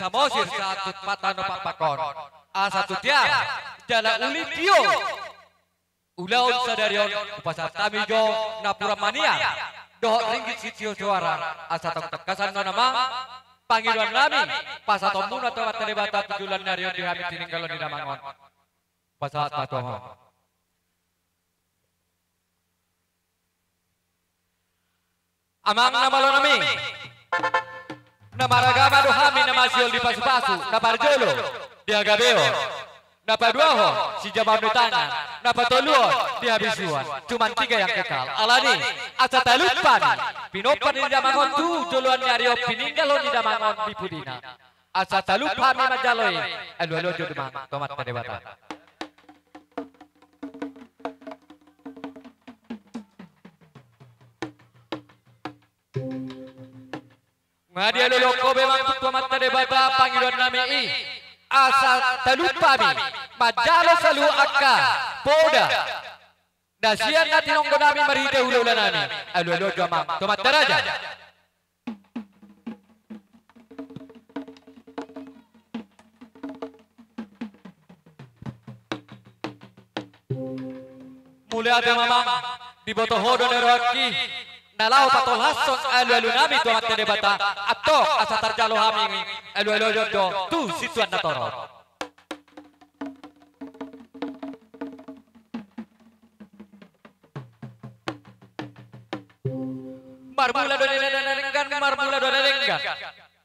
samosir sa akut mata no pakpakon. Asa tutya, jala uli tiyo. Ulaon sa darion, upasa tamijo na pura mania. Doh ringgit sitio suara, asa tong tekasan no namang. Panginoon namin, pasatom muna to at talibata tujulan na riyon di hamit tininggalon ni Ramangon. Pasahat pa to ho. Amang namalo nami. Namaragama do hami masyol di pasu-pasu, na parjolo, di agabeo, na paduaho, si jamam di tangan, na patoluo, di habisuan. Cuman tiga yang kekal. Alani, asa talupan, pinopan di damangon tu, joluan nyario pininggalon di damangon di pudina. Asa talupan mi majaloi, elu-elu jodumang, tomat kadebata. Ngadia loloko memang tuamat tade baba panggilan nami i. Asal talupami majalo salu akka poda Nasian natin ang nami maride hulula nami. Alo alo jamang tuamat daraja Mulai ada mamang di boto nalau patol hason alu alu nami tu amat tede bata atau asa tarjalo hami alu alu jodo tu situan natoro Marbula do nenenggan marbula do nenenggan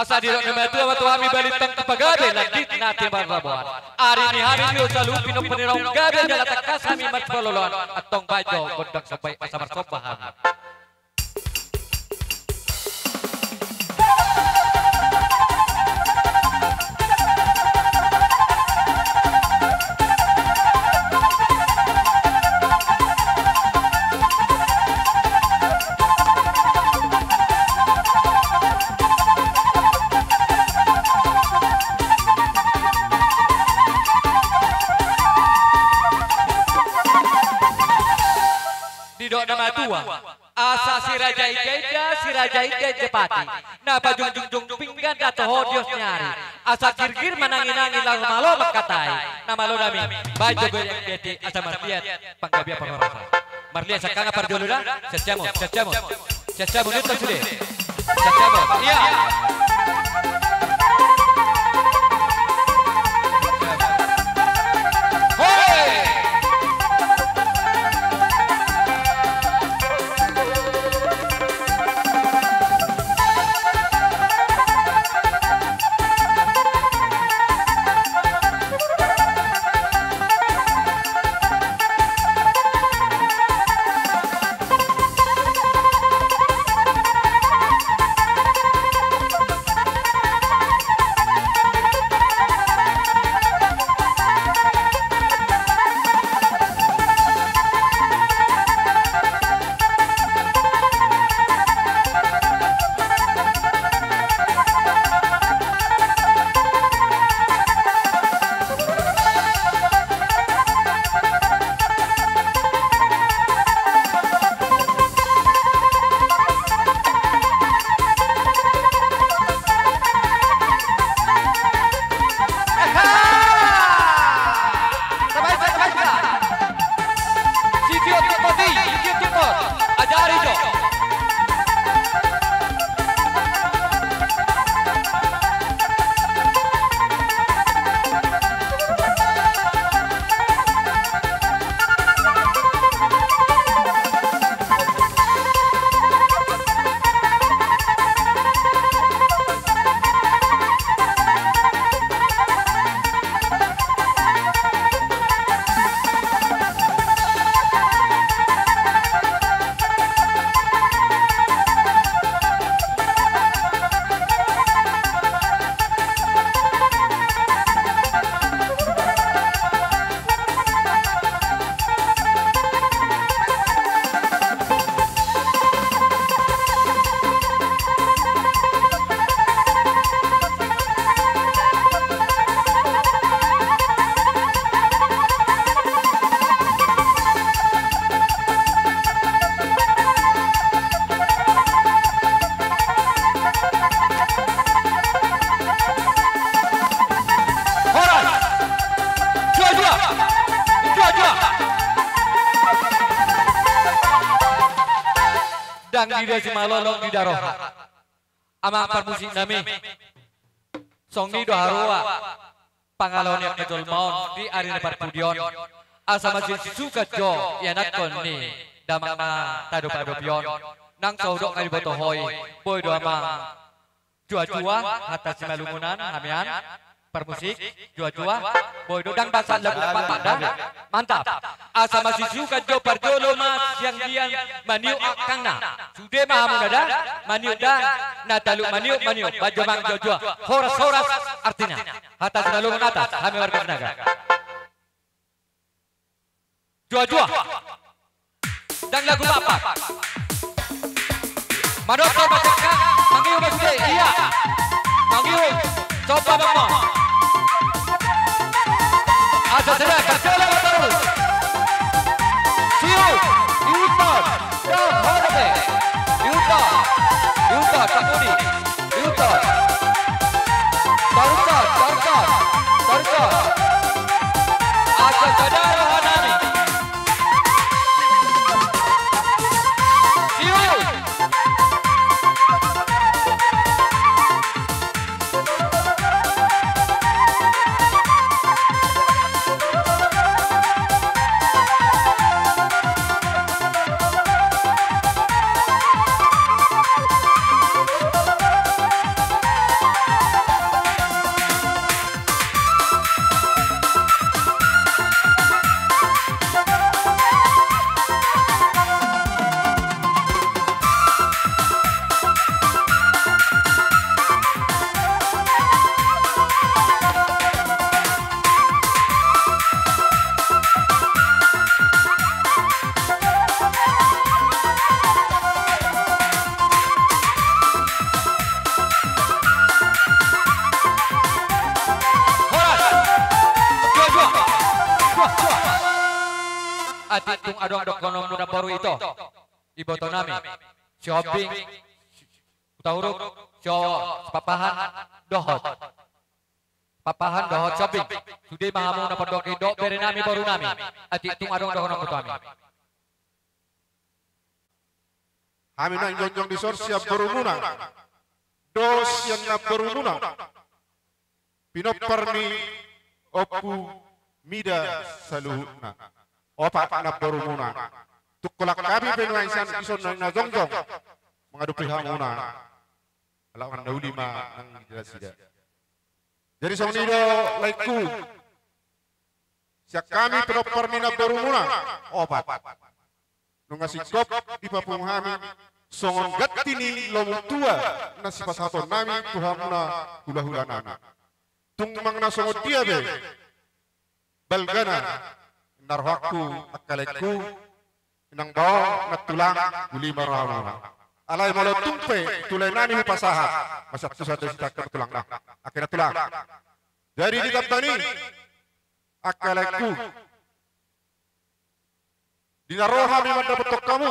Asa di rok tua kami balitang kepagabe lagi nati barbabuan. Ari ni hari ni usalu pino penirong gabe jala takas kami mat pololon atong bajo godang sampai asa marsobahan. Didok Asa si Raja Ijeda, si Raja Ijeda Jepati. Napa jung jung jung pinggan dato hodios nyari. Asa kirgir manangin-angin lang malo makatai. Nama lo nami. Baik jogo yang deti asa marliat panggabia pangorasa. Marliat sakanga parjolura. Sejamo, sejamo. Sejamo nito sudah. Sejamo. Iya. Dang di si malolong di daroha. Amang permusik nami. Song ni do harua. Pangalon yang betul maun di arena perpudion. Asa masih suka jo ya nakon ni. Damang na tado pado pion. Nang saudok kali boto hoi. Boy do amang. Jua-jua atas malumunan hamian. permusik jua-jua. boy dodang bahasa lagu pada mantap. Asa masih suka jo parjolo mas yang dian maniu akangna sude mahamu nada maniu dan natalu maniu maniu bajo mang jua horas horas artinya. atas lalu atas kami warga tenaga na jonjong di sor siap berumuna. Dos yang na berumuna. Pinoparmi opu mida saluhuna. Opa na berumuna. Tukulak kami penuaisan ison na jongjong. Mengadu prihamuna. Alakan na ulima ng sida. Jadi sa unido laiku. Siya kami pinoparmi na berumuna. Opa. Nung asikop di papunghamin songon gatini lomu tua na si pasaton nami tuhamna hula-hula nami. Tung mang na songon dia be. Balgana narhaku akaleku nang bawa na tulang guli maramana. Alay malo tumpe tulay nani pasaha. Masak tu satu sita ke tulang na. Akhirnya tulang. Jadi di kaptani akaleku Dinaroha mi dapat kamu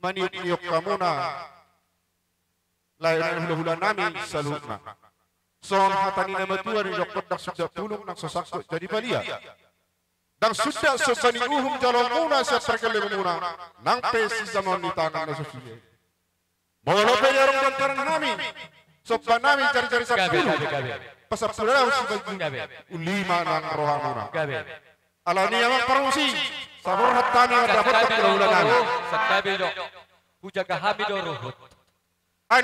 maniuk niuk kamu na lain hula-hula nami salutna. Son hatani na matua ni dokot dak sudah tulung nak sosakso jadi balia. Dan sudah sebani uhum jalon muna siya terkele muna nang pesi zaman ni tangan na susuye. Molo pe yarong dantaran nami. Sopa nami cari-cari gabe. Pasap sudah bagi Gabe. ulima nang roha muna. Gabe. Ala ni amang parusi. Sabor hatani ang dapat tak hula nami. Sakabi do. Hujaga hamido ruhut. Ay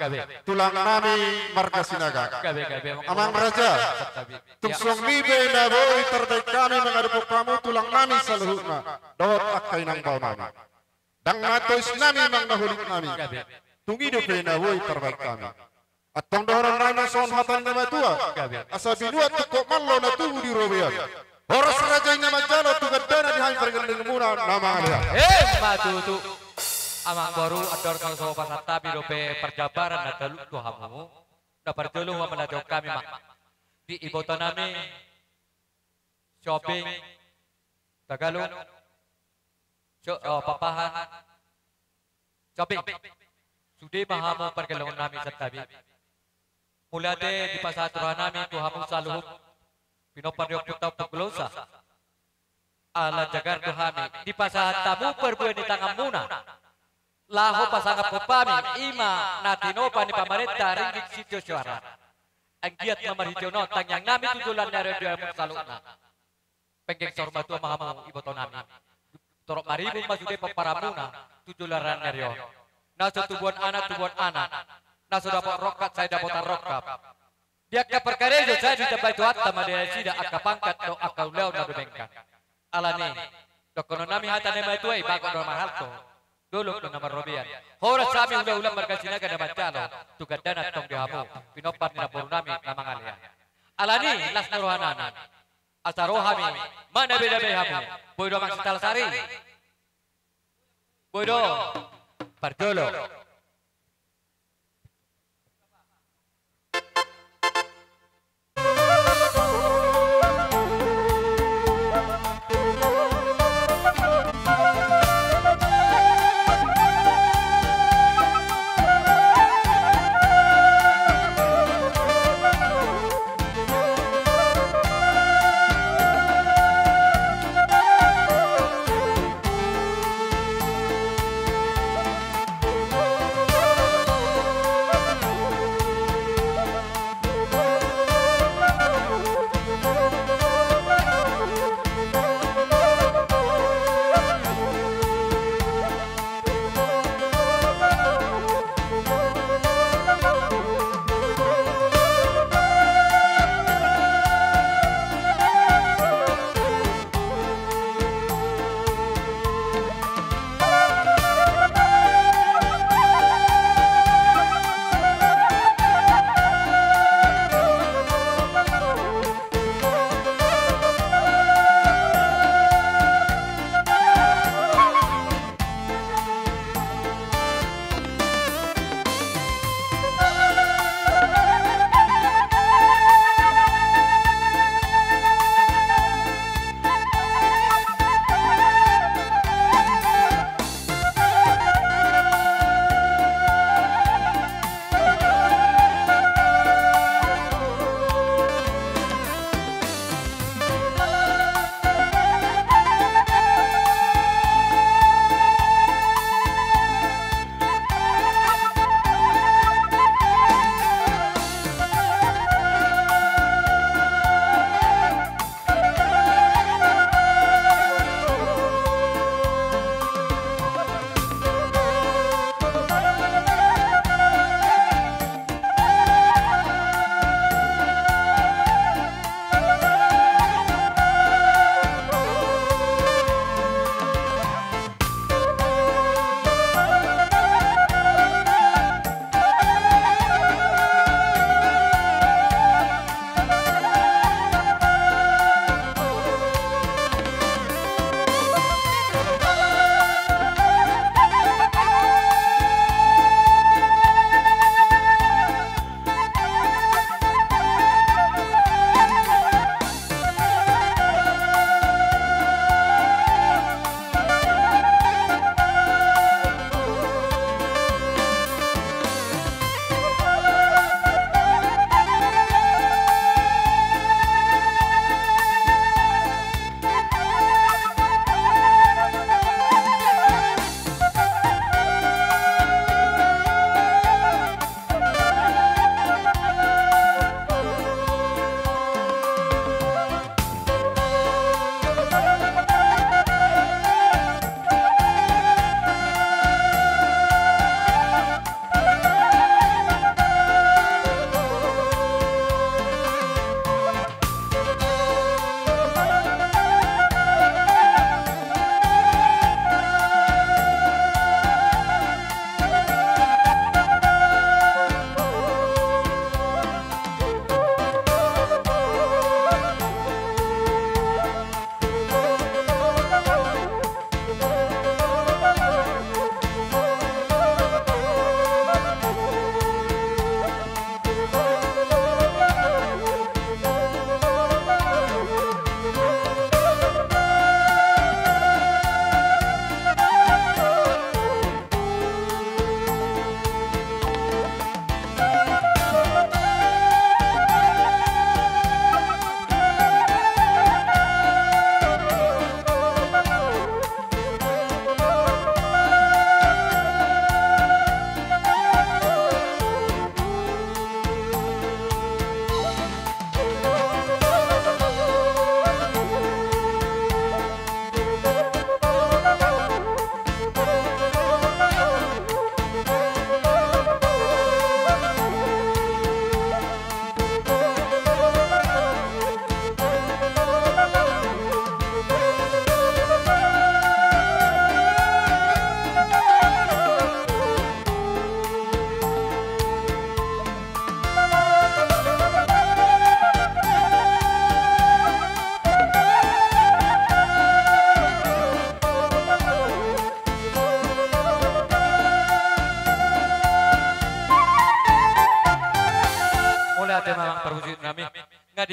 Gabe. tulang nami marga sinaga. Gabe gabe. Amang Raja, tuksong libe na boy terbaik kami mengadupuk kamu tulang nami sa luhut na. Dawat akay ng baw nami. Dang natois nami mang nahulit nami. Gabe. Tungido pe na boy terbaik kami. At tong dohoran na na son hatan na matua. Asa binuat tukok mallo na tubu di robean. Horas raja na majalo tugad dana di hain pergeling muna nama alia. Eh, matutu. Amang baru ador kang so pasata biro pe perjabaran na dalu tu hamu. Na perjulu wa menajo kami mak. Di ibu nami shopping Tagalog oh, papahan shopping Sudi mahamu pergelongan nami sa tabi. Mula de di pasaturan nami tuhamu sa luhuk. Pinoparyok putaw paglosa. Ala jagar tuhami. Di pasahat tamu perbuan di tangan muna. Laho pasangap po pami. Ima natinopa ni pamarita ringgit sityo suara. Ang giat mamarhidyo no. Tangyang nami tutulan na rin yung saluna. Penggeng sorma tuwa mahamu ibo to nami. Torok maribong masude paparamuna. Tutularan na rin. Nasa tubuan anak, tubuan anak. Nasa dapat rokat, saya dapat rokat. Dia ka perkarejo saya di dapat itu atta madaya sida akka pangkat to akka ulau na dubengka. Alani. Dokono nami hata nema itu ay bago no mahal to. Dulok no nama robian. Hora sami ulah ulah markasina ka nama calo. Tugadana tong dihamu. Pinopan na puro nami na mga liya. Alani las nuruhanana. Asarohami. Mana beda behamu. Boydo mang sari. Boydo. Pardolo.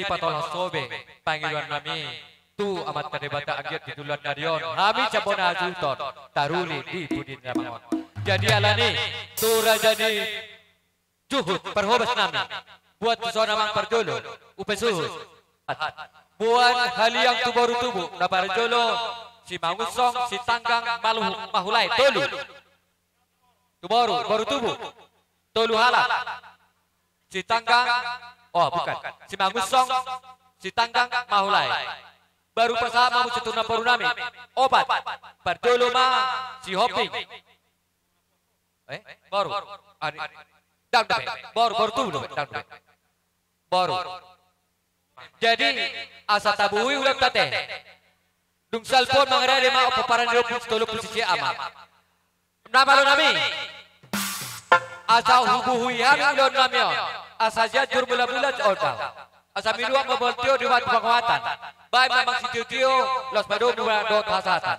Patola sobe panggilan nami tu amat kadebata agiat duluan darion kami cabona ajuton taruli di budin ramangon jadi alani tu raja di juhud perhobas nami. Buat zona mang perjolo upesuhus buat hali yang tu baru tubuh na perjolo si mangusong si tanggang malu mahulai tolu. Tu baru baru tubuh. Tolu halak. Si tanggang oh bukan. Si mangusong si tanggang mahulai baru bersama mu cetuna perunami obat. Perjolo ma si hopping eh baru Ari. down the baru baru tubuh down the baru jadi asa tabui ulam tate. Dung salpon mangrere ma opaparan ro pus tolo posisi amat nama lo nami. Asa hubu huihan lo nami asa jajur mula mula oda asa minua maboltio di wat penguatan baik memang si tio los padom dua dot hasatan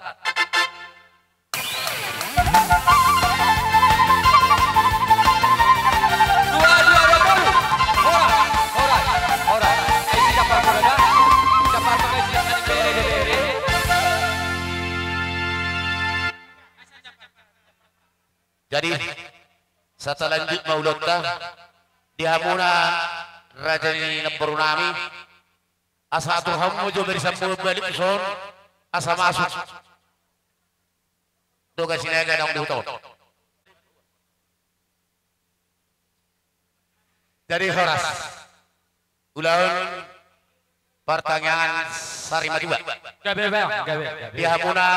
Jadi setelah lanjut mauludnya ini Perunami asa atur hamu jo beri sampu balik son asa masuk. Tugas sinaga dong dihutot. Dari Horas. Ulaun pertanyaan Sari gabe bang gabe gabe. Di Hamuna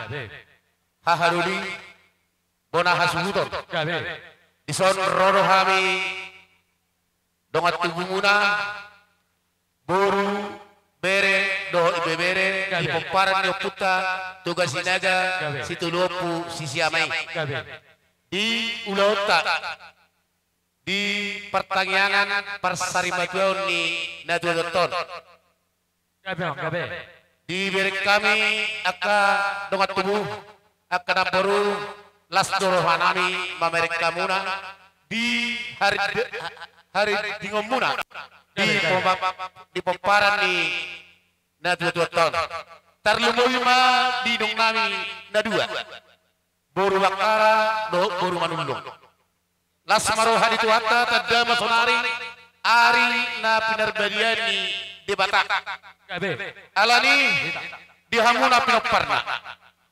gabe. Haharudi Bona Hasuhuton gabe. Ison roro kami dongat tubuh muna boru bere doho ibe bere di pemparan yo puta tugas sinaga situ lopu sisi amai. Di ulauta di pertanyaan persari matuaun ni natu doton di bere kami aka dongat tubuh aka naporu las dorohanami mamerek kamuna. Di hari hari dingomuna di pompa di pomparan ni. Na dua dua ton. Tarlumoy ma di dong nami. Na dua. Boru wakara do boru manulong las hari tuata tadda masonari ari na pinarbadiani di batak alani di hamuna pinoparna.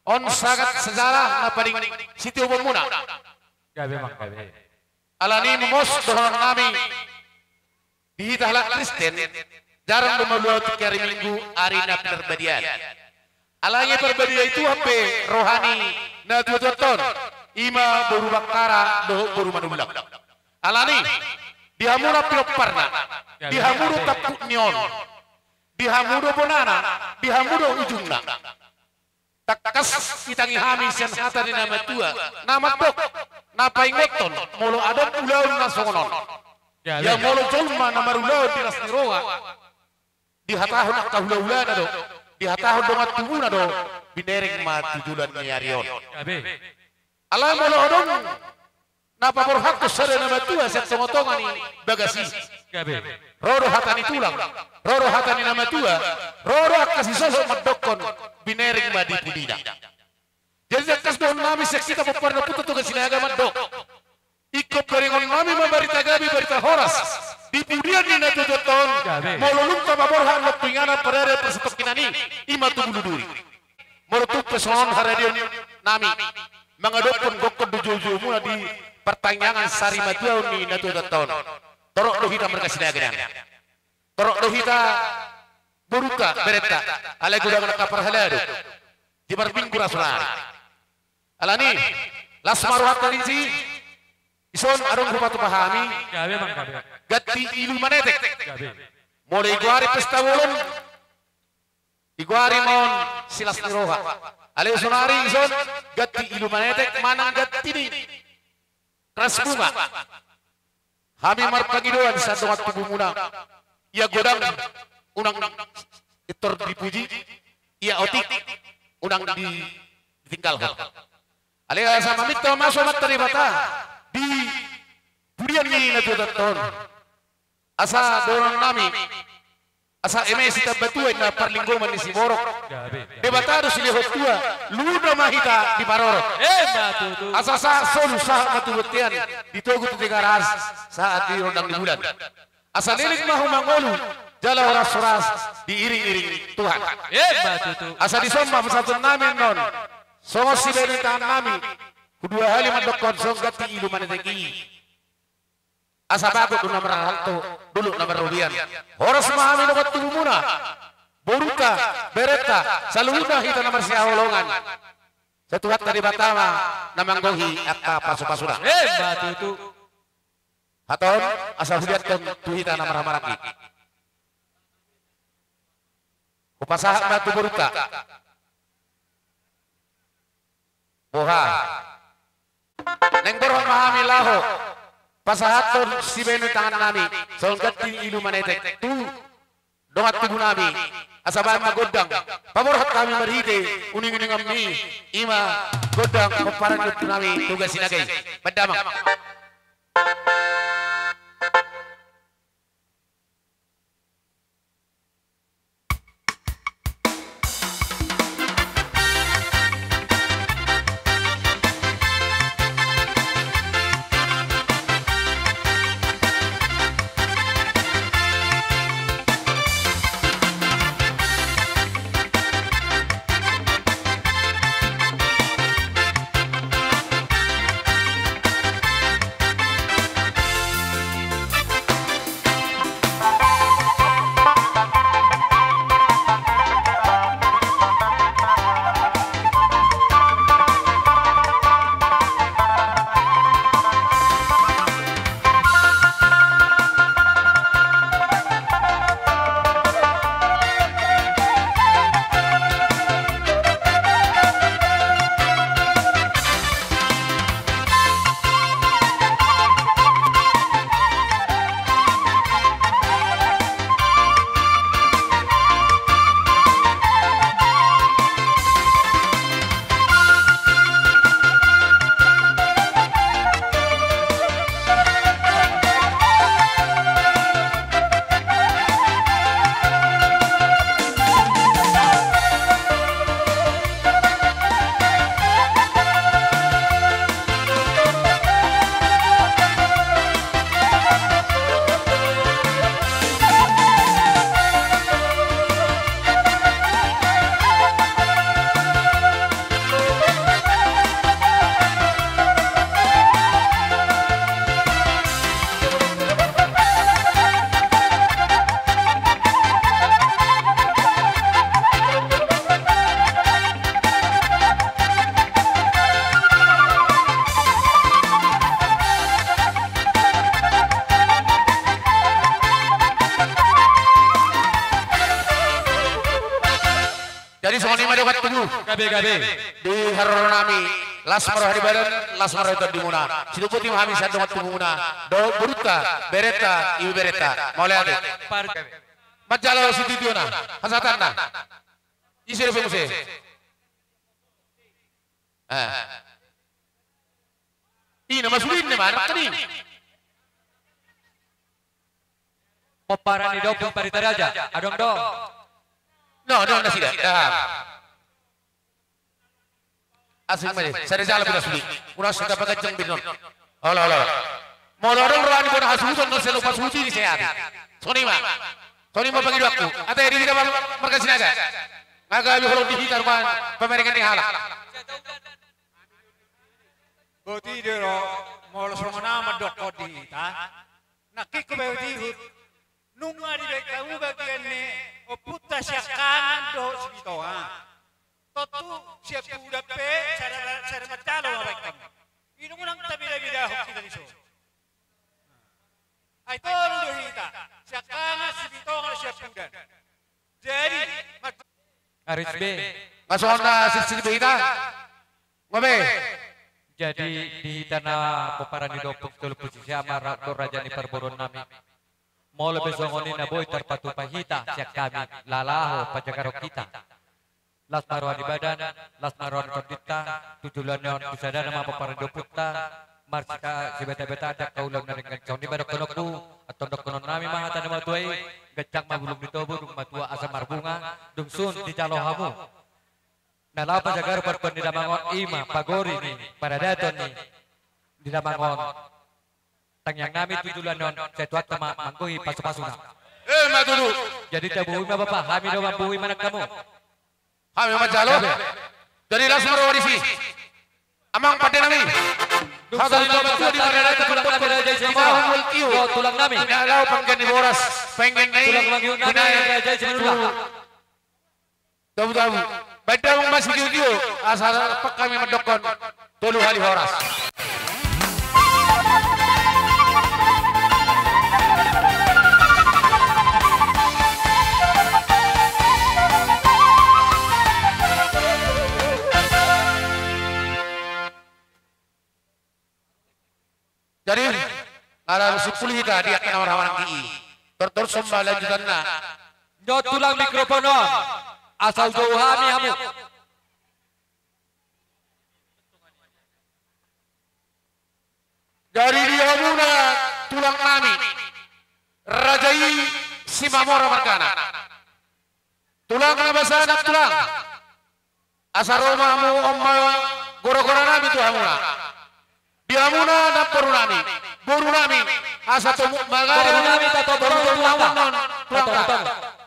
On sangat sejarah na paling siti umumuna gabe bang gabe alani memos dohon nami. Di tahla Kristen jarang memeluat tiga minggu hari na perbadian alanya perbadian itu apa? Rohani na dua ton ima boru bakara do boru manulang alani di hamura pinoparna di hamuru tapuk nion di hamuru bonana di hamuru ujungna takas itangi hami sen hata ni nama tua. nama dok napa ingoton molo adon ulaun na songonon. ya molo jolma nama ulaun di rasni roa. Di hatahun akahula ulana do di hatahun dongat tubuna do binereng ma tujulan ni arion. Gabe ala molo adon napa borhak sare nama tua set songotongani bagasi gabe Roro hatani tulang, Roro hatani nama tua, Roro kasih sosok medokon binering madi pudina. Jadi kas doon nami seksi kita peparna puto tugas sinaga medok. Ikop keringon nami memberita gabi berita horas. Di pudian ni na tututon, mololung ka baborhan lo pingana perere persetok kinani, ima tubuluduri. Morotu pesonon haradion nami. Mengadopon gokon dujuju muna di pertanyaan sari majuau ni na tututon. Torok mereka sinaga Torok lohita buruka bereta alai gudang nak kapar haladu di marbing kurasulari alani las maruhat kalinsi ison arung pahami gabe bang gabe. Gatti ilu manetek. Mulai iguari pesta wolon iguari mon silas niroha. Alai sonari ison gatti ilu manetek manang gatti ni keras bunga Hami marpagidoan sa dongat tubuh muna. Ia godang. unang itor dipuji, ia otik. unang di ditinggalkan. Alih sama mito masuk mat teribata di budian ni na tudaton. Asa dorong nami asa emesi tabatua na parlinggoman ni si Borok. Gabi. Debatado si Lihot tua, luda mahita di Parorot. Eh. Asa sa solu sa matubutian ditogo tu tigaras saat di rondang di bulan. Asa lilik mahu mangolu jala oras oras diiring-iring Tuhan. Eh. Asa disomba satu namin non. Songo si tangan nami. Kedua hali mandokon song gati ilu maneteki. Asa bago tu nomor halto dulu nomor rubian. Horas memahami nomor tubuh muna. Boruta, bereta, saluna hita nomor siaholongan. Setuhat dari Batama, namanggohi akka pasu-pasura. Eh, matutu. Haton, asal hudiat kon tuhita nomor hamaraki. Kupasaha batu boruta. Boha. Neng borong mahami laho. Pasahaton si benu tangan nami. Solgat ting ilu manetek. Tu. Dongat tubuh nami. Asabahan magodang. Paborhat kami marite. Uning-uning amni. Ima. Godang. Paparan nami. Tugas sinagay. Padamang. Jadi gabi. di Haronami las marah di badan las marah itu di muna situ putih mahami sa domat tumuna do buruta bereta ibu bereta mau lihat Par. majalo si tidiona hasatan na isir pe muse eh ini masukin nih mana tadi Peparan di doping parita raja. Adong dong. no no na sila dah jala bila suli una sudah pakai jeng binon olah olah mau bona hasuson no selo pasuci di sehat soni ma. soni ma bagi waktu. Ada yang tidak mereka sinaga Maga abi kalau dihitar man pemeringan ni hala Boti dero molo somona madok kodi ta. Nakiko be dihut. Nunga di be kamu bagian ne oputta siakan do sibito ha. Totu siap udah pe cara cara matalo ma baik kamu. Inu nang tabi na bida hok kita diso. Ay tolo do hita. Siakan sibito nga siap udah. Jadi mat Aris B. masuk na sisi kita ngobe Jadi di tanah peparan di doping tulu posisi amar do raja ni perboron nami. Mau lebih songoni na boy terpatu pahita siak kami lalaho pajakaro kita. Las di badan, las maruan kondita, tujulan yon kusada nama peparan doputta, marsika si beta-beta ada kaulang na ringan kauni badak konoku, atau dok konon nami mahata nama tuai, kecak mabulung ditobo dung matua asa marbunga dung sun di calohamu Nalau pajagar perpon di damangon ima pagori ni para daton ni. Di damangon tangyang nami tujulan non setuat tama mangkuhi pasu-pasuna Eh, matulu. jadi tabuhi ma bapak kami do mambuhi manak kamu Kami majalo. Dari langsung warisi. Amang pada nami. Hata di dapat tu di mana ada tulang nami raja Sama Ismail. Yo, tulang nami Inalau panggan di boras. Pengen naik. tulang wangi nami raja Ismail Tahu tahu. Beda mong masih kiu kiu. Asal pak kami mendokon. Tolu hari horas. Sepuluh dia kena orang-orang ki. Terus sembah lanjutan na. Yo tulang mikrofono asal jauh kami hamu Dari dia muna tulang nami. Rajai Simamora Markana. Tulang na basa anak tulang. Asaroma mu omma goro-goro nami tu hamuna. Dia muna na poru nami. Boru nami. Asa tu magari Boru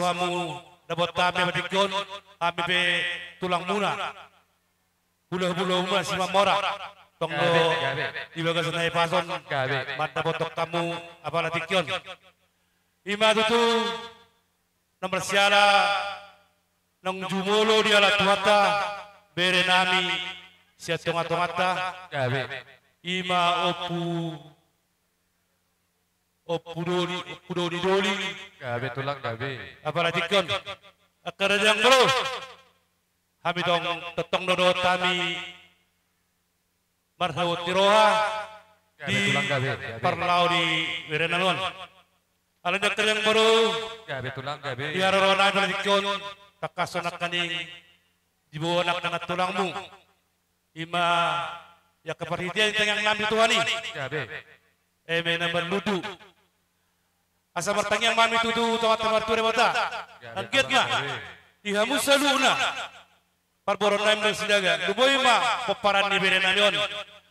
tuamu dapat kami badikon kami be tulang muna. Bulah-bulah muna si mamora. Tong bagas na ipason. Gabe. Mata botok kamu apala tikyon. Ima tutu nomor siala nang jumolo di ala tuata bere nami sia tonga tongata ima opu opu doli. Opu doli Gabe tulang gabe. apalagi kon? Akarajang bro kami dong tetong dodo tami. marhawat tiroha. Di. Gabe. parlau di Wirenalon. Alanya kerjang baru. Gabe tulang gabe. di arorona apalagi kon. Takasonak kaning. Di bawah anak anak tulangmu. Ima ya keperhatian yang nami Tuhan ini Gabe. Eme number ludu. Asa bertanya mami tutu tawa tamar ture bata. Angkiat nga. Ihamu saluna. Parboron naim ng sidaga. Luboy ma paparan ni beren namion.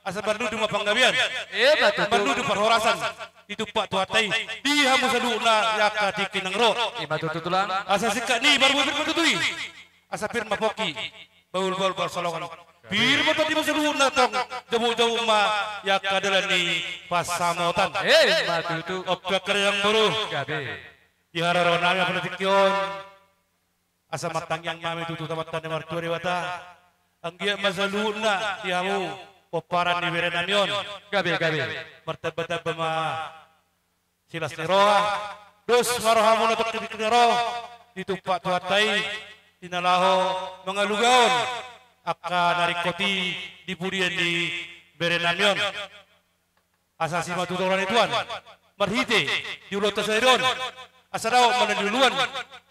Asa berludu mapanggabian. Eh batu Berludu parhorasan. Itu pak tuatay. Ihamu saluna yaka tikin ng ro. Ima tutu tulang. Asa sika ni baru bir matutui. Asa pirma poki. Baul baul parsolongan. Bir mo tadi mo saluna tong. Jauh-jauh ma yaka adalah ni pasamotan. Eh ima tutu. Opya yang baru. Gabe. Ihararo nami politik yon. Asa matang yang mami tutu tamatan ni marturi wata. Ang giya masaluna tihamu poparan ni berenan yon. Gabe gabe. Martabata bama silas ni roha. Dos tukibik ni roh. Ditupak tuatay. Tinalaho mga Aka narikoti di purian di berenan yon. Asasi matuturan ituan. Marhite di ulo tasairon. Asa daw manaduluan.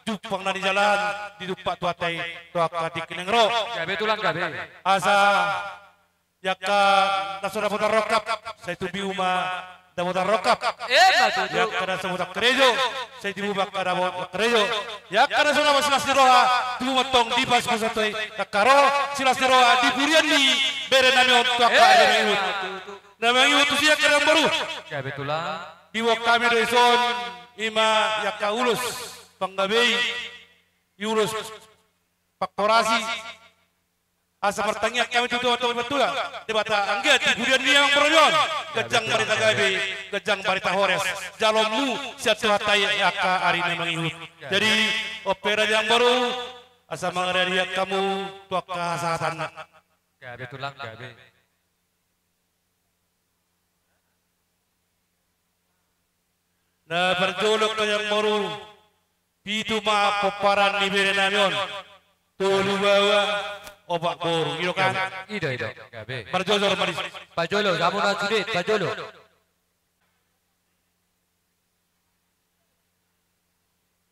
Jupang na di jalan di tupak tuatay tuak katik ro. Gabe tulang gabe. Asa yaka nasura putar rokap. Saya tubi uma damutar rokap. Eh batu tutu. Yaka na sa mutak kerejo. Saya tibu baka na mutak kerejo. Yaka na sa silas ni roha. Tubu matong di pas pasatoy. Kakaro silas ni roha di burian ni bere nami tuak ka ada ihut. Namang ihut siya kerang baru. Gabe tulang. Iwak kami do ison ima yaka ulus panggabay ulus paktorasi asa pertanyaan kami tutu atau betul debata angget kemudian dia yang beronyon gejang barita gabe gejang barita hores. Jalommu satu hatai yaka ari memang ihut jadi opera yang baru asa mengaria kamu tuak kasahatan Gabe tulang gabe. na berjolok na yang baru pitu ma peparan ni bere namion. Tolu bawa opak boru gitu kan? Ido ido. Gabe. berjolok maris Pajolo. Kamu nak sudut. Pajolo.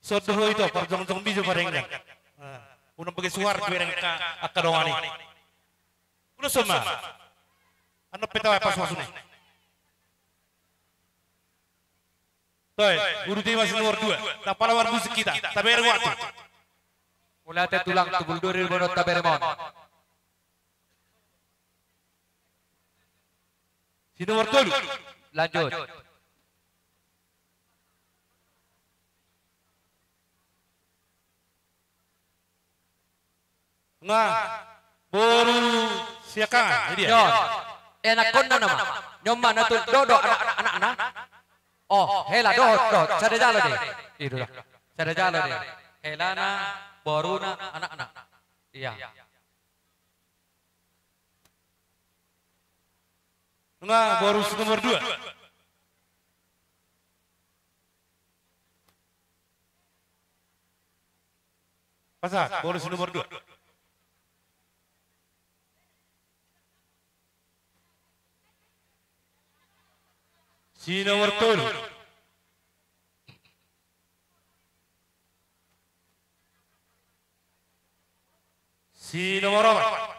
sodoh itu perjong jong bisu parengnya unang bagi suar kuereng ka akadongani udah sama ano petawa pas masune Toy, guru di masih nomor dua. Tak pala war musik kita, tapi ada waktu. Mulate tulang tubul duri bonot taberemon. Si nomor dulu. Lanjut. Nga, baru siakan, ini dia. Enak kon na nama. Nyom mana tu dodo anak anak anak anak. Oh, hela doh. Sada jalo deh. Lah. Sada jalo deh. Hela na baru na anak anak. Iya. Nga, baru si nomor dua. Pasal, baru si nomor dua. Si nomor tujuh. Si nomor empat.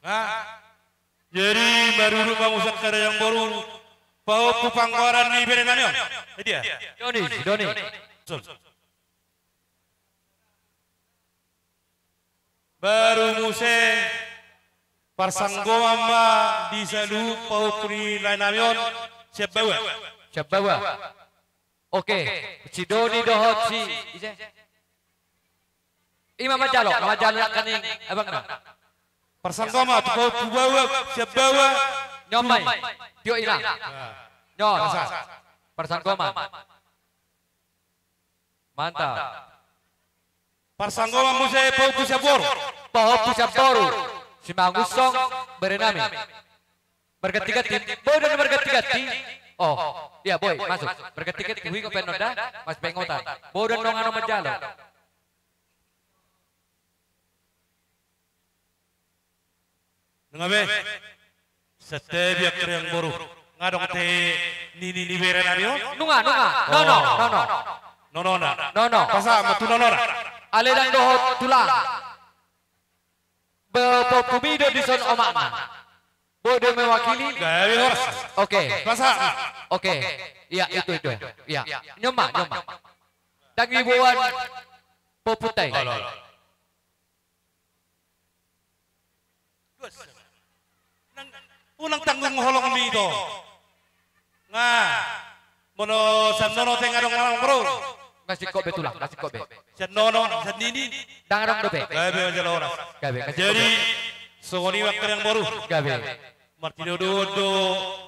Nah, jadi baru rumah usak kada yang baru pau pupangwaran ni berenanyo. Dia. Doni, Doni. Baru muse parsanggo amma di salu pau pri lainamion siap bawa. Siap bawa. Oke, si Doni dohot si Ije. Ima majalo, majalo kaning abang na. Parsanggo amma tu pau tu bawa siap bawa. Nyomai. Tio ina. Nyon. Pasar. Persangkoman. Mantap. Parsanggoman mo sa Pau Pusabor. Pohon pusat baru. Simangusong berenami. Berganti-ganti. Boy dan berganti-ganti. Oh, iya boy, masuk. Berganti-ganti. Hui ko penoda, mas pengotan. Boy dan dong ano menjalo. Ngabe. Setiap yang baru. Ngadong te nini ni bere na niyo. Nunga, nunga. No, no, no, no. No no na. No, no. Pasa matunonora. Aliran dohot tulang. Bepopumido di son Bodo mewakili. Gawe horas. Oke. Pasa. Oke. Iya, itu itu. Iya. Nyoma, nyoma. Dan ibuan poputai. Unang tanggung holong mi ito. Nga. Mono sa nono te ngadong ngadong bro. Ngasih kobe tulang, ngasih kobe. Sa nono, sa nini. Dangarong dobe. Gawe aja horas. Gabe, Jadi, songoni waktu yang baru. Gabe. Martino Dodo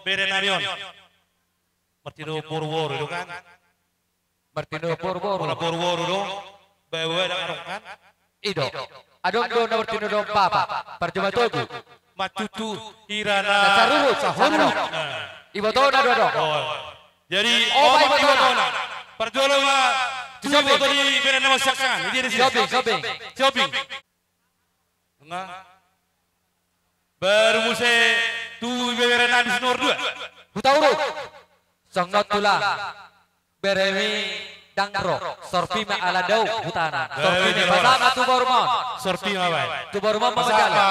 bere namion. Martino Purworo itu kan. Martino Purworo do. Bawa ada karong kan. Ido. Adon do na Martino do papa. Percuma togu. Macutu Irana. Sahuru, sahuru. Nah, Ibo to na do do. Oh. Jadi Oh, oh, baik. Perjualan Shopping. ibu bere nama sakan. Ini di sini. Shopping, shopping. Shopping. Enggak. Baru muse tu bere nama sinor dua. Butauru. Songnot tulang. Beremi dangro. Sorpi ma ala dau hutana. Sorpi ne pasama tu bormon. Sorti apa? Tu bormon Masa mamajala.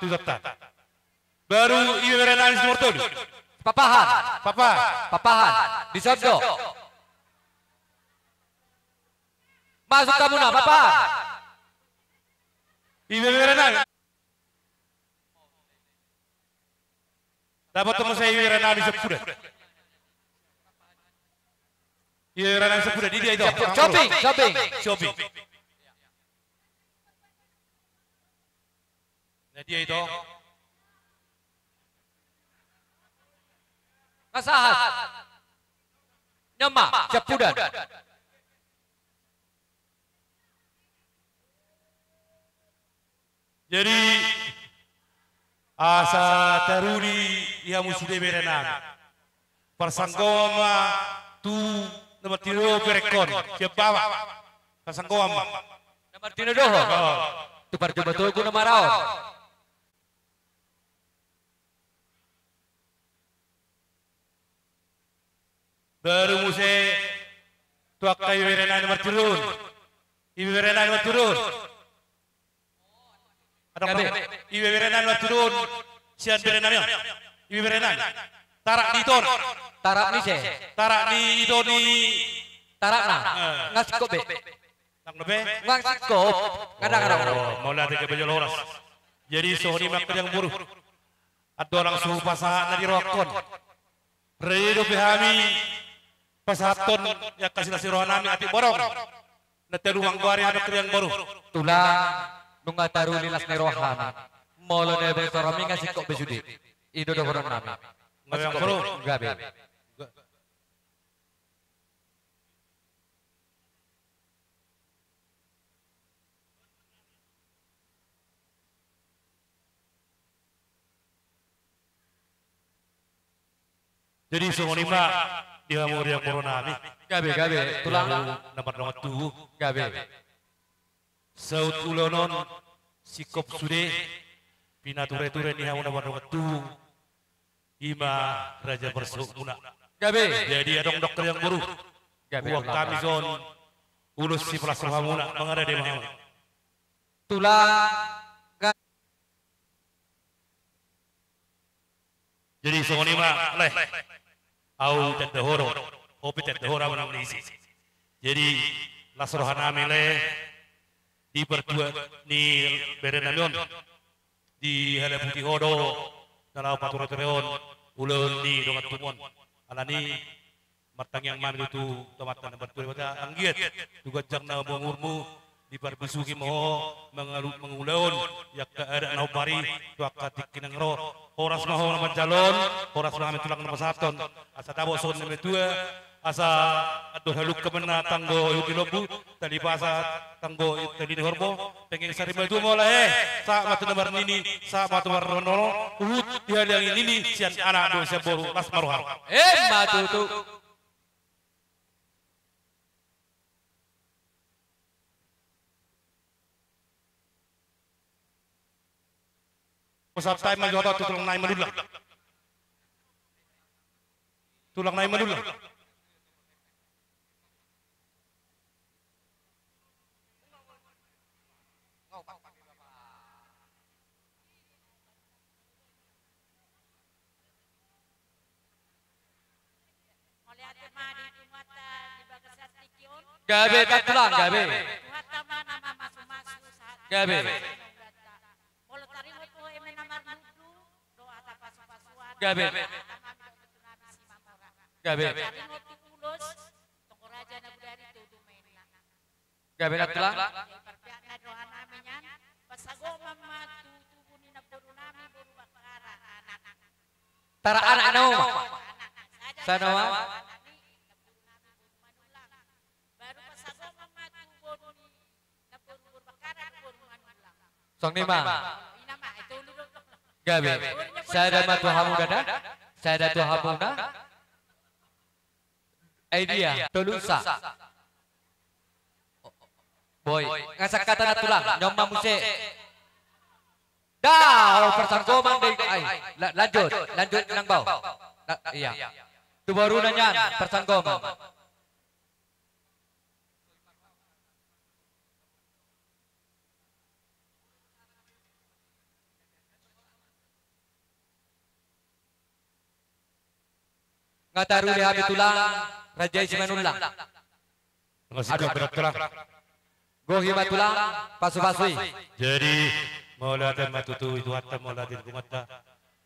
tu tetap. Baru ibu bere nama sinor tuh. Papahan. Papa. Papahan. Di Sondo. Masuk kamu na, papahan. Ibu bere Dapat teman saya nama sepuluh. Ibu bere nama sepuluh. Di dia itu. Shopping, shopping. Shopping. Nah dia itu. Kasahat. Nyema, cepudan. Jadi asa taruni ia musude berenang. Persanggoma tu nama tiro berekon. Siapa? Persanggoma. Nomor tino doho. Oh. Tu percuma tugu na maraon. Baru muse tuak kayu berenang nomor turun. Ibu berenang nomor turun. Turun. Sian ya. Tarak di ton. Tarap ni se. Tarak di itu di. Tarap na. Ngasih kobe. Nang nebe. Ngasih kop. Kadang-kadang. Oh, mau latih ke baju loras. Jadi sohoni mak yang buruh. Ada orang suhu pasahan dari rokon. Redo behami pasaton ya kasih nasi rohanami ati borong. Natelu manggwari ada yang baru. Tulang. Nunga taru lilas ni rohana. Molo ne besoromi ngasih kop besudi. Ido do koron nami. Yang baru. Gabe. Jadi sohoni mak dia mau yang corona ami. Gabe, gabe. Tulang. Nampak nama tu. Gabe. Saut ulonon sikop sude pinature ture ni hamu nama nama tu. Ima raja bersuk muna. Gabe. Jadi ada dokter yang baru. Gabe. Buat kami zon ulus si pelas muna mengada di mahal. Tulang. Jadi songoni ma leh. Au tete horo. Opi tete horo mana isi. Jadi lasrohan amile di berdua ni berenamion di hele putih hodo dalam patur tereon ulun di dongat tumon. Alani martang yang mami itu tomat tan berdua pada anggiat juga jang na bongurmu di parbusuki mo mengalu mengulaon yak ada nau pari tuaka tikinang ro oras maho nama jalon oras maho tulang nama saton. Asa tabo son nama tua asa aduh haluk ke mana tanggo yuki lobu tadi pasa tanggo tadi horbo pengen sari madu mo lah eh sa matu nomor nini sa matu nomor nono uhut dia yang ini sian anak do seboru las maruhar Eh matutu. Pusat time joto tulang nai madulah. Tulang nai madulah. Melihat madi tumata di bagasat tikion. Gabe tak tulang gabe. Tuhata mana nama masu-masu saat. Gabe. Molo tarimo po eme namar nudu. Doa ta pasu-pasuan. Gabe. Tamami do tunabi si mamora. Gabe. Tarimo ti Tunggu raja na budari tudu mena. Gabe tak tulang. Yung parpiak na doa namin yan. Pasago mama tutubo ni na puro namin. Puro bakara anak. Tara anak no. Anak. Saja Sana wa. Baru pasago mama tubo ni na puro bakara puro manulang. Itu lulus. Gabe. Saya ada matu hamu dada. Saya ada tu hamu na. Idea. Tolusa. Boy. Ngasak kata na tulang. Nyom mamuse. Dah. Persangkoman deh. Ay. la- Lanjut. Lanjut nang bau. Iya. Tu baru nanya. Persangkoman. Ngataru lihat tulang. Raja Ismanulang. Ngasih berat tulang. Gohi matulang. Pasu-pasui. Jadi maulatan matutu itu hatta maulatin kumata.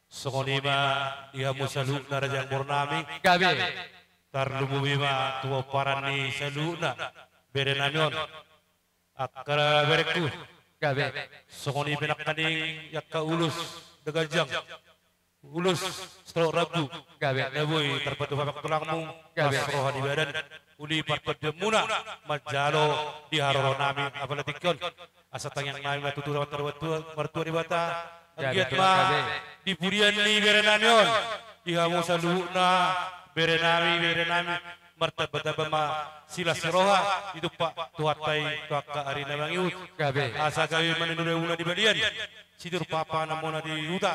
Songonima dia musalu narajang bornami. Gabe. Tarlumubima tuwa parani saluna. Bere namion. Akara bereku. Gabe. Songoni pinakaning yakka ulus dagajang. Ulus stroke ragu. Gabe. Naboy terpatu papak tulangmu. Gabe. Kasroha di badan. Uli. Majalo di haroro nami. Apalatikyon. Asatang yang nami matutu rawat mertua di bata. Ma. Di burian ni berenamion. Ihamu saluna. Berenami berenami. Martabat abama sila siroha itu pak tuhatai tuaka arina bangiut Gabe. asa gawe manenure una di balian sidur papa namona di yuta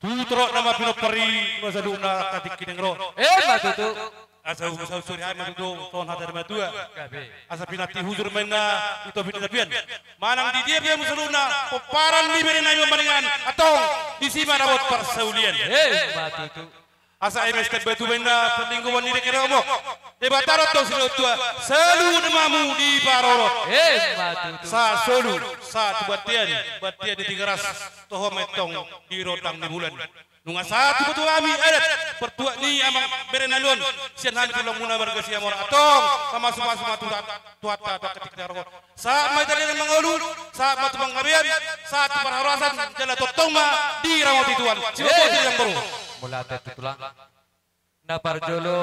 tutro nama pino peri no sadu una katik kinengro Eh matutu. asa umu suri hai matudo ton hadar matua asa pinati huzur mena itu pina tapian manang di dia dia musuluna. Peparan di beri nayo maningan atong di sima rawat persaulian. Eh matutu. Asa emes kat batu benda peningguan ni dekere omok debataro to silo tua selu nemamu di paroro. Eh matutu. sa solu sa tu batian. Batian. Di tigaras toho metong di rotang di bulan nunga satu betu ami adat. pertua ni amang berenalon sian tulong muna warga siya mora atong. sama suma suma tu tuata tu ketik daro sa mai tali mangolu sa matu mangabian sa tu parharasan jala totong ma di rawati tuan siapa yang baru Mula tu tulang. Na parjolo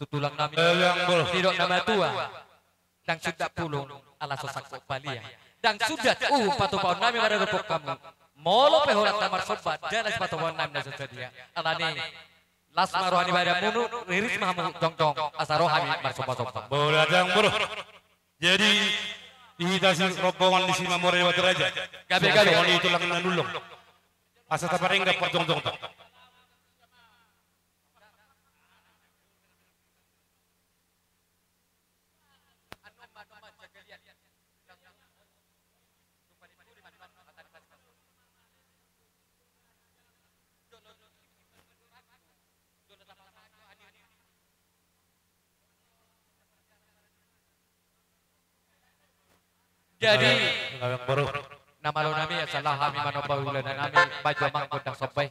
tutulang namin. yang baru Tidak nama tua. Dan sudah pulung ala sosak palia. Dan sudah uh patu paun nami pada rupuk kamu. Molo pehorat tamar sobat jalan sepatu paun nami nasa sedia. Alani las marohani pada munu riris mahamu jong jong. Asarohani marsobat sobat. boleh yang baru jadi dihitasi rombongan di sini more lewat raja Gabe, gabe. Soal itu lang nanulong asa taparing enggak perjong jong Jadi nama lo nami salah kami manobawi ulana nami baju mangkot dan sobai.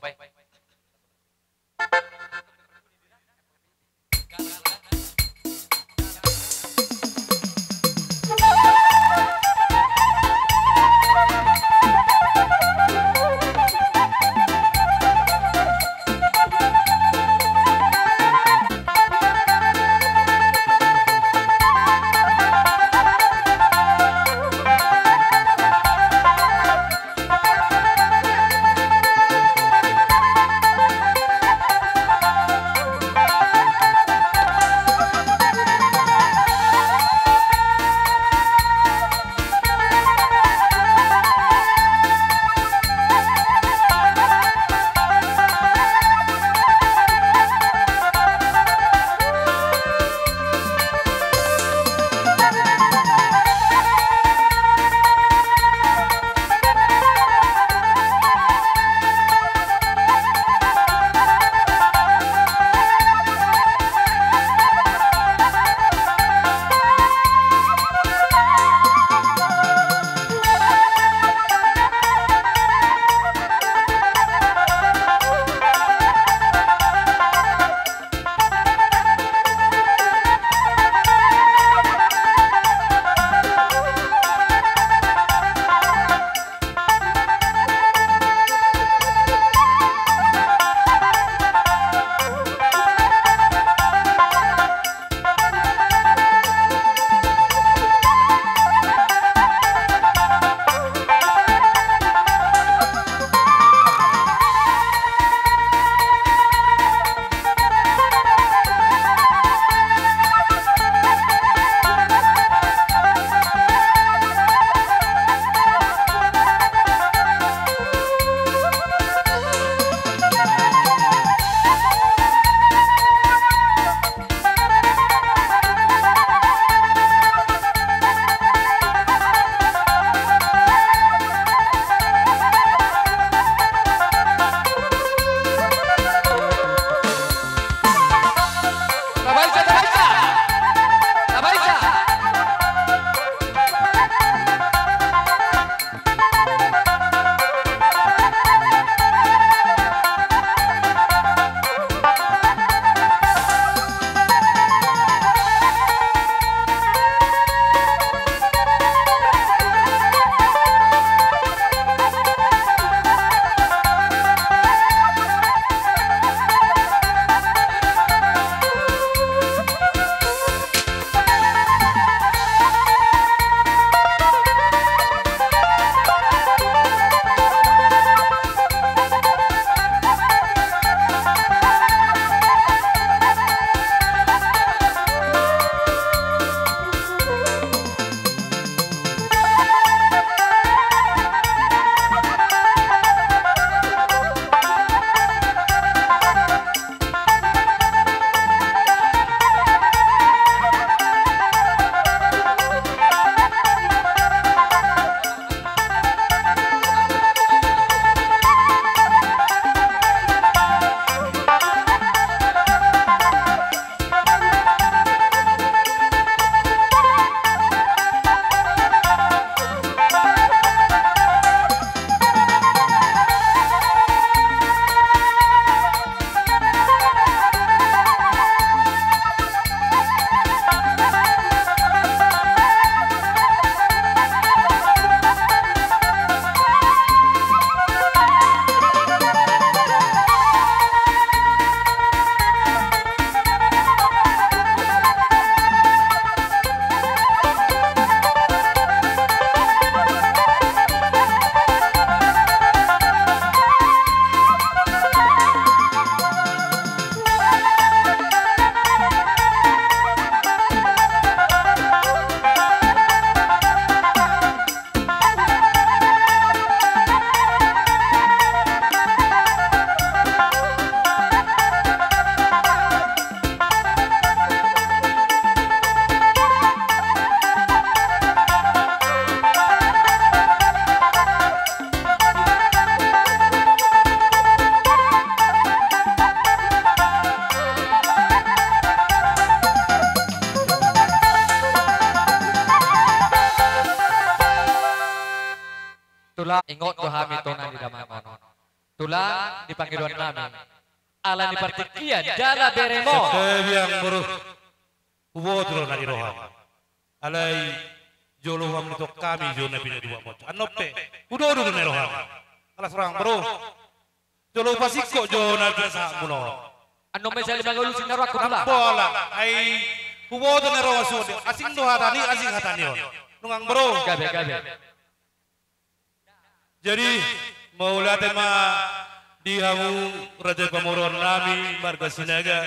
Sinaga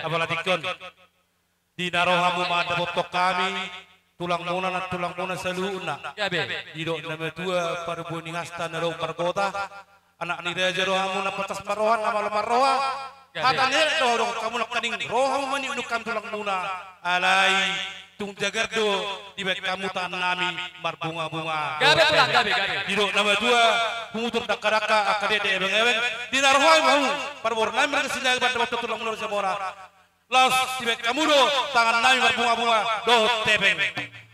apalagi kon di naro hamu mada botok kami tulang muna na tulang muna sa luuna Gabe. Didok na metua para buni hasta na raw parkota anak ni Raja rohamu na patas marohan na malam maroha Hata ni do do kamu nak kaning rohamu mani unukam tulang muna alai tung jagardo di bek kamu tan nami marbunga-bunga Gabe tulang gabe gabe. Diro nama dua pengutur dakaraka akade de ebeng ebeng di narhoi mau parbor nami mereka sila pada waktu tulang mundur semora los tibet kamudo tangan nami berbunga-bunga do tebeng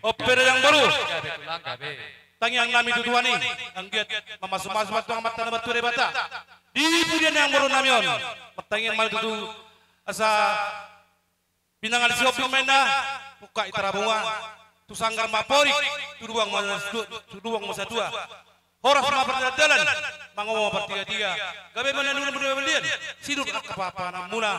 opera yang baru. Gabe tulang gabe. tangi yang nami tutuan ini anggiat mama semas semas tuang mata nama ture bata. Di pudian yang baru nami on tangi yang malu tutu asa pinangan siop mena buka itara bunga tu sanggar mapori tu masa tu ruang masa dua. Horas ma perjalanan mangomo pertiga tiga. Gabe mana nuna berdua belian sidur apa muna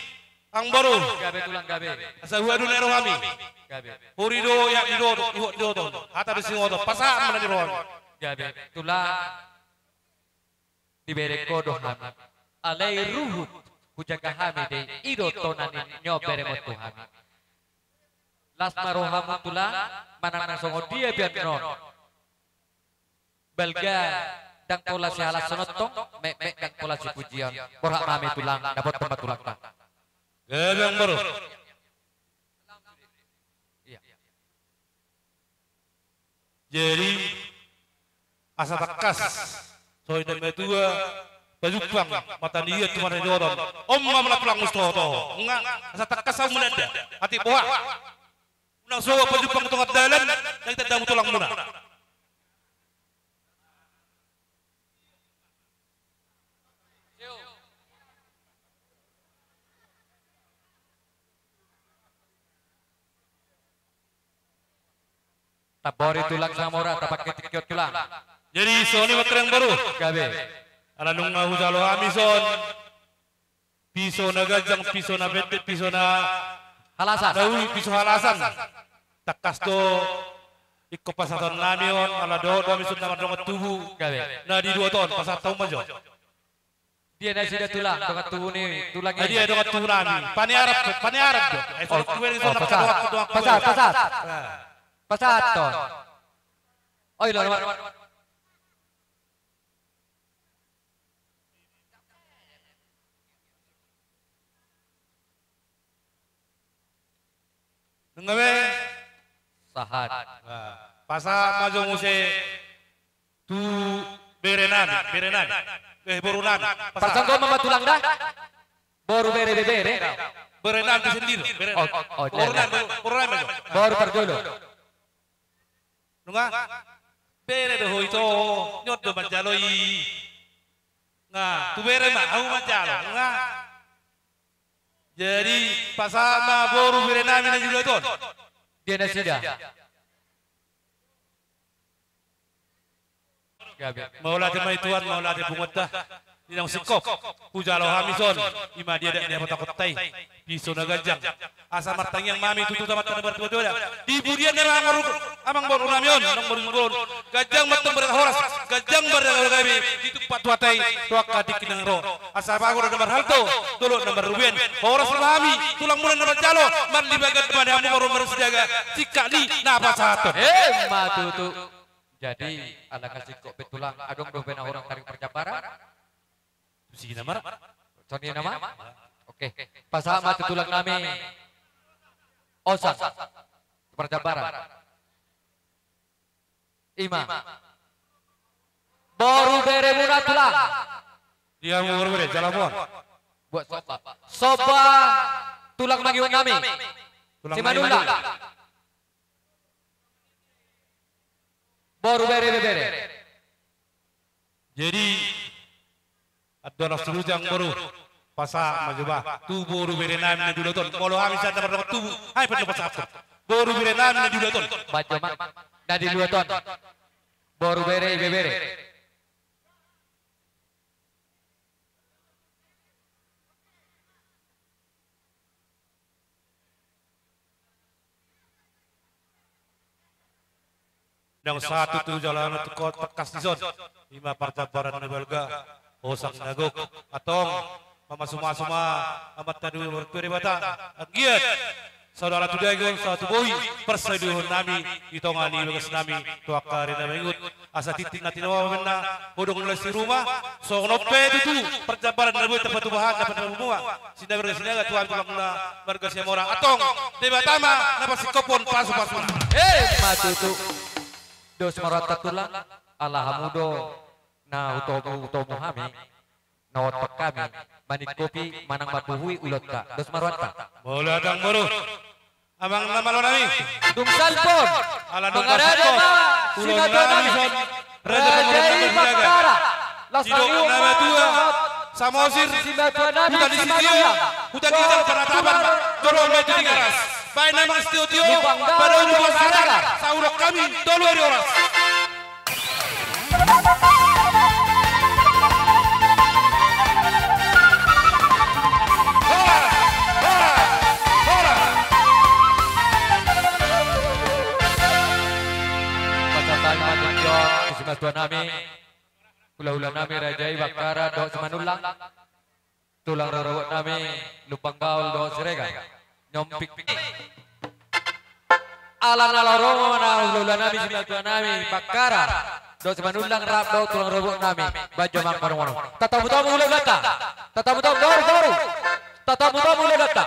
Ang baru Gabe tulang gabe. asa huadu na ro hami. Gabe. Hurido ya dido do do do. Hata di singodo pasa mana di ro hami. Gabe. Tulang dibere kodo hami. Alay ruhut kujaga hami de ido tonanin nyo bere mo tu hami. Las marohamu tulang nang songo dia biar non. Belga dang pola si halas sonotong mek mek dang pola si pujian. Borhak mami tulang dapat tempat tulang tak. Gabe ang baru. Iya. Jadi asa takas so ina medua bajupang mata dia cuma ada joron om ma mala pulang musto to nga asa takas sa muna da ati boha unang so bajupang tungat dalan nang tanda mo tulang muna Tabori tulang samora tapak ketikot tulang. jadi so ni makrang baru Gabe. ala nung nga hujalo amison piso na gajang piso na bete piso na Halasan. Dawi piso halasan. Takas to iko pasaton namion ala do do misut na madong tubu. Gabe. Na di dua ton pasatong majo. Dia na sida tulang, tungat tubuh ni tulang Adi ada kat tubu nami. Paniarap paniarap do. Eh so kuwer iso Oh, na pasat. kadua kadua. Pasat, pasat. Pasat to. Oy, lo naman. Nungawe. Sahat. Pasa majo muse tu berenan berenan. Eh borunan. Persangko mama tulang dah. Baru bere bere bere. Berenan di sendiri. Oh, Berenan. oh, Nyot do manjaloi. Nga, tu. Jadi pasama boru bere nami na juga ton. Dia na sida. Gabe. Maula de mai tuan, maula de bungot dah. Dinang sikop, pujalo hamison, ima dia dak dia takut tai. Piso na gajang. Asa martang yang mami tutu tamat kana dua. Di budian na amang amang baru namion, nang baru baru. Gajang matang berhoras, gajang berdagal gabi. Itu pat tuatai, tuak kadik kinang ro. Asa bago nomor halto, tulo nomor ruben. Horas mami, tulang mulan nomor jalo, man libagan pada amu baru baru sejaga. Cikali napa satu. Eh, matutu. Jadi, ala kasih kok betulang adong do bena orang tarik percaparan. Na mara. Contohnya nama? Oke. Oke, pasama tulang nami. Osang. Perjabaran. Ima. Baru bere tulang. Dia mau berbeda jalan. Buat soba. Soba tulang magiun nami. Tulang Si mani- Manula. mani. Baru bere bere. Jadi ada orang seluruh yang baru pasa majuba tu baru bere nami na dulaton. Kalau kami saya dapat tu hai pada pas apa. Baru bere nami na dulaton. Baca mak. Dari dua ton. Baru bere bere. Yang satu tu jalan tu kot bekas di zon. Lima perjabaran na belga. Osang nagok atong mama suma suma amat tadu berpere bata. Agiat saudara tu dagon satu boy persauduhan nami. Itongani bagas nami. Tu akari na mengut asa titik natin wa menna bodong nula si rumah. So nope itu perjabaran na boy tepat bahan dapat semua sina berga sinaga tuan tulang na berga siya orang. Atong debatama na pasikopon pasu pasu Eh, matutu. Dos marata tulang. Alhamudo. Na utomu utomu hami. Na otak kami. Manik kopi manang mapuhui ulot ka. Dos marata. Bola dang baru. Amang nama lo nami. Dungsal pon. Ala ma. Ulon Sinadwa nami Rajai. Bakara. Las Sidok nama. Samosir. Sinadwa nami. Hutan di sitio. Hutan kita penatapan. Dorong meja di garas. Baik nama. Lubang dalam, Pada lubang masyarakat. dalam. Saurok kami. Dolu hari orang. Hola! Sinadwa nami. Hula-hula nami Rajai Bakara. Dok semanulang. Tulang rorowot nami. Lupang gaul dok serega. Nyompik. Alang alarong mana hula nami sinadwa nami. Bakara. Dok semanulang rap dok tulang rorowot nami. Baju mang parung Tatamu-tamu hula data. Tatamu-tamu doru doru. Tatamu-tamu hula data.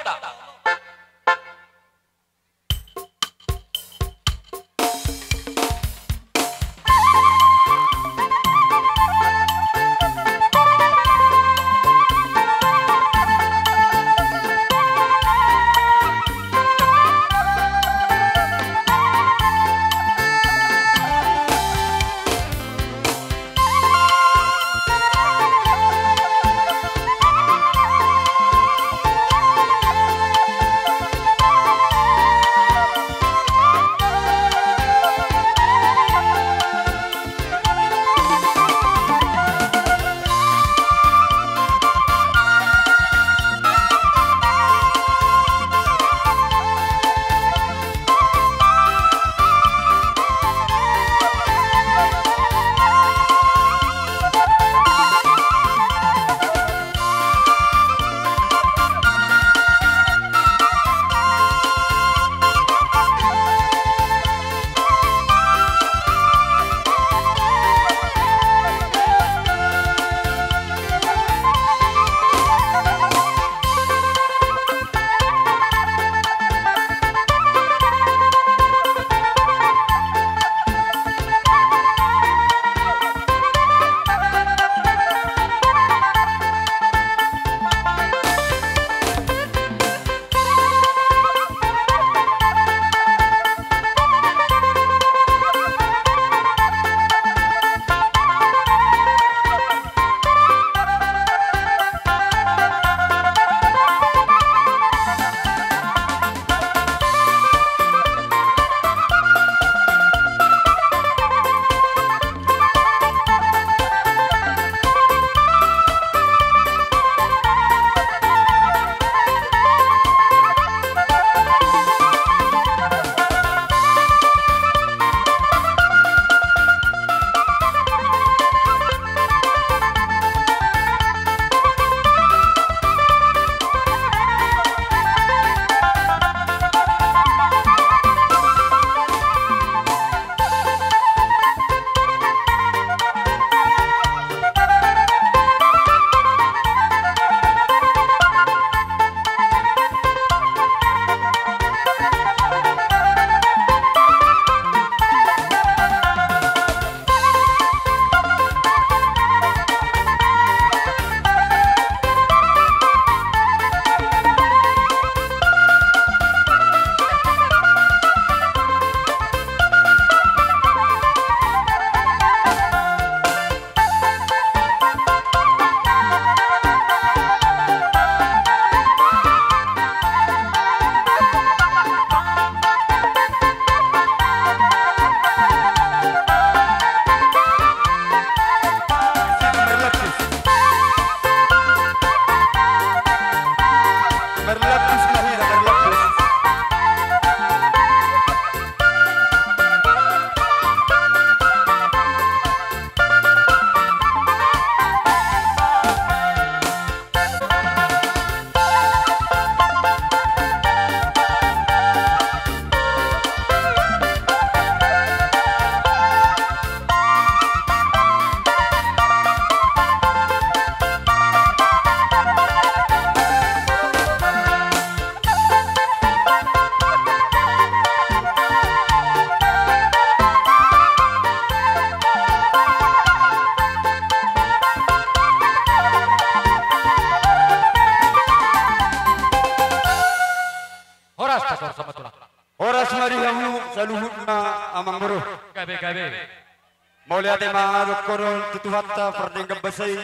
Koron tutuhatta perdeng kebasai.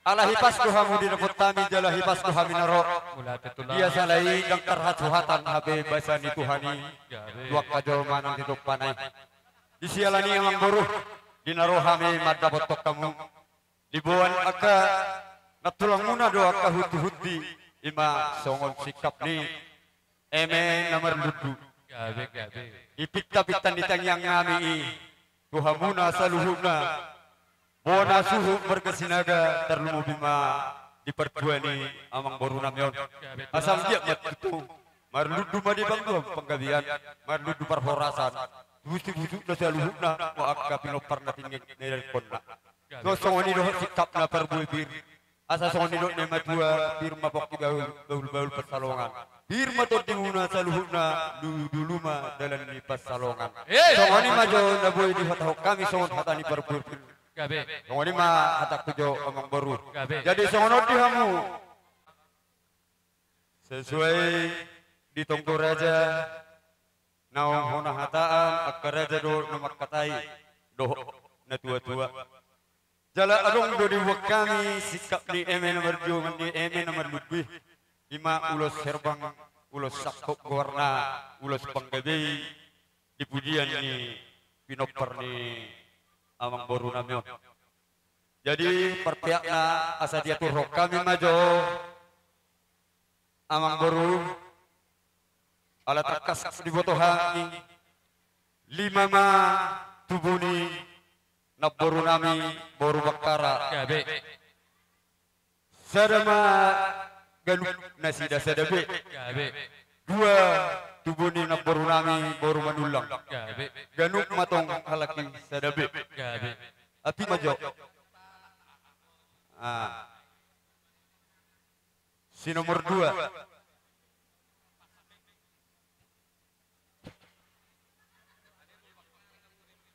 Ala hipas di nepot tami jala hipas kami naro. Mula tetulah. Dia salai terhat suhatan habe basa ni Tuhani. Dua kajo manang hidup panai. Di sialani amang buru. Di naro hame madda botok kamu. Di buan aka natulang muna do aka huti-huti. Ima songon sikap ni. Eme nomor ludu. Gabe gabe. Ipikta-piktan ditangyang ngami. Tuhamuna sa luhuna. Bona suhu berkesinaga terlumu bima dipertua ni amang boru namyon. Asam dia mat itu. Marludu madi bangdu penggabian. Marludu perhorasan. Busu-busu na sa luhuna. Mo akka pinopar na tingin nilal konna. No songoni do sikap na perbuy bir. Asa songoni do ne matua bir mabok baul baul baul persalongan hirmat di una saluhuna duluma dalam ni pasalongan. Eh! So ngani ma jo di fatahok kami songot hata ni parpurpil. Gabi. Ma atak tu amang baru. Jadi songot di hamu. Sesuai di tongko raja naong hona hataan akkaraja do namak katai do na tua-tua. Jala adong do di wakami sikap di emen nomor 2 di emen nomor 2. Ima ulos serbang, ulos sakok warna, ulos panggabi, dipujian ni pinoper ni amang boru namio. Jadi pertiakna asa diatur rok kami majo amang boru alat takas dibotohan lima ma tubuni naboru nami boru bakara. Ya, Serma sadama ganuk nasida sadabe Gabe. dua tubuni na boru nami boru manulang Gabe. ganuk matong halaki sadabe Gabe. api majo ah. Si nomor dua.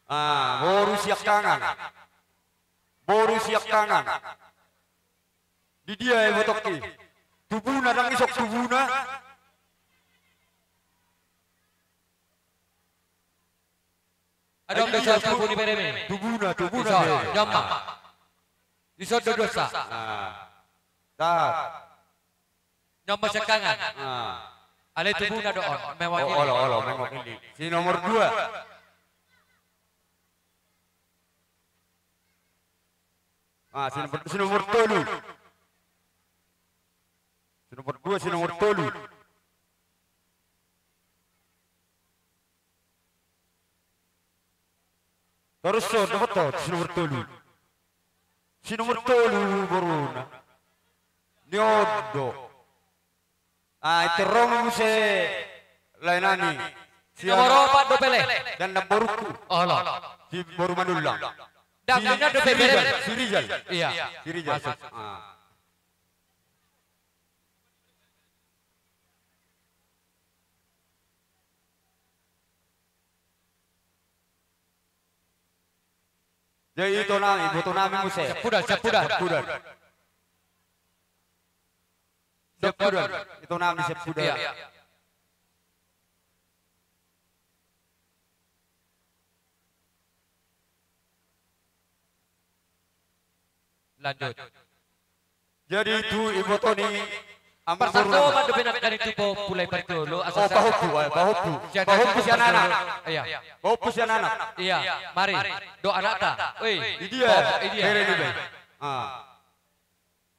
ah boru siap tangan. Boru siap tangan. Di dia yang botoki tubuna dang isok tubuna Adong dosa sepuluh di bereme. tubuna tubuna Iso. be. Nyama. Iso do dosa. ah tak Nyama sekangan. ah Ale tubuh na doon. Oh, Mewakili. olo, olo, mengok ini. Si nomor dua. Ah, si nomor, si nomor tolu. Si nomor dua, si nomor tolu. Terus so, nomor to, si nomor tolu. Si nomor tolu, boruna. Nyodo. Ah, itu romo muse lainani. Si Nomor empat do pele. dan namboruku Allah. si baru manulang. Dapatnya do bereme. si Rizal, Iya. si Rizal. Masuk. Ah. Jadi itu nami, butuh nami muse. Pudar, sepudar. Sepudar. Sepudar. Itu nami sepudar. Iya. Lanjut. Jadi itu ibu Tony ambil Persangko turun. madu pinatkan itu po pulai pertolo. Oh, bahuku, eh, bahuku. Bahuku si anak-anak. Iya. Bahuku si anak-anak. Iya. Mari. Do anak ta. Oi. Ini dia. Ini dia. Kere ni, Bay. Ah.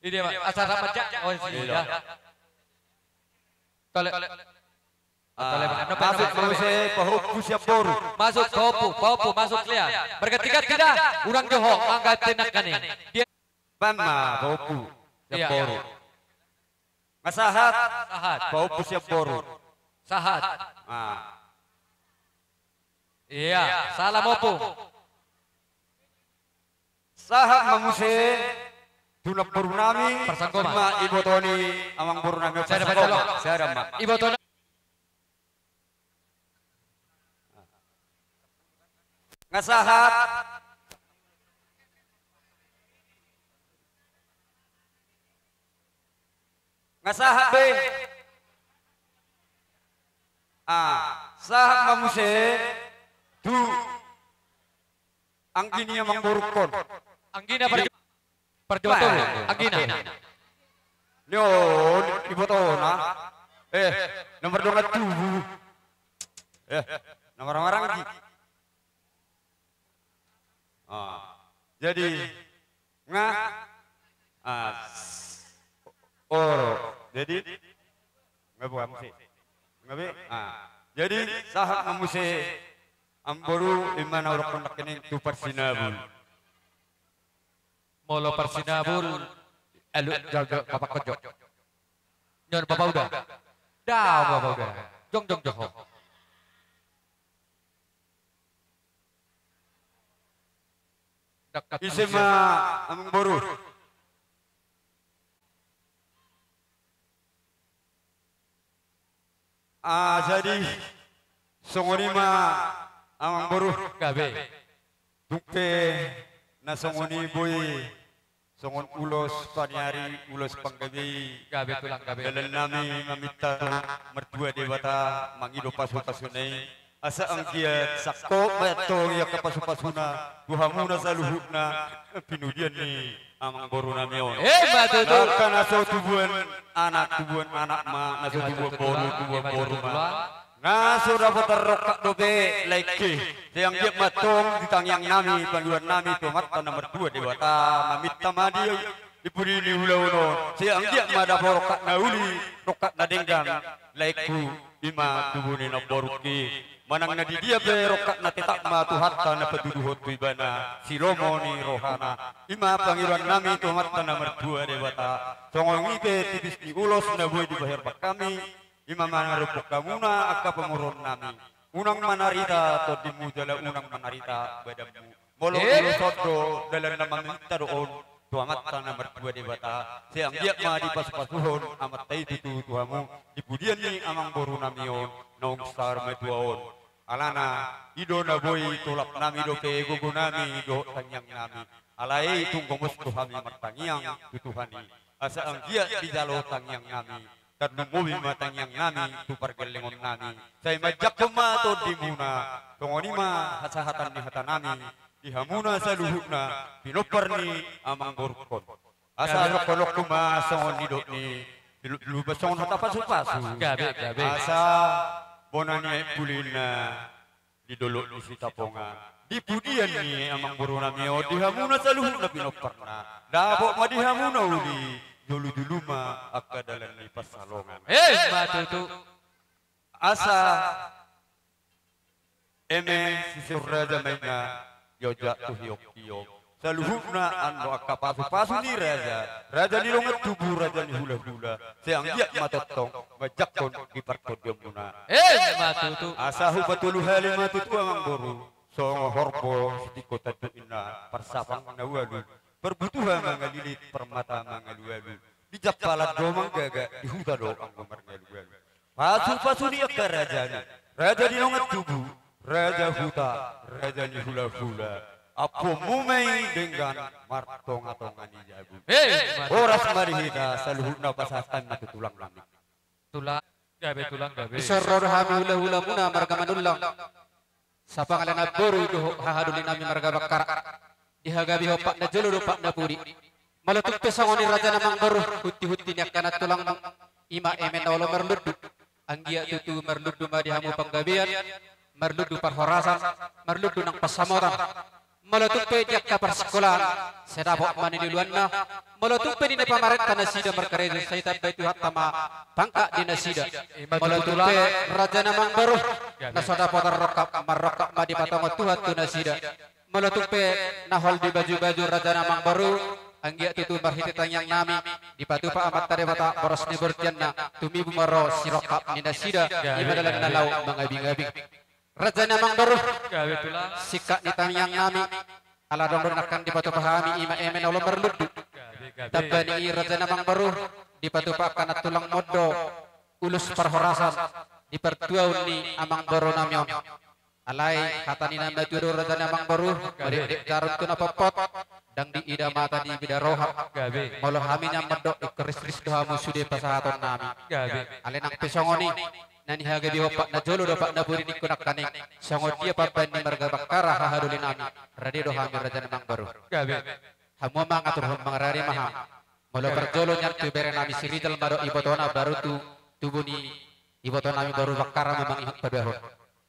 Ini dia. Asal rapat jak. Oh, sudah. Tole. Ah, Masuk eh, bahuku siap boru. Masuk popu, popu masuk lihat. Berketiga tidak, urang joho angkat tenak kani. Dia Bama, siap Iya. boru. Masahat, sahat, bahuku siap boru. sahat. Ah. Iya, salah popu. Sahat mamuse tunap boru nami. Persangkoma. Ma ibu Tony amang boru nami. Saya dapat persangkoma. Saya dapat. Ibu tona Ngasahat. Ngasahat be. Ah, sah mamuse tu anggini amang borukon. Anggina per perjoto. Anggina. Nyo, ibu tahu na. Eh, nomor dua tubuh. Eh, nomor orang lagi. Ah, jadi nga ah, oh, jadi nggak bukan musik. Nggak be? Ah, jadi sahak ngamusi amboru imana orang kondak ini tu persinabul. Molo persinabul elu jaga bapak kojo. Nyon bapak udah. Dah bapak udah. Jong jong jong. Isema amang Ah, jadi songoni ma amang boru. gabe. Dupe na songoni boy songon ulos panyari ulos panggabi Gabe tulang gabe. dalan nami mamita mertua dewata mangido pasu pasunay asa ang kiat sakto mato ya kapasu-pasuna guhamuna sa luhutna pinudian ni boru nami on Eh batu tu. Naka naso tubuan anak tubuan anak ma. Naso tubuan boru tubuan boru ma. Ngaso dapat terrokak dobe? Laiki yang dia matong di tangyang nami panduan nami tu mata nomor dua di wata mamit tamadi dipuri ni hulauno siang dia mada rokak nauli rokak nadenggang laiku ima tubuni na boruki manang na di dia be rokak na tetak ma tu hatta na peduduhot tu ibana si romo ni rohana ima pangiruan nami tu mata nomor dua di wata songong ibe tipis di ulos na buai di bahir kami Ima manarupok kamuna akka pemuron nami. Unang manarita to dimudala unang manarita badamu. Molo Eh? ulo sodro dalan na maminta doon. Tuamat ka na mertua di bata. Siang dia ma di pas-pasuhon amat tay tutu tuamu. Dipudian ni amang boru namion naung star metuaon. Alana ido na boy tulap nami do ke gugu nami do tanyang nami. Alai tunggong musto kami martangiang tutuhani. Asa ang dia di jalo tangyang nami. Dan numubi matang yang nami tu pergelengon nami. Saya majak kemato di muna. Tongoni ma hasahatan ni hata nami. Di hamuna sa luhutna pinopar ni amang borukon asa lokolok kuma songon ni do ni. Luba songon hata pasu pasu Gabe gabe. asa bonani pulina di dolo di sitaponga di pudian ni amang buru nami o di hamuna sa luhutna pinoparna dapok ma di hamuna uli. Dulu dulu ma akadalan ni pasalongan. Eh batu tu. asa. Eme sisir raja mainga. Yoja tu hiok hiok saluhukna ando akapasu pasu ni raja. Raja. Ni longat tubuh raja ni hula hula siang dia matotong majakon di parkod muna. Eh batu tu. asa hu batulu halima tu amang boru. Songo horbo sediko tatu ina persapang nawalu perbutuhan mangalilit permata mangalualu di japalat domang gaga di huta do ang ngalualu pasu pasu ni akka raja ni. Raja nongat tubuh raja huta. Raja ni hula hula apo mumay dengan martong atongan ni jabu Eh batu. oras marihita saluhuna pasatan matutulang lamik Tulang gabe tulang gabe. Isarror hami hula hula muna marga manulang. Sa pangalan na buru ito hahaduli namin marga bakara. Ihagabi ho pak na jolo pak na puri. Malutuk pe sangoni raja namang baru huti-huti niya kanat tulang mang ima emen na wala marludu. Anggia tutu marludu madihamu panggabian. Marludu parhorasan. Marludu ng pasamoran. Malutuk pe diyak ka persekolahan. Sedapok maniniluan na. Malutuk pe ni pamaret tanasida markaredo sa itab baitu hatama pangka dinasida. Malutuk pe raja namang baru. Nasada potar rokap marokap madi patongo tuhat tunasida. Malutuk pe nahol di baju-baju raja namang baru. Anggia tutu marhiti tanyang nami di patu pa amat tare mata boros ni bertian na tumi bumaro sirokap ni nasida ibadalan nalau mangabing-abing. Raja namang baru Gabe tulang. sikak ni tanyang nami ala dong akan di patu pahami. Ima emen Allah gabe. tabani raja namang baru di patu pa akan tulang modo. Ulus perhorasan. Di pertuaun ni amang baru namyon alai kata ni nama tudo raja namang baru bari dek jarut tu napapot dang di ida mata di bida roha. Gabe. Molo nya medok ikeris-ris dohamu sude pasahaton nami. Gabe. ale nang pesongoni nani haga biho pak na jolo do pak na buri ni kunak kaning. songo dia papan ni marga bakara hahadulin ami rade do hamir raja namang baru. Gabe. hamu mang atur hum mangarari maham molo perjolo nyan tu bere nami siridal maro ibotona baru tu tubuni. ibotona mi baru bakara memang ihak pabeho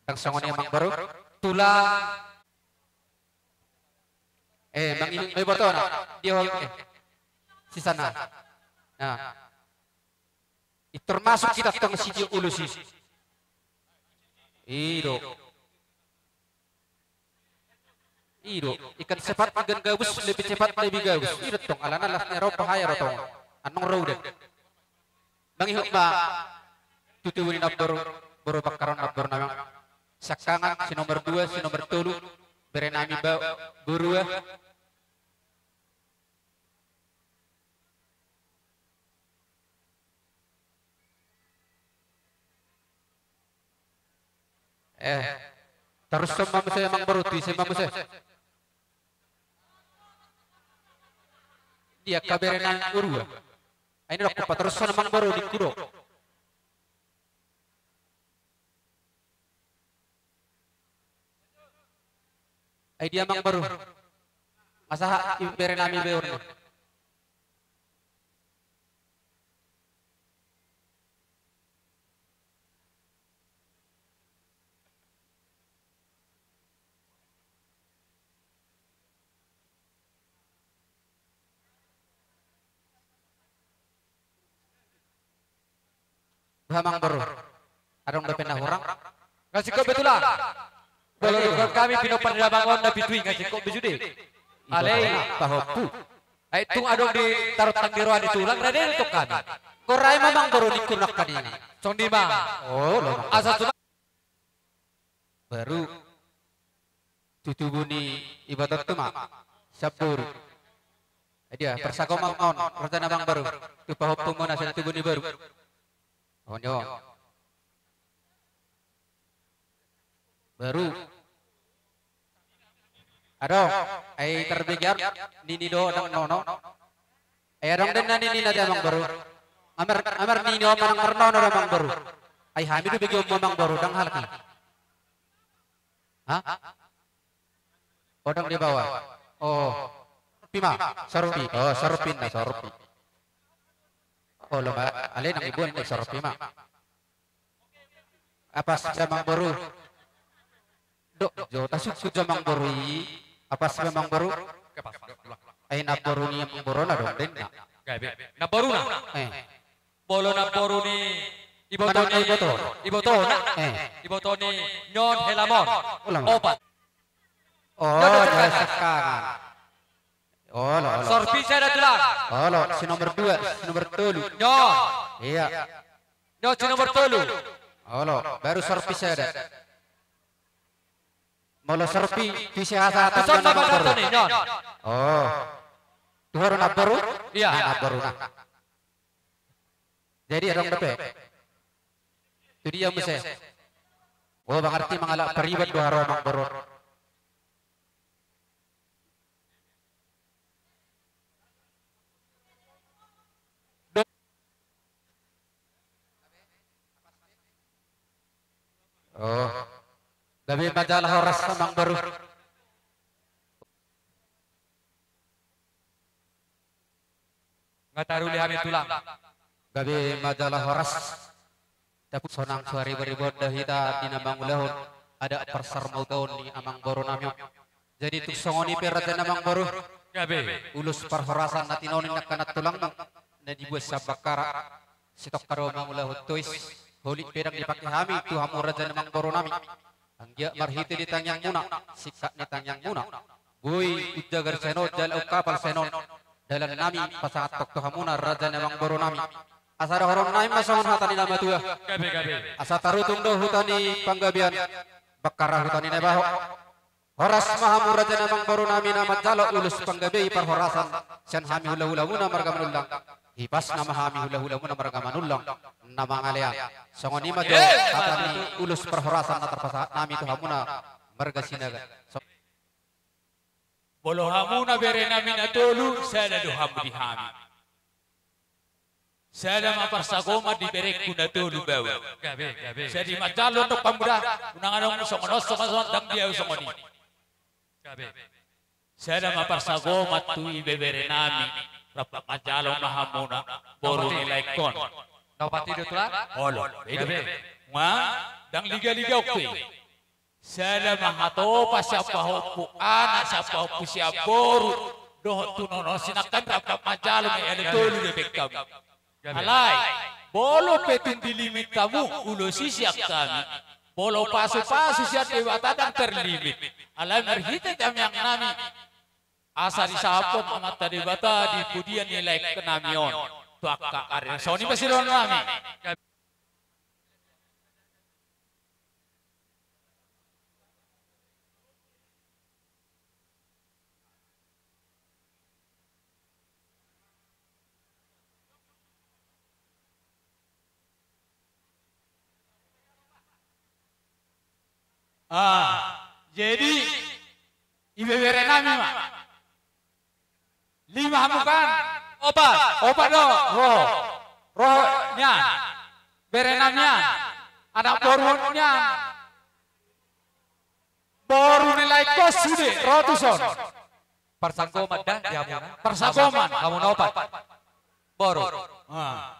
tang songo ni amang baru. tulang eh mang ihak ibotona dia hol eh sisana nah termasuk kita tang sidi ulusi Ido. Ido. Ikan cepat ikan gabus lebih cepat lebih gabus. Ido tong alana las nero bahaya rotong. Anong road. Bang ihok ba tutuwin na boro na boro namang sakangan si nomor dua si nomor tulu bere nami ba buru Eh, terus sama saya emang beruti sama saya. Dia kabere nang urua. Ini rok apa terus emang baru di kuro. Ay dia emang baru. Asa ibere nami Hamang baru. Adong da pena orang. Ngasih kau betulan. Kalau dengan kami pino pada bangun na bitui ngasih kau bejude. Alay. Pahopu. Ay tung adong di tarot tang diruan di tulang rade untuk kami. Korai mamang baru di kunak kanini. Song di bang. Oh, lo. Asa cuma baru tutubuni ibadat tuma sabur dia persagomang on rencana bang baru tu pahop tumuna sa tubuni baru oh nyo baru ado ay terbigyan nini do nang nono ay adong din na nini na damang baru amar amar nino manang karnono damang baru ay hamidu bigyo mamang baru dang halki Hah? Odang di bawah. Oh. Pima, sarupi. Oh, sarupin na sarupi. Oh, lama. Alin ang ibuan ni sarupi ma. Apa jamang baru? Dok, jo tasuk su jamang baru i. Apa jamang baru? Ay na baru ni ang baru na dong din na. Na baru na. Eh. Bolo na baru ni iboto ni iboto. iboto na. Eh. Iboto ni Nyon Helamon. Opat. Oh, Dok, dok, Oh, lo. Sorpisa na tulang. Oh. Si nomor dua, si nomor tulu. Nyon. Iya. Nyon si nomor tolu. Halo, baru servis ada. Molo serpi di sehasa na tangan ba baru. Oh. Tuhar na baru? Iya. Na baru. Jadi adong depe. Itu dia muse. Oh, bang arti mangalak peribad dua romang baru. Oh. Gabi majalah horas memang baru. Ngataru li kami tulang. Gabi majalah horas. Tapi sonang suari beribad dahita dinamang ulahun. Ada persar mau tahun ni amang baru namyo. Jadi tu songoni perata namang baru. Gabe. Ulus perhorasan na tinonin na kanat tulang mo. Na dibuat sa bakara. Sitok karo mang ulahun tuis. Huli pedang dipakai hami. Tu hamu raja namang baru nami. Anggia marhiti di tangyang muna. Sikat ni tangyang muna. Buy ujagar seno jalaw kapal senon. Dalam nami pasangat tokto hamuna raja namang baru nami. Asara horom naim masangon hatani nama tua. Gabe gabe. Asa tarutung do hutani panggabian. Bakara hutani nebaho. Horas mahamu raja namang baru nami nama jalo ulus panggabi parhorasan. Sen hami hula hula muna marga manulang. Hipas nama hami hula hula muna marga manulang. Nama ngalea. Songoni majo hatani ulus parhorasan na terpasa nami tu hamuna marga sinaga. So, Bolo hamuna bere namin atolu sa laduham di hami. Saya maparsagoma di berek kuna tulu bawa. Gabe, gabe. Saya di macalo untuk pemuda. Unang-unang songonos songonos dang dia songoni. Gabe. Saya maparsagoma tu ibebere nami. Mahamuna. Boru nilai kon. Olo. Dang liga-liga oke. Anak. Doh tunono sinakan rapat macalo may ada tulu de bekam. Alay, bolo petin dilimit kamu, ulo sisiak kami. Bolo pasu-pasu siya dewata dan terlimit. Alay merhita kami yang nami. Asa di sapot amat tadi bata di pudian nilai kenamion. Tuaka karya. So ni basiron nami. Ah, jadi ibebere nami mak. Lima bukan? Opat. Opat do. Roh. Roh nya. Berenamnya. Anak borunya. Boru nilai kos sudah. Rotuson. Persangkoman dah jamuna. Persagoman. Kamu nopat. Boru. Ah,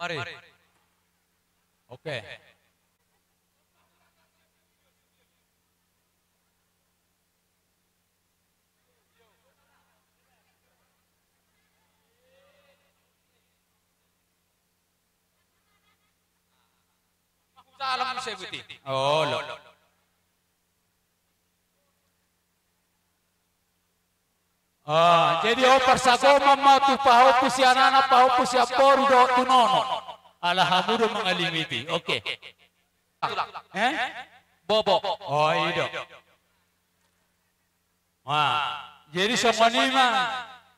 Mari. Oke. Salam saya putih. Oh, lo. Ah, jadi oh persagoma mau tu pahau pusi anak pahau pusi aporu do tunono. Alhamdulillah mengalimiti. Oke. Eh? Bobo. Oh, iya. Wah, jadi semua ni mah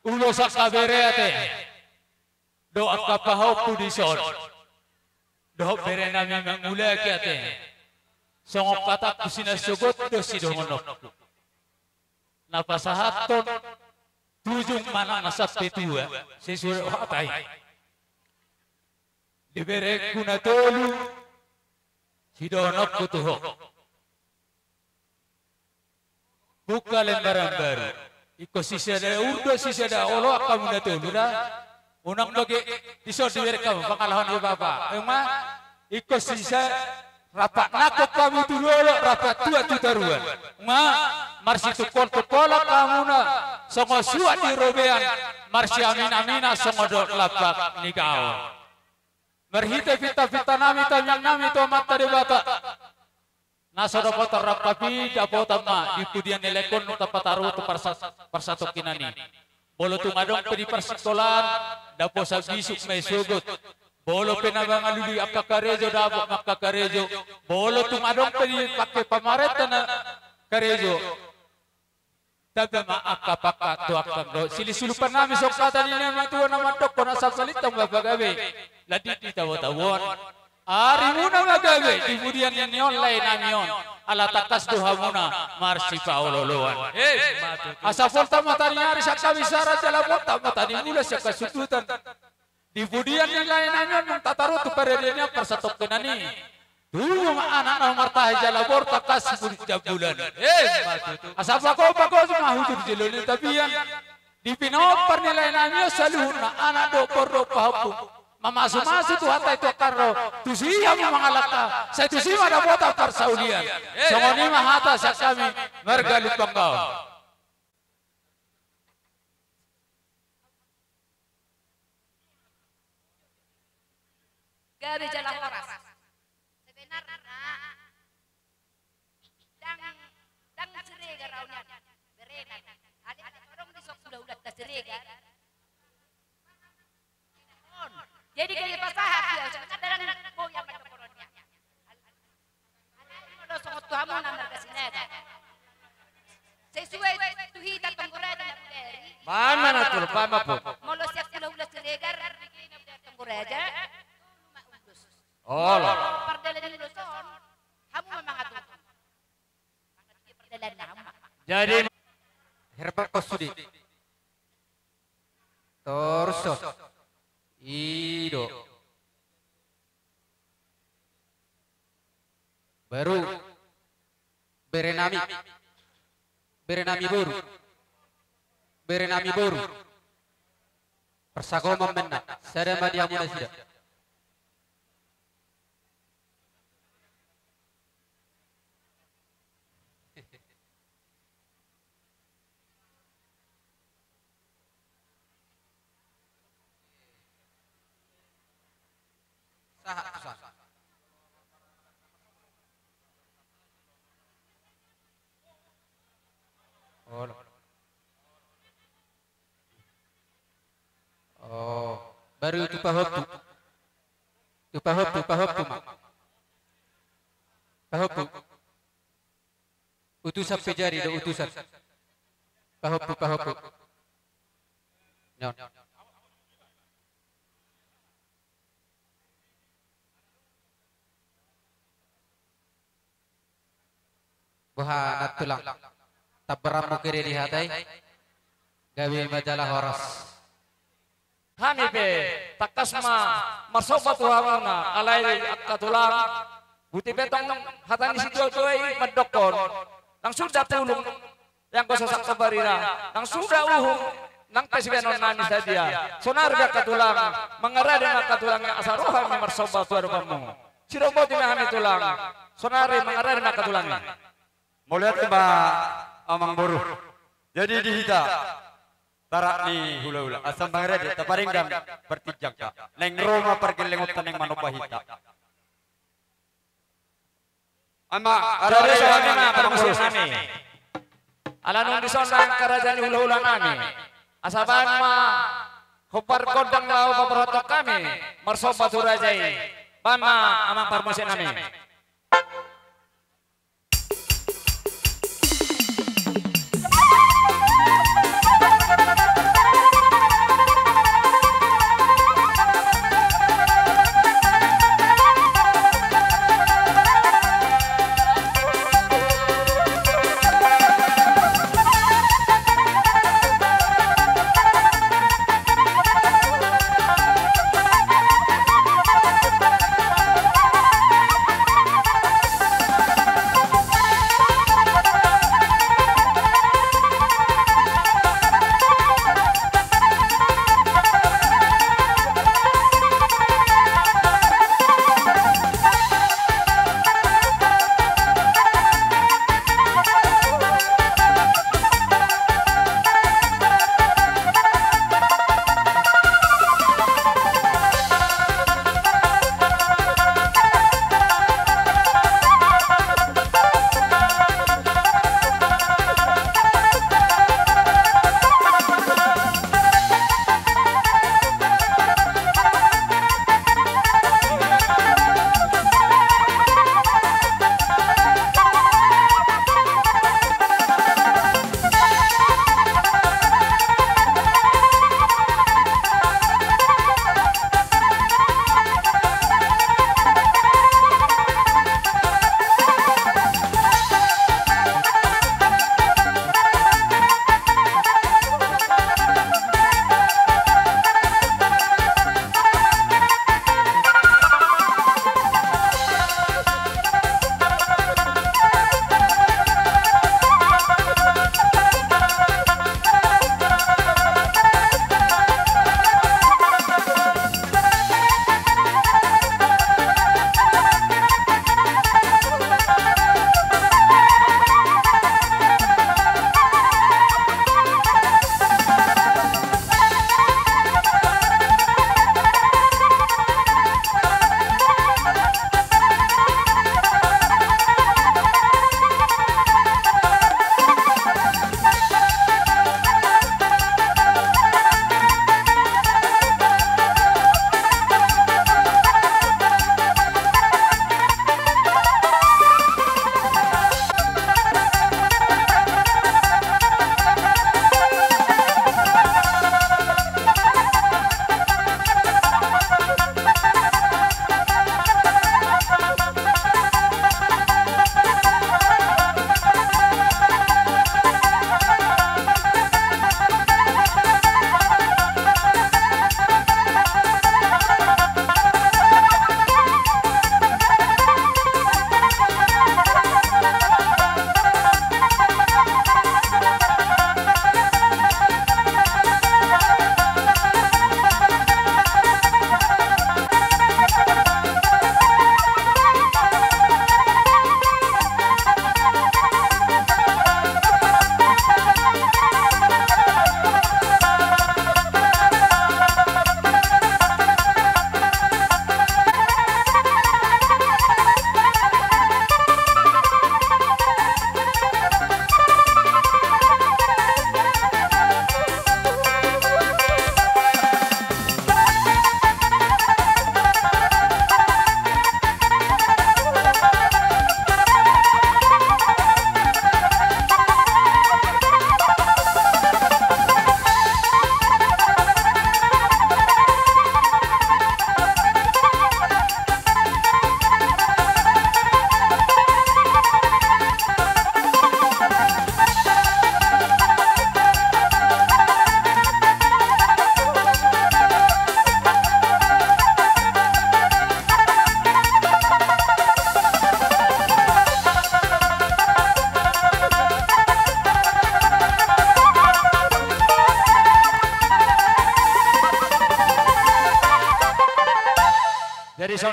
ulo sa kabere ate. Do akka pahau pudison. Do bere nami mangula ki ate. Songok kata kusina sugot do si dongonok. Napasahaton tujung mana nasa petua sesuai hatai. Dibere kuna tolu si donok kutuhok. Buka lembaran baru. Iko sisa ada urdo ada olo kamu na tolu dah. Unang diso dibere kamu pangalahan ni bapa. Emang iko sisa rapat nakok kamu tu olo rapat tua tu taruan. Ma marsi tu kol tu kola kamu na songo suat di robean marsi amin amina songo do lapak nikau. Merhite fita fita nami tanyang nami to mata de bata. Nasa do kota rakapi dapo tama di pudian nelekon no tapataru tu persat persatu kinani. Bolo tu ngadong pedi persikolan dapo sa bisuk may sugot. Bolo pinabang aluli akakarejo dapo makakarejo. Bolo tu ngadong pedi pakai pamareta na karejo. Taga ma akapaka tu akagro. Sili sulupan nami sok kata ni nama tuwa nama dok kona sasalitang babagabe. Ladi di tawo-tawon. Ari muna magabe di budian ni online namion. Ala takas duha muna marsi paololoan. Asa volta mata ni ari sakka bisara jala volta mata ni mula sakka sututan. Di budian ni lain namion nang tataru tu perediannya persatok kenani. Tuh anak nomor tahi jala borta kas bulan. Eh, matu tu. Asa bako bako semua hudur jeloli tapi yang di pinopar nilai nanya saluhuna anak do pordo pahapu. Mamasu-masu tu hatai tu karro. Tu siya mo mga laka. Sa tu siya na bota par saulian. Sa ngoni mahata sa kami. Margalit banggaw. Gabi jalan horas. Sebenarnya dang dang cerega raunya berenan. Adik-adik orang di sok sudah udah cerega. Jadi gaya pasahat ya, kadang mau yang pada koronnya. Ada sangat tuhamu namar kasineta. Sesuai tuhita tenggurada na dari. Mana na tu? Pama po. Molo siap sudah udah ceregar, bikin tengguraja. Oh, lah. Perdalan doson. Kamu memang atuh. Perdalan nama. Jadi Herba kosudi. Torso. Ido. Baru. Berenami. Berenami baru. Berenami baru. Persagoma menna. Sadama diamuna sida. Saha Oh. Oh, baru itu pahopu. Itu pahopu, pahopu, mak. Pahopu. Utusan pejari, do utusan. Pahopu, pahopu. Nyon. Buha tulang. Tabaram mo kiri dihatai. Gawi majalah horas. Kami be takasma marsoba tuhamuna alai akatulang buti betong hatani si tuai medokon nang sudah pulung yang kau sesak kabarina nang sudah uhum nang pesibenon nani sadia. Sonarga katulang mengarah dengan katulangnya asaruhan marsoba tuaru kamu siroboti mahami tulang. Sonari mengarah dengan katulangnya Melihat ba amang boru. Jadi dihita. Tarak ni hula-hula. Asam bangrede taparing dam pertijang ka. Neng Roma pergelengot taneng manopahita. Ama Dari arare kami kami na permusim kami. Alanong di sana kerajaan hula-hula kami. Asaban ma hupar kodang lau paparotok kami. Marsoba turajai. Pama amang permusim kami.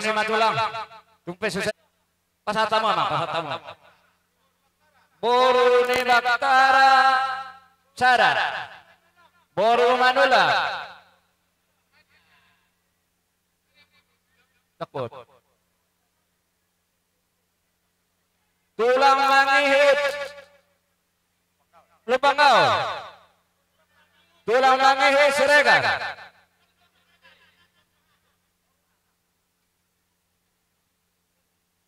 Jadi song lima tulang. Tumpe susah. Pasal tamu ama, pasal tamu. Boru ni baktara cara. Boru manula. Takut. Tulang mangihit. Lupangau. Tulang mangihit siregar.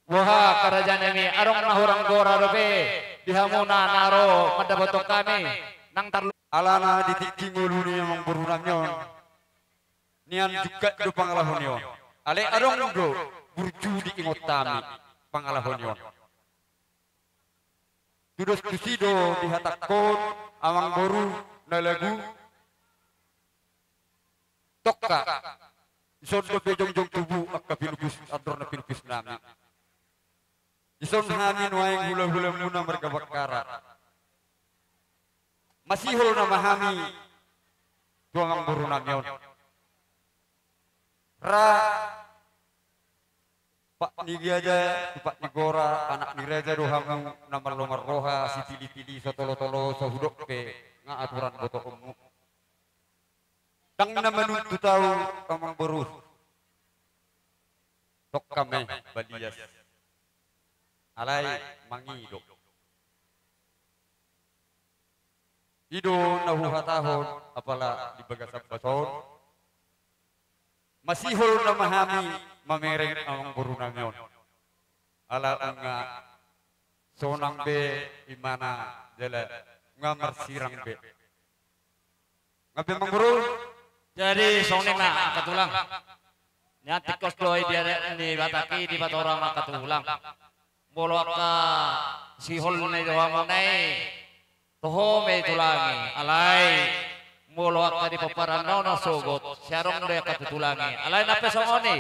Wah kerajaan ini arong nahurang gora robe dihamuna naro madabotok kami nang tarlu alana ditikking uluni yang berunang nyon nian juga do pangalahon yon ale arong do burjudi ingot tami pangalahon yon Tudos tusido dihatakon amang boru na lagu tokka ison do bejong jong tubu akka pilupis ador na pilupis nami ison hamin waing hula-hula muna mereka bakara masihol na mahami tuangang boru namyon ra Pak Nigi aja, Pak Nigora, anak ni Reza dohamu nama lomar roha, si tili-tili, sotolo-tolo, sahudok ke, nga aturan boto umu. Dang na manuntu tahu kamang berus. Tok kami balias. Alay mangidok. Ido nahuhatahon apala di bagasap bason. Masihol na mahami mamereng ang burunang yon. Ala nga sonang be imana jala nga marsirang be. Ngabe manggurul Jadi song na katulang. Nya tikos loy dia ni bataki di batora ma katulang. Bolo ka si hol na jawa mo nay. Toho me tulangi alay. Molo ka di paparanaw na sugot. Siyarong na katutulangi. Alay na pesong oni.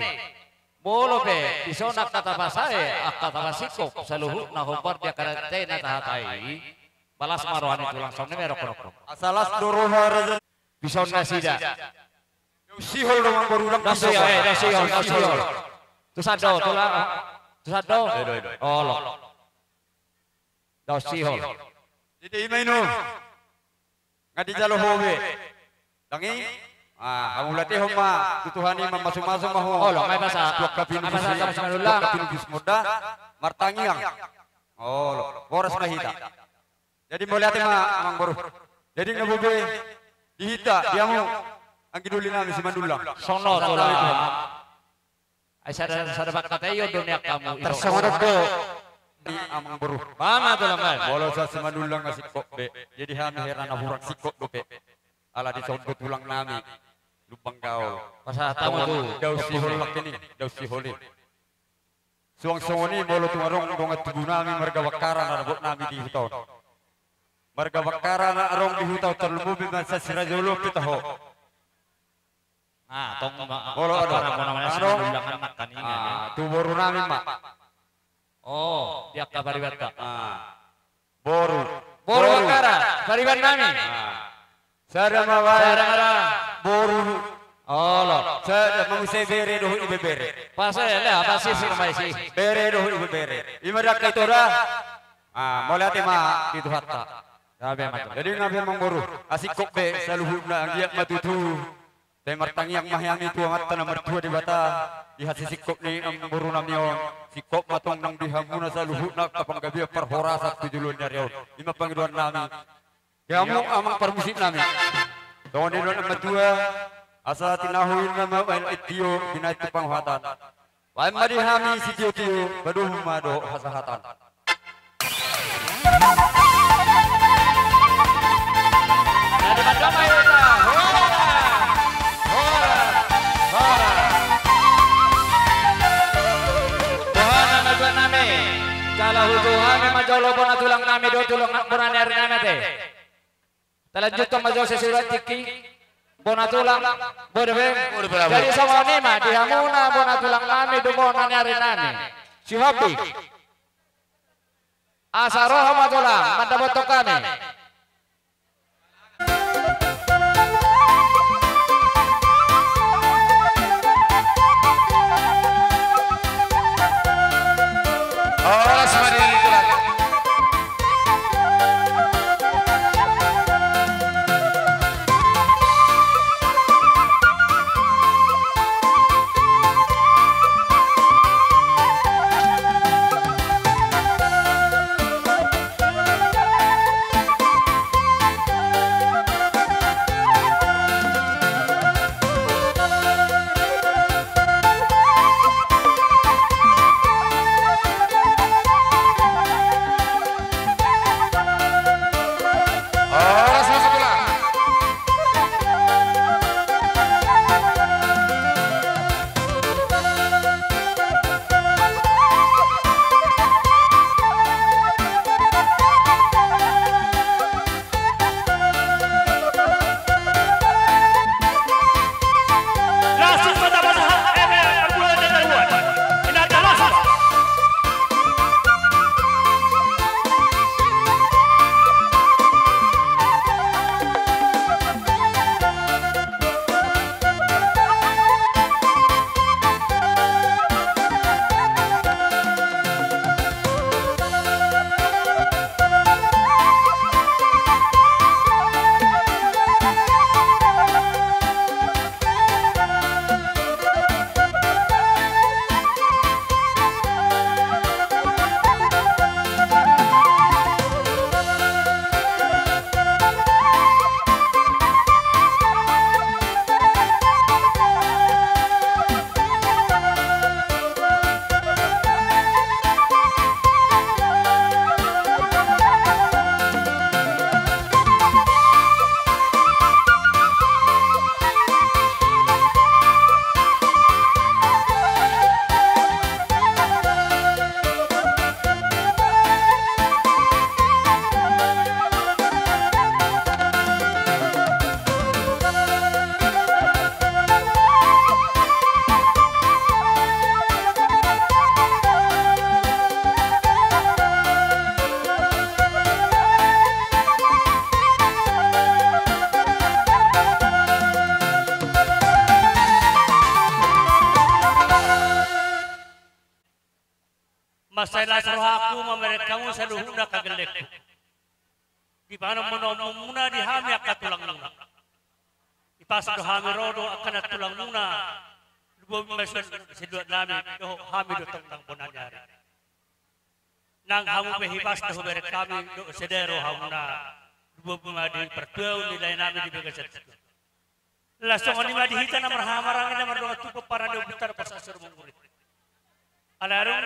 Bolo be, iso nakatabasay, akatabasikop sa luhut na hubar dia karate na tahatay. Balas maruhan itu langsung ni merok merok. asalas doroha raja Bison na sida. sihol namang barulang Nasi eh, nasi hol, nasi hol. Tusado, tulang. Tusado. Oh, lo. Nasi hol. Jadi imay no. Nga di jalo hobe. Dangi Ah, kamu latih homa tutuhani mamasum-masum maho. Oh, lo, may basa. Tuak kapin manulang. Tuak kapin bis muda. Martangiang. Oh, lo. Boras mahita. Jadi boleh hati ma amang boru. Jadi ngabube dihita dia mau ang giduli namin si Mandulang. Sono tulang. Ay sada sada bakta tayo dunia kamu. Tersangat do di amang boru. Mama. Bolo sa nga sikop be. Jadi hami heran na hurang sikop do be. Ala di sound ko tulang nami. Lubang gaul. Pasal tamu tu. Daw si hol ini, daw si holi. Suang songoni molo tumarong dong at tubo namin marga wakara na nabot namin di hutaw. Marga wakara na arong di hutaw terlumubi man sa sirajolo pitaho. Ah, tong ma. Bolo ano? Kanina. Ah, tuboro namin ma. Oh, dia kabaribat ka. Ah. Boru. Boro wakara, baribat namin. Sada mara. Boru. Oh, lo. Sada mangusay bere apa sih sih mai sih? Bere. Imadak. Ah, ma dito hatta. Jadi boru. Asik kok be sa luhub na ang giyak matutu. Tay martangi ang mahiyami tu ang atta na martua di bata. Ni ang boru matong nang dihamuna na kapang gabi. Ima pangiluan namin. Mo amang parmusik namin. Tawon nilo ang matua. Asa tinahuin na mawain itiyo binait panghatan. Wain madihami si tiyo-tiyo. Baduh mado hasahatan. Ada nama nami. Kalau Tuhan memang jauh na tulang nami do tulong nak pura nari nami te. Telanjut ke majo sesurat tiki. Bona tulang, bodoh beng. Jadi sama ni mah dihamuna bona tulang nami do bona nari nami. Si hobi. Asaroh ma tulang, manda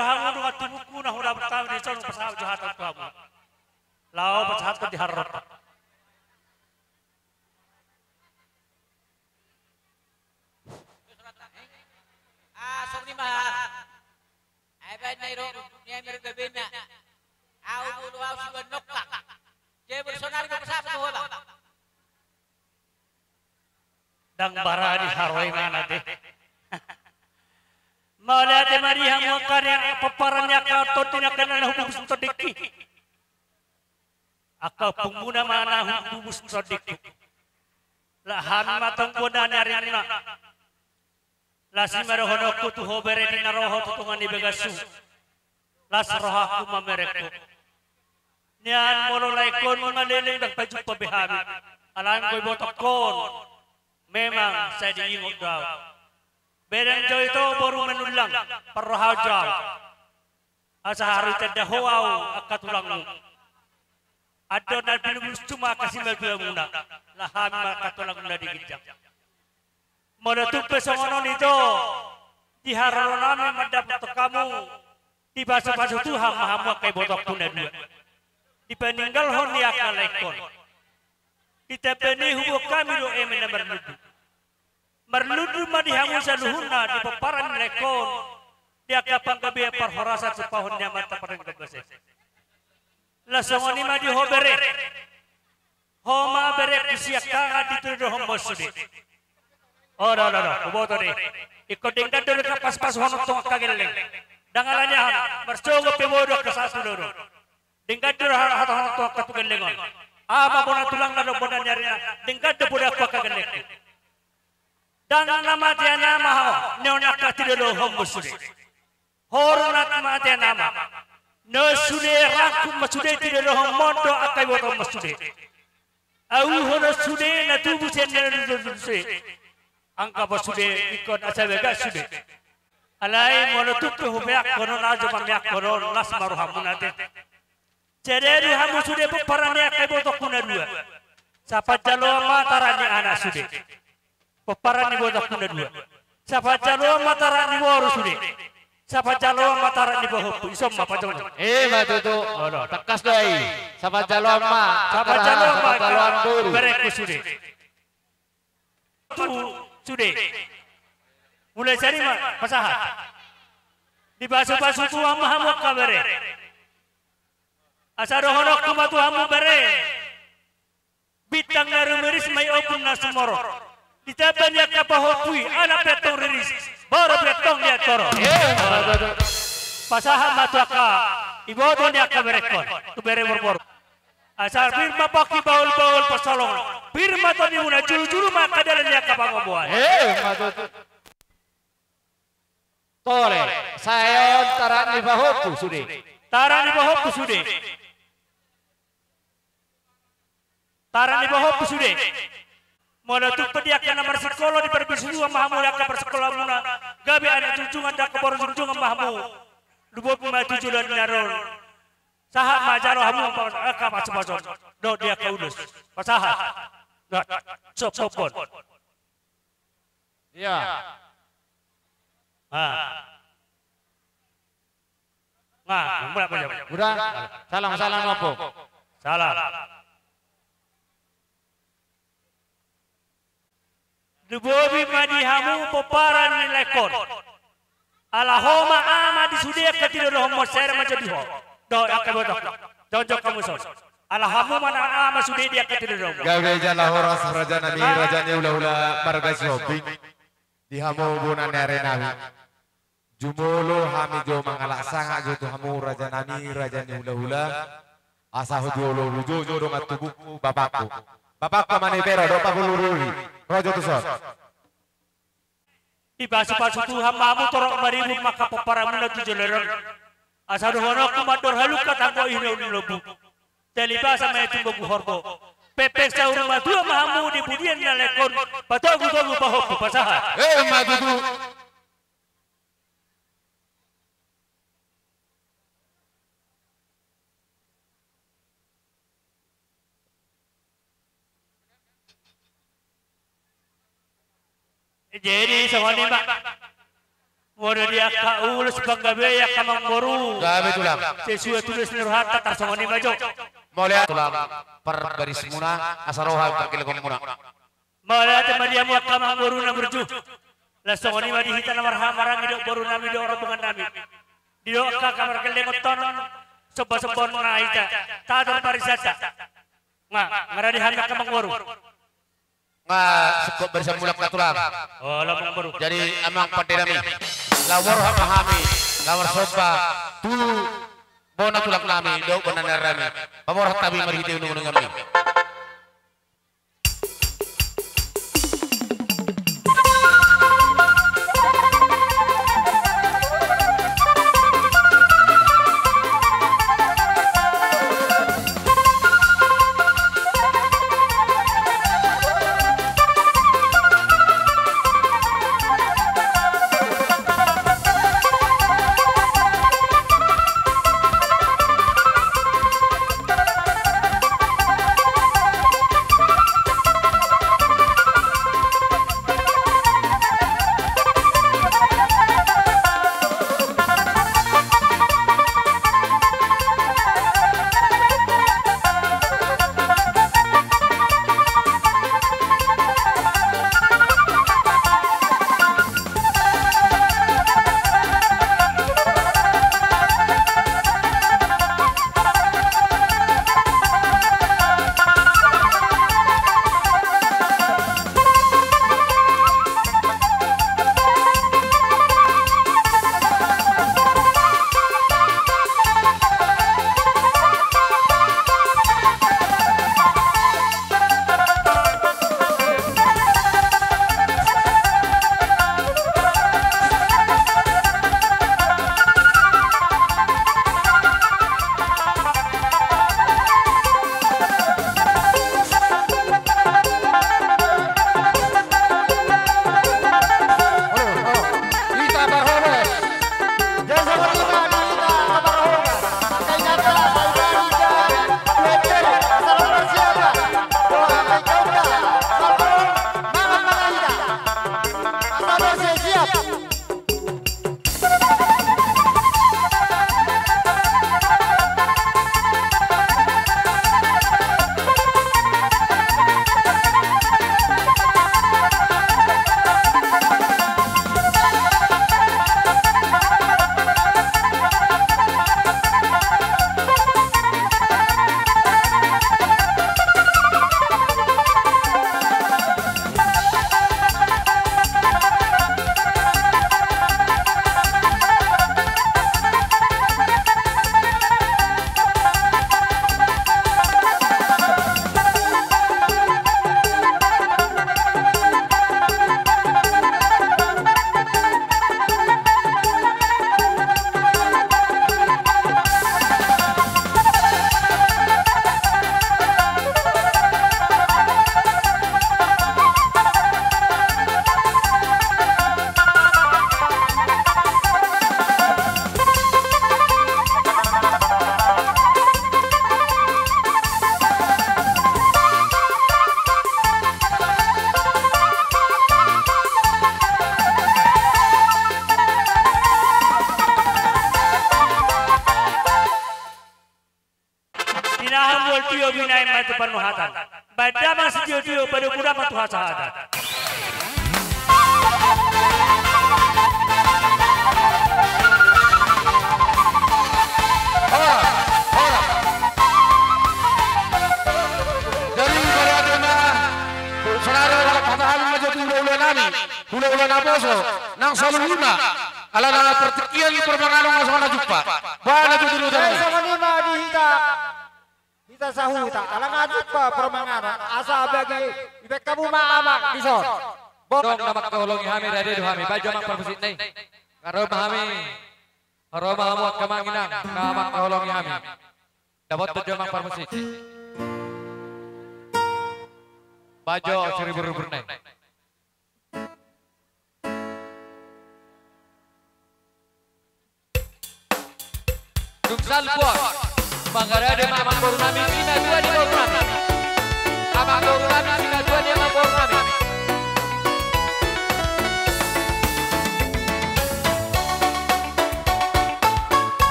Di sana jahat hamu. Pasahat ko di harap. Ah, bulu si ba? Dang bara di haroy mana de. Mala de Maria mo karya paparannya ka totina kana hubus todiki. Aka penguna mana hubus todiki. Lahan matang kuna nyari na. Lasi merohono kutu hobere di naroho tutungan di begasu. Las rohaku mamereko. Nian mololay kon mga liling nagpadyo pabihami. Alam ko'y botok kon. Diingok daw. Berang jo itu baru menulang perhajar. Asa hari tadahuau akatulang. Ada na binubus cuma kasih melbia muna. Lahan makatulang na digijak. Menutup pesongonon itu. Di harapan namin mendapat kamu. Di basu-basu Tuhan mahamu kay botok tuna dua. Di peninggal honi akalekon. Di tepeni hubo kami do eme na merludu. Merludu madihamu sa luhuna di paparan lekon. Di akapang gabi parhorasa sa pahon niya mata parang gagase. Lasongoni madi hobere. Homa bere kusiya kanga dito do hombo sudi. Oh, no, no, no. Kuboto ni. Ikut tingkat dulu pas-pas hono tong kageleng. Dangalannya han. Mersogo pemodo ke sasu dulu. Tingkat dulu har hat hono tong katugelengon. Ama bona tulang na bona nyari. Tingkat dulu budak kageleng. Dan nama dia nama ho. Nyonya kati dulu hom musude. Horunat dia nama. No sude rakum masude ti dulu hom mondo akai woto masude. Au hono sude na tubu sen na dulu angka basude ikon asa bega sude alai mono tuppe hubeak kono rajo bangyak kono las maru hamunate cederi hamu sude peparane kai botok kuna dua sapa jalo matarani anak sude peparani botok kuna dua sapa jalo matarani woru sude sapa jalo matarani bohop isom apa jongo Eh, matutu. Oh, no. Tekas doi. Sapa jalon ma. sapa jalo Sapa jalon buru. bereku sude tu sude mulai cari mah pasahat di basu-basu tu hamu hamu kabere asaro honok kuma tu hamu bere bitang na rumiris may opun na sumoro di taban ya kapahopui anak petong riris baru petong dia toro pasahan matuaka ibodo niya kaberekon kubere morbor asal firma paki baul-baul pasolong firma tadi muna juru-juru maka dalam niya kapangobuan Eh, matutu. Tole, sayon taran ni bahoku sude. Taran di bawah kusude. Taran di bawah kusude. Mula tu pediak yang nomor sekolah di perbisnu mahamu ke persekolah muna. Gabi anak junjungan dak kebaru junjungan mahamu. Lubo puma tujuh dan naron. Sahak majaro hamu aka pasu. Do dia kaulus. Pasahat. Nggak sop sopon. Iya. Ah. Nah, mula punya. Udah, salam salam apa? Salah. Dubobi madihamu peparan ni lekon. Ala homa ama di sudia ketido lo homo ser ma jadi ho. Do akan bodoh. Jonjok kamu son. Ala hamu mana ama sudia dia ketido lo. Gawe jala horas raja nabi raja ni ula ula marga shopping. Di hamu bunan nere nabi. Jumolo hami jo mangalak sanga jo tu hamu raja nabi raja ni ula ula. Asa hujolo lujo jo dong atubuku bapakku. Bapakku mani pero do pagulururi. Rojo tu sor. Di basu basu tu hamamu torok maribu maka peparamu na tujuh lerong. Asa rohono kumador haluk katanggo ihno ni lobu. Telibasa may tumbo guhorbo. Pepe sa urma dua mahamu di budian na lekon. Patogu togu bahok pasaha. Eh, madudu. Jadi sawani mak. Wala dia ka ulos panggabe ya kamang boru. Gabe tulang. Sesuai tulis nurhata tar sawani majo. Mulai tulang per baris muna asaroha pakil ko muna. Mala te madia mu kamang boru na berju. La sawani madi hita na marha marang ido boru na ido ora bungan nami. Dido ka kamar kelde ngoton soba sobon na ita. Tador parisata. Nga ngaradi handa kamang boru. Oh lamang boru. Jadi amang patirami. Lawar hamahami. Lawar soba. Tulu. Bona tulak nami. Do bona narami. Pamorah tabi marhiti unung unung kami.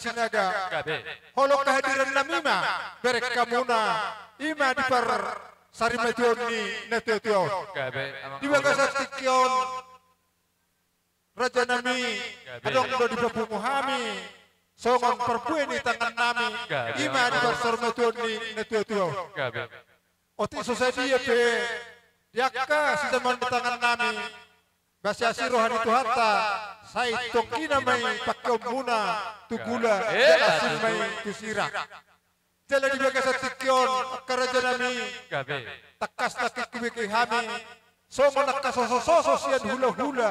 Sinaga. Holo kehadiran namima. Berek kamuna. Ima di par sari metion ni netetion. Di bagasar tikion Raja nami. Adong do di papumuhami songon perpue ni tangan nami. Ima di par sari metion ni netetion. Oti society ya pe diakka si zaman di tangan nami Basyasi rohani Tuhata Sai tongkina mai muna Tugula Asin mai tusira Jala di baga sa tikyon Karaja nami. Takas na kikubiki hami Somo nakasosososo siyan hula-hula.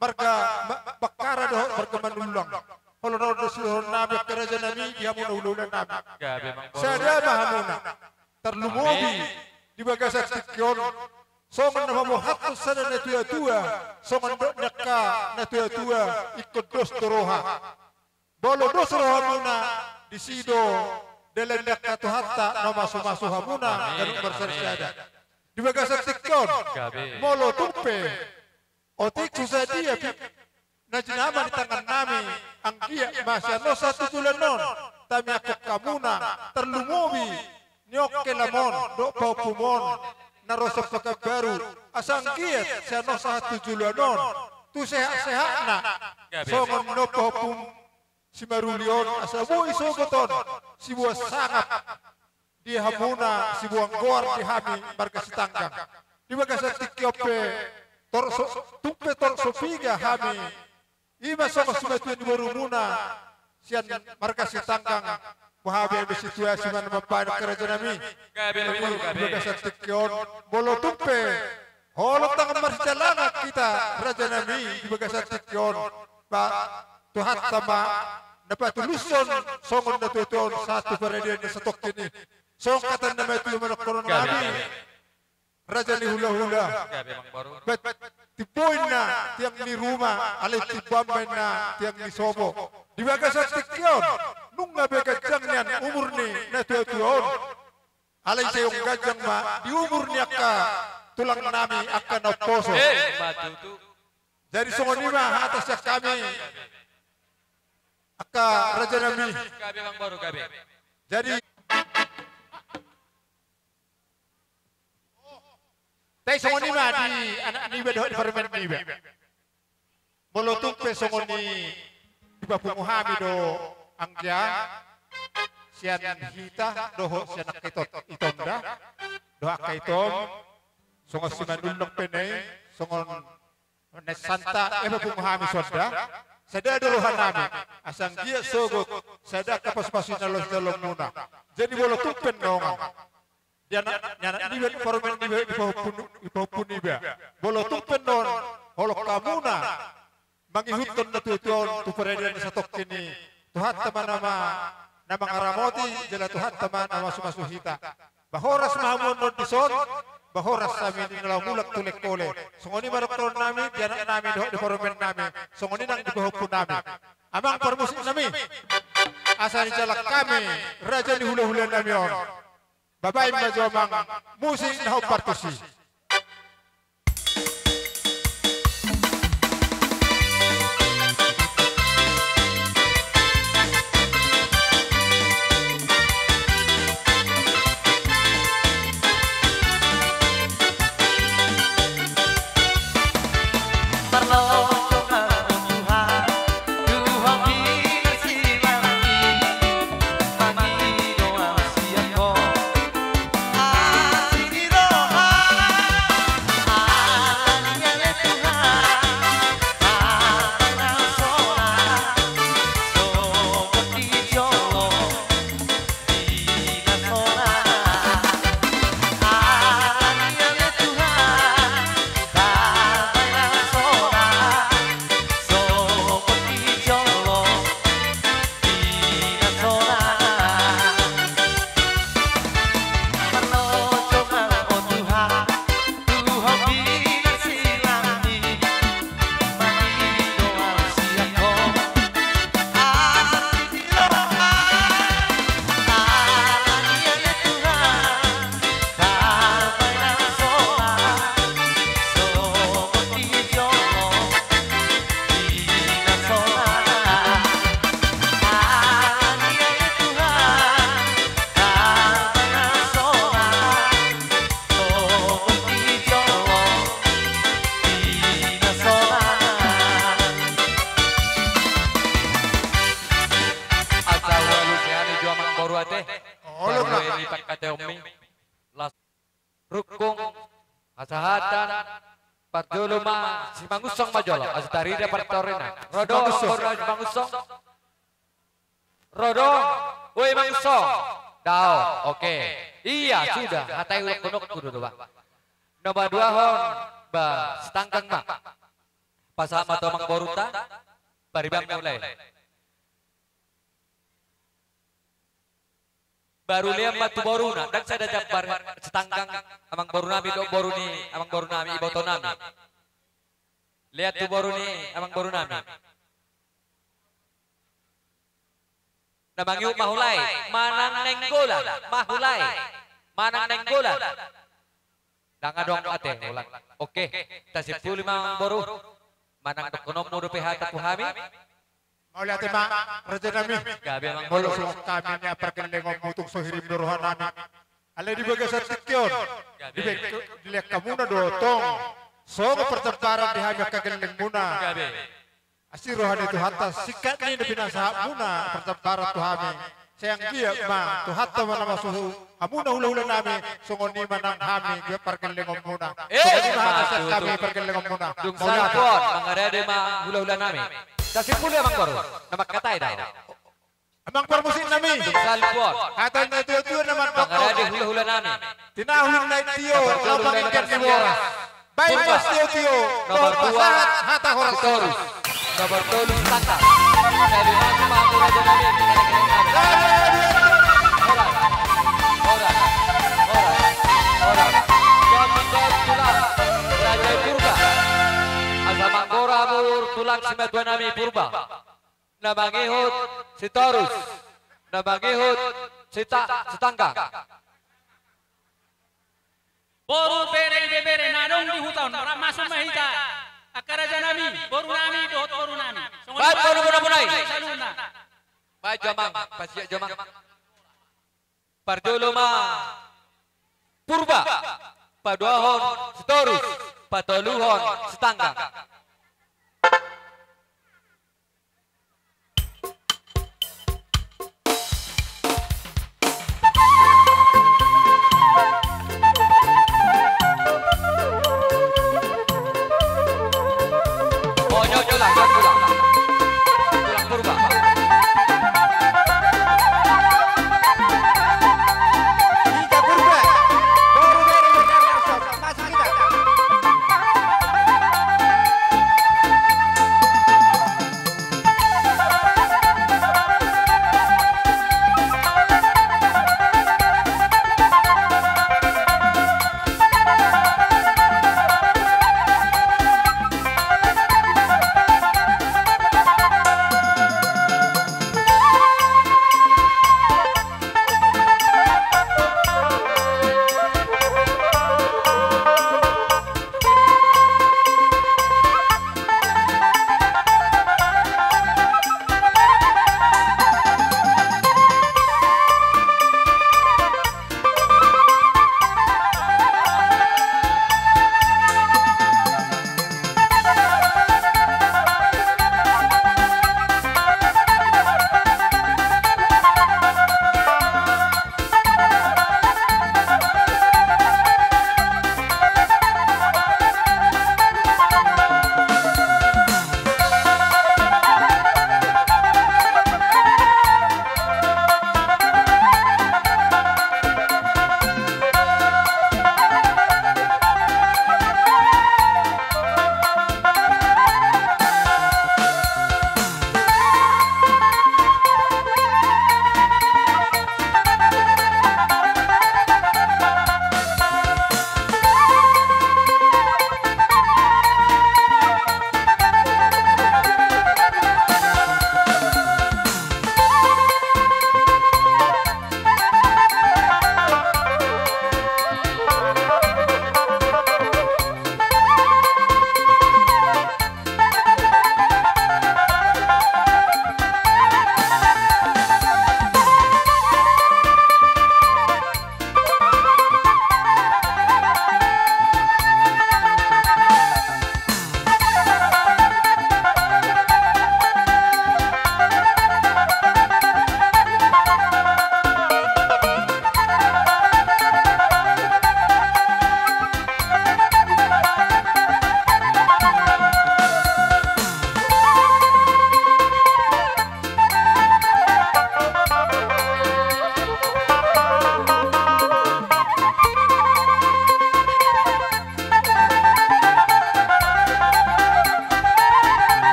Marga ma- bakara do marga manulang Holo no do suluhon nami Karaja nami Dihamu na hula-hula nami. Sada mahamuna Terlumubi Di baga sa tikyon Soman na mamuhat sana na tuya-tuya, soman do nyaka na tuya-tuya, ikut dos doroha. Bolo dos roha muna, disido, delen nyaka tuhatta, na masu-masu hamuna, ganun bersersiada. Di bagasar tikyon, molo tumpe, otik susah dia, na jinama di tangan nami, ang dia masya no satu tulanon, tami ako kamuna, terlumubi, nyoke lamon, do pau pumon, narosa pagkabaru asang giat sa no sa tujulanon tu sehat-sehat na songon no pahupum si marulion asa buhay sogoton si buwa sangap. Di hamuna si buwang goar di hami marga si tanggang di baga sa tikyope torso tumpe torso piga hami. Ima songo sumetuan di barumuna sian marga si tanggang Wahabi ang situasi man mapanak kerajaan tikyon, bolo tumpe. Holok tangan marsijalana kita raja nami ibaga sa tikyon. Ba Tuhan sama dapat tuluson songon na tuton satu peredian sa tok ini. Song kata nama itu yang koron nami. Raja ni hula-hula. Bet na tiang ni rumah, alay tibambay na tiang ni sobo. Di baga sa tikyon, nung nabegajang niyan, umur ni na tuyon. Alay sa yung gajang ma, di umur niya ka, tulang nami akan na poso. Jadi songon lima atas kami, baru gabi. Jadi Tay songon lima di anak ni bedo parlemen ni be. Molotung pe songon ni di papumuhami do angkya sian hita doho sian akitot itonda do akaitom songon si manulong penay songon ne santa e papumuhami soda sada dorohan nami asang dia sogot sada kapas pasin alos dalom muna. jadi bolo tupen nongang nyana ni ni bolo holo kamuna mangihutton na tutuon tu peredian sa tok kini tuhat taman nama nama ngaramoti jala tuhat taman nama sumasuhita bahoras mahamun non dison bahoras sami di ngelaw mulak tulek kole songoni marokton nami di anak nami doh di parmen nami songoni nang di bahupun nami amang permusik nami asal jalak kami raja di hula-hula nami on babayin majoman musi na hau partusi asahatan Pagduluma si Mangusong Majolo Astari de Partorena Rodo Rodo si Mangusong Rodo Woi Mangusong Dao oke. Iya sudah. Hatai ulok kunuk kudu dua. Nomor dua hon Ba setangkang mak Pasal mato mang boruta Baribang mulai baru lihat batu boruna dan saya ada bar setanggang. amang boru nami do boru ni amang iboto nami lihat tu boru ni amang nami namang yuk mahulai. Manang nenggola mahulai. Manang nenggola Danga dong ate ulang. Oke. Tasip puli mang boru. Manang dokunom mudu pihata puhami Ate ma, raja nami. gabi amang Molo boru so kami ni perkeling mutung so hirim doruhan nami. Ale di bagai sa tikyon. Di dilek kamu na dotong. So pertempuran di hanya kageling muna. gabi Asi rohani itu hatta sikat ni nabi nasa muna pertempuran tu hami. Sayang dia ma tu hatta mana masuhu. Amuna hula-hula nami sungoni manang hami dia perkeling muna. Eh, kami perkeling muna. Dung salpon, mangarede ma hula-hula nami. Tasip puli amang boru, namak katay daw. Amang permusin nami. Dung salpon, Katanya itu itu naman mangarede bakot. hula-hula nami. Tinahul na tiyo, nomor ni mas tiyo tiyo. Nomor dua, hata horas. Torus. Nomor. Dari mana raja nami, mur tulang si Medwa nami Purba. Namangihut si Torus. Namangihut si Ta, si Tangka. Boru bere bere nadong di hutan orang masuk mahita. Akara janami, boru nami dot boru nami. Baik, boru boru. Saluna. Baik jamang, pasya jamang. Parduluma Purba. Paduahon Sitorus. Patoluhon Setanggang. Oh,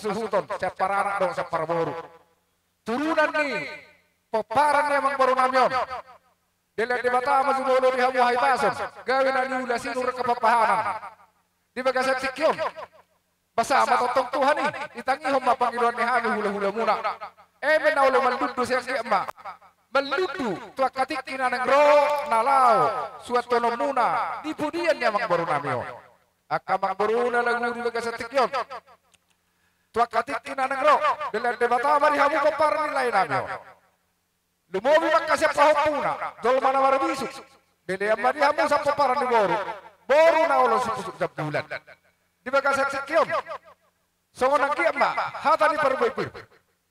Hasuhuton. Siap paranak dong siap paraboru. Turunan nih. Peparan nih emang baru namyon. Dila di bata ama sumolo di hamu hai pason. Gawin ani ula sinur kepapahanan. Di bagasat sikyon. Basama totong Tuhan ni. Itangi hom mapanggiluan ni hami hula-hula muna. Eme na ulo maludu siya siya ma. Maludu. Tua katik ina ng ro nalao. Suat tono muna. Di pudian niya mang baru namyo. Akamang baru na lagu di bagasat sikyon. Tua katik ina ng ro. Dila di bata ama di hamu paparan nilai namyo. Lumobi makasya pahopuna, dol mana marabisu. Dede amari hamu sa paparan ni boru. Boru na ulo si pusuk jab bulan. Di bagasat sekion. Songon ang kiyama, hata ni perboy-pir.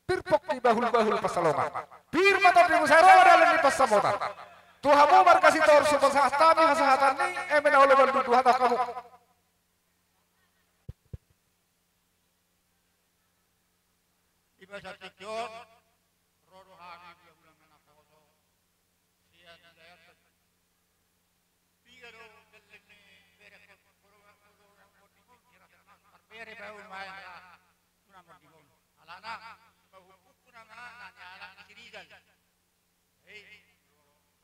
Pirpok di bahul-bahul pasalongan. Pir mata di musara dalam di pasamotan. Tuhamu markasi tor supan sahatami hasahatan ni, emen na ulo baldudu hata kamu. بيتا تكيون رورو هاني بيولا منا فوزو سياد لأيات بيرو دلني بيرك قروا قروا مديمون جرا دمان بيري باول ما يا كنا مديمون الانا بهو كنا ما ناني على كريجل هي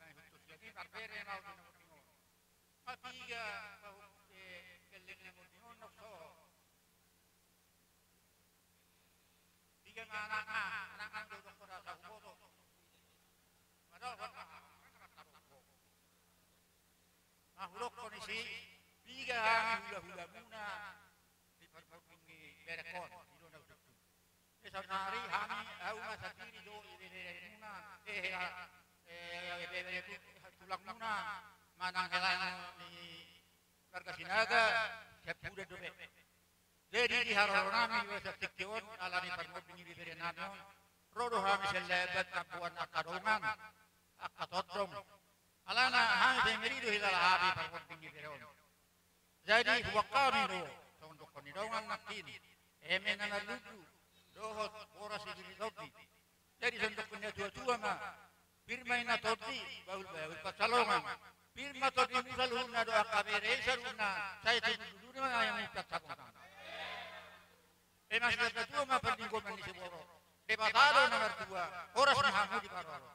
ما هو تسجدي بيري ما مديمون ما فيها بهو كلنا مديمون نفسه anak anak anak duduk pada sahubo. Padahal Mahulok kondisi hula-hula muna di perbingi berekon di dona udah. Esok hari kami au masa diri do ini muna eh eh tulang muna manang helang ni warga sinaga siap udah dobe. Jadi di haroro nami wasa tikyon ala ni perbingi bibere namion rodo kami selebat kapuan akadongan akatotong. Alana hang te merido hilala habi parpot tinggi beron jadi huwag kami do tondok kami dongan nakin eme na naludu dohot oras ibili toti jadi tondok kanya tua-tua ma. Pirmay na toti baul baul patsalongan pirma toti musal huna do akabere saruna saya tududu na yang patsakongan e mas tua ma pendingko man di seboro debatado nomor dua oras mahamu di paroro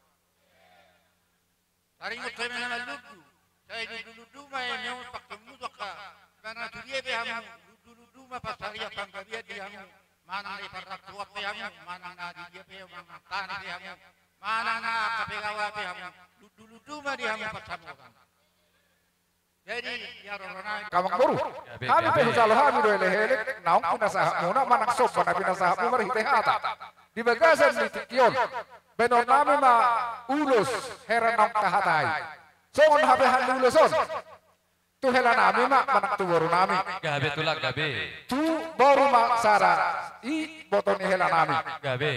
Taringot kami na naludu. Saya ludu-ludu ma yang yung paktemudo ka. Karena tuliye be hamu. Ludu-ludu ma pasariya panggabiya di hamu. Manang na iparaktuwa pe hamu. Manang na di dia pe hamu. Tani pe hamu. Manang na kapegawa pe hamu. Ludu-ludu ma di hamu pasamukan. Ya. Kamang baru. Kami pe husalo kami do hele naung pinasaha muna manang sob na pinasaha mo marhite hata. Di bagasan ni tikyon. Benon nami ma ulos heran nang kahatay. Songon habehan uloson. Tu hela nami ma manak tu baru nami. Gabe tulak gabe. Tu baru ma sara i botoni hela nami. Gabe.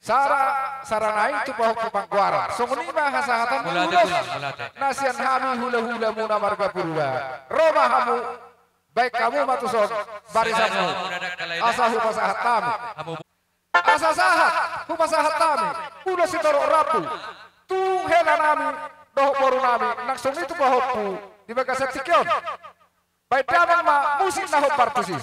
Sara saranai tu ima hasahatan Mulate ulos. tulak mulate. Nasian hami hula-hula muna marga purwa. Roma hamu baik kamu matuson barisamu. Asahu pasahat kami. Hamu Asa sahat, humasahat kami. Ulo si toro rapu. Tu hela nami, dohok boru nami. Naksong itu bahokku. Di bagasat sikyon. Baik damang ma, musik nahok partusi.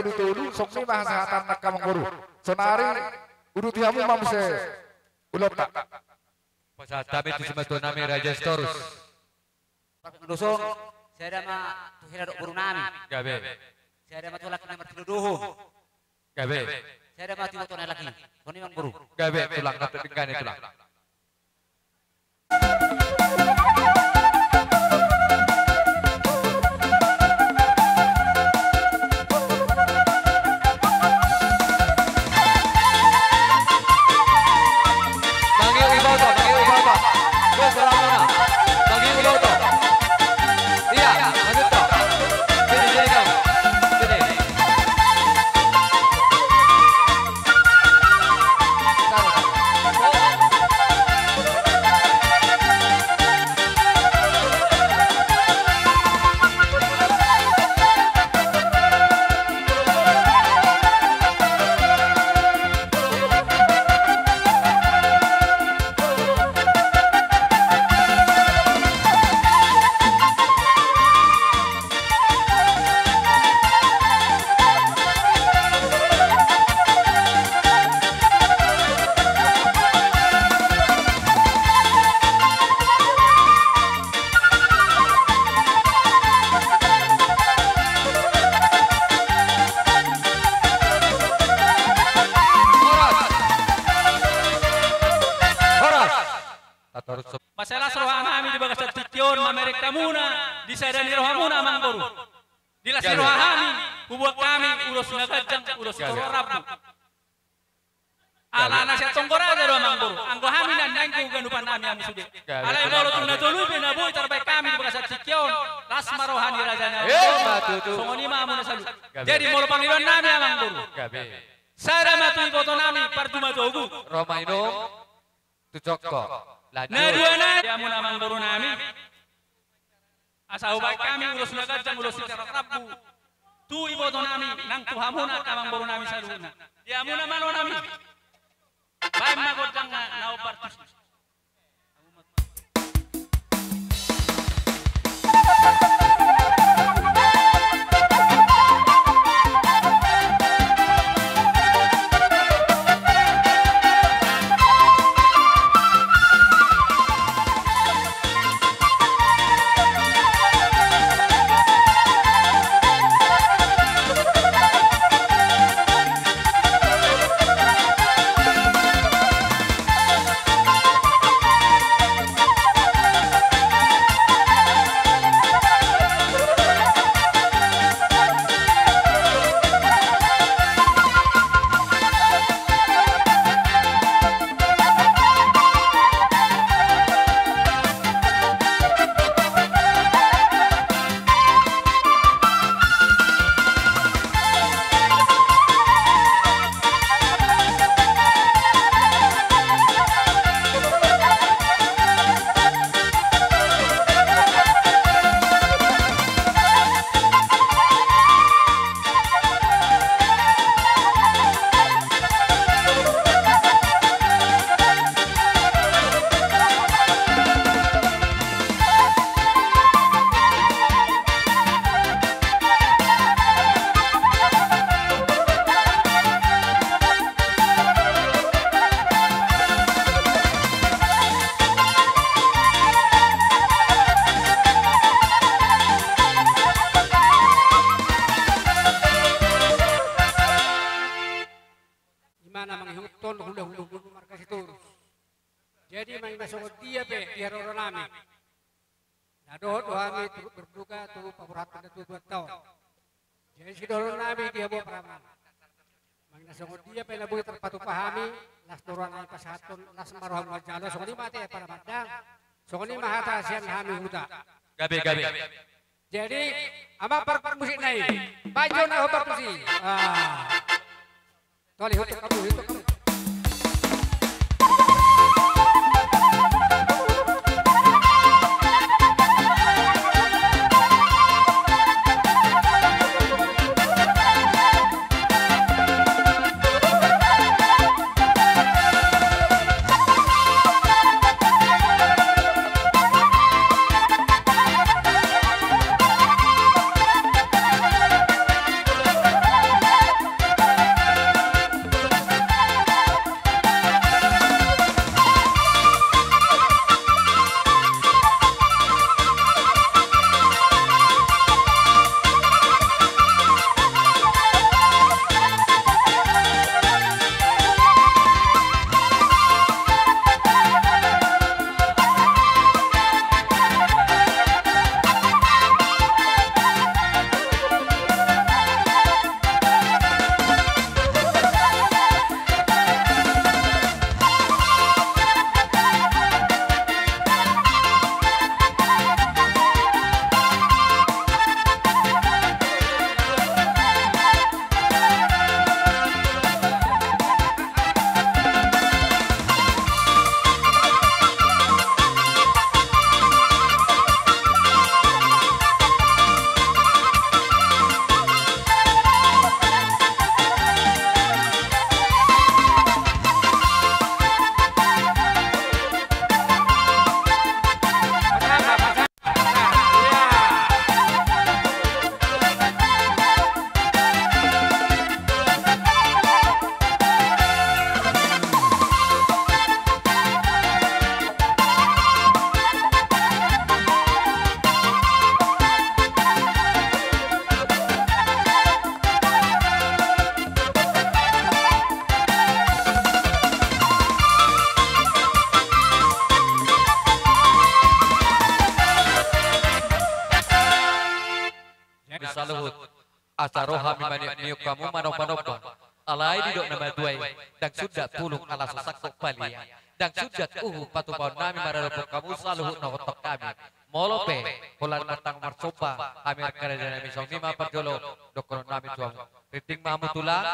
tolu tolu sokni bahasa tanah kamanguru sonari urut hamu mamse ulota bahasa tabe tu semetu nami raja storus dosong saya ada ma tuhira dok buru nami. Gabe saya ada ma tulak nama tududuhu gabe saya ada ma tuwa tuwa lagi. Koni mang buru gabe tulak kata tingkahnya tulak Thank you. gabe gabe jadi apa perper musik naik. Pajon nah perper musik ah. Tolih hutuk kamu hutuk kamu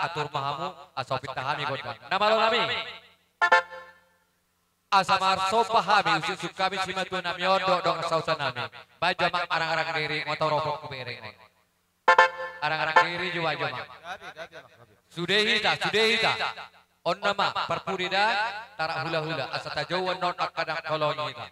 atur mahamu asal pitahami godang nama lo nami? Asamar sopa hami usus kami simatu nami ondo dong sausa nami baja mak arang-arang diri motor rokok kubereng arang-arang diri juga joma sudehi ta sudehi ta on nama perpurida tarak hula-hula asata jawan non kadang koloni ta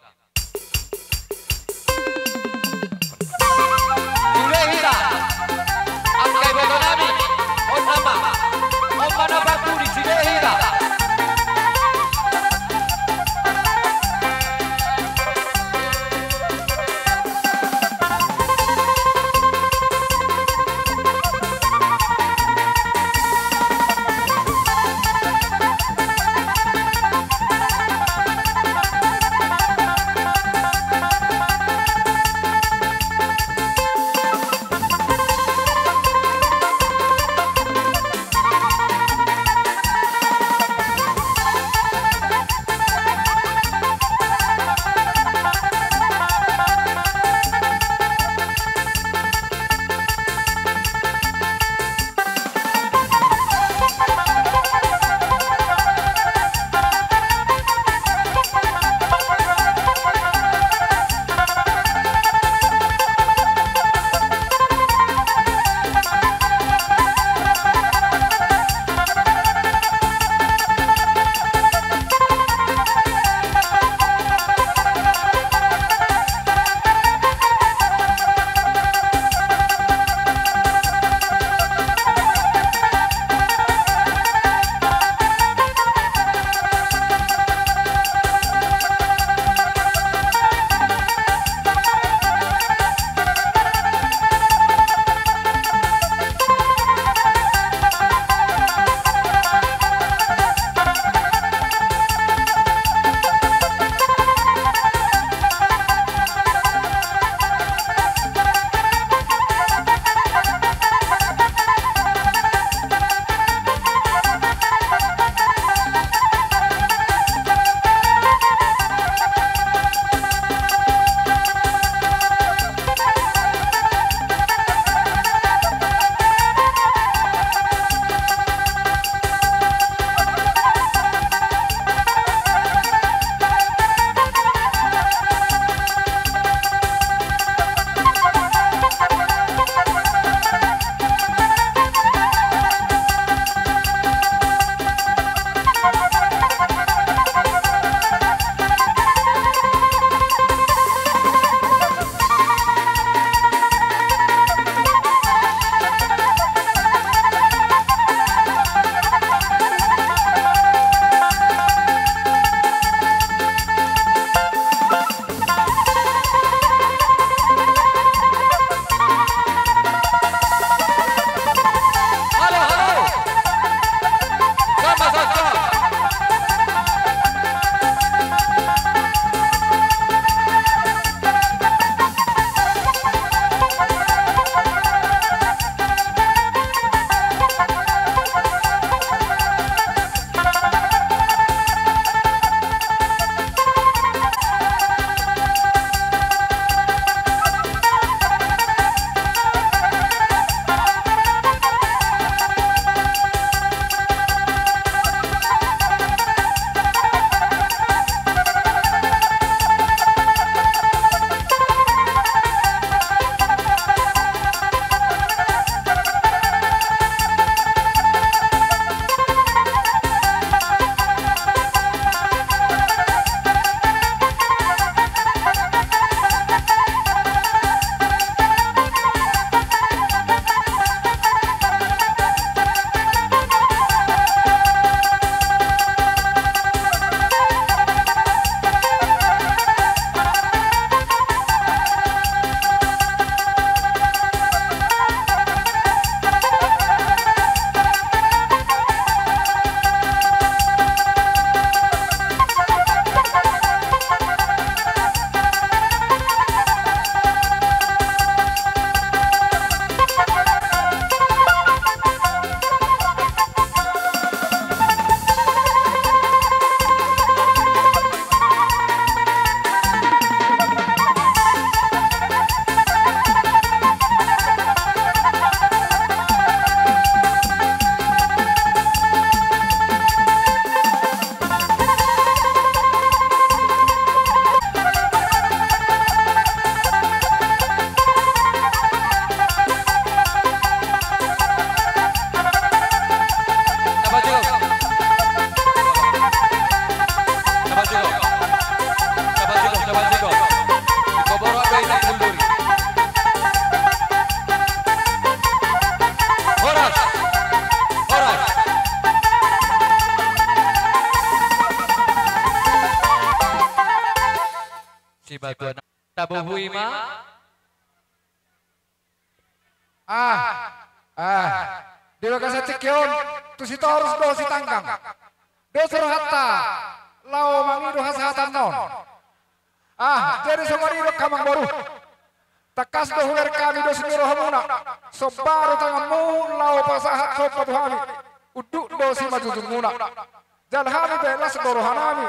Jalhami belas do rohanami.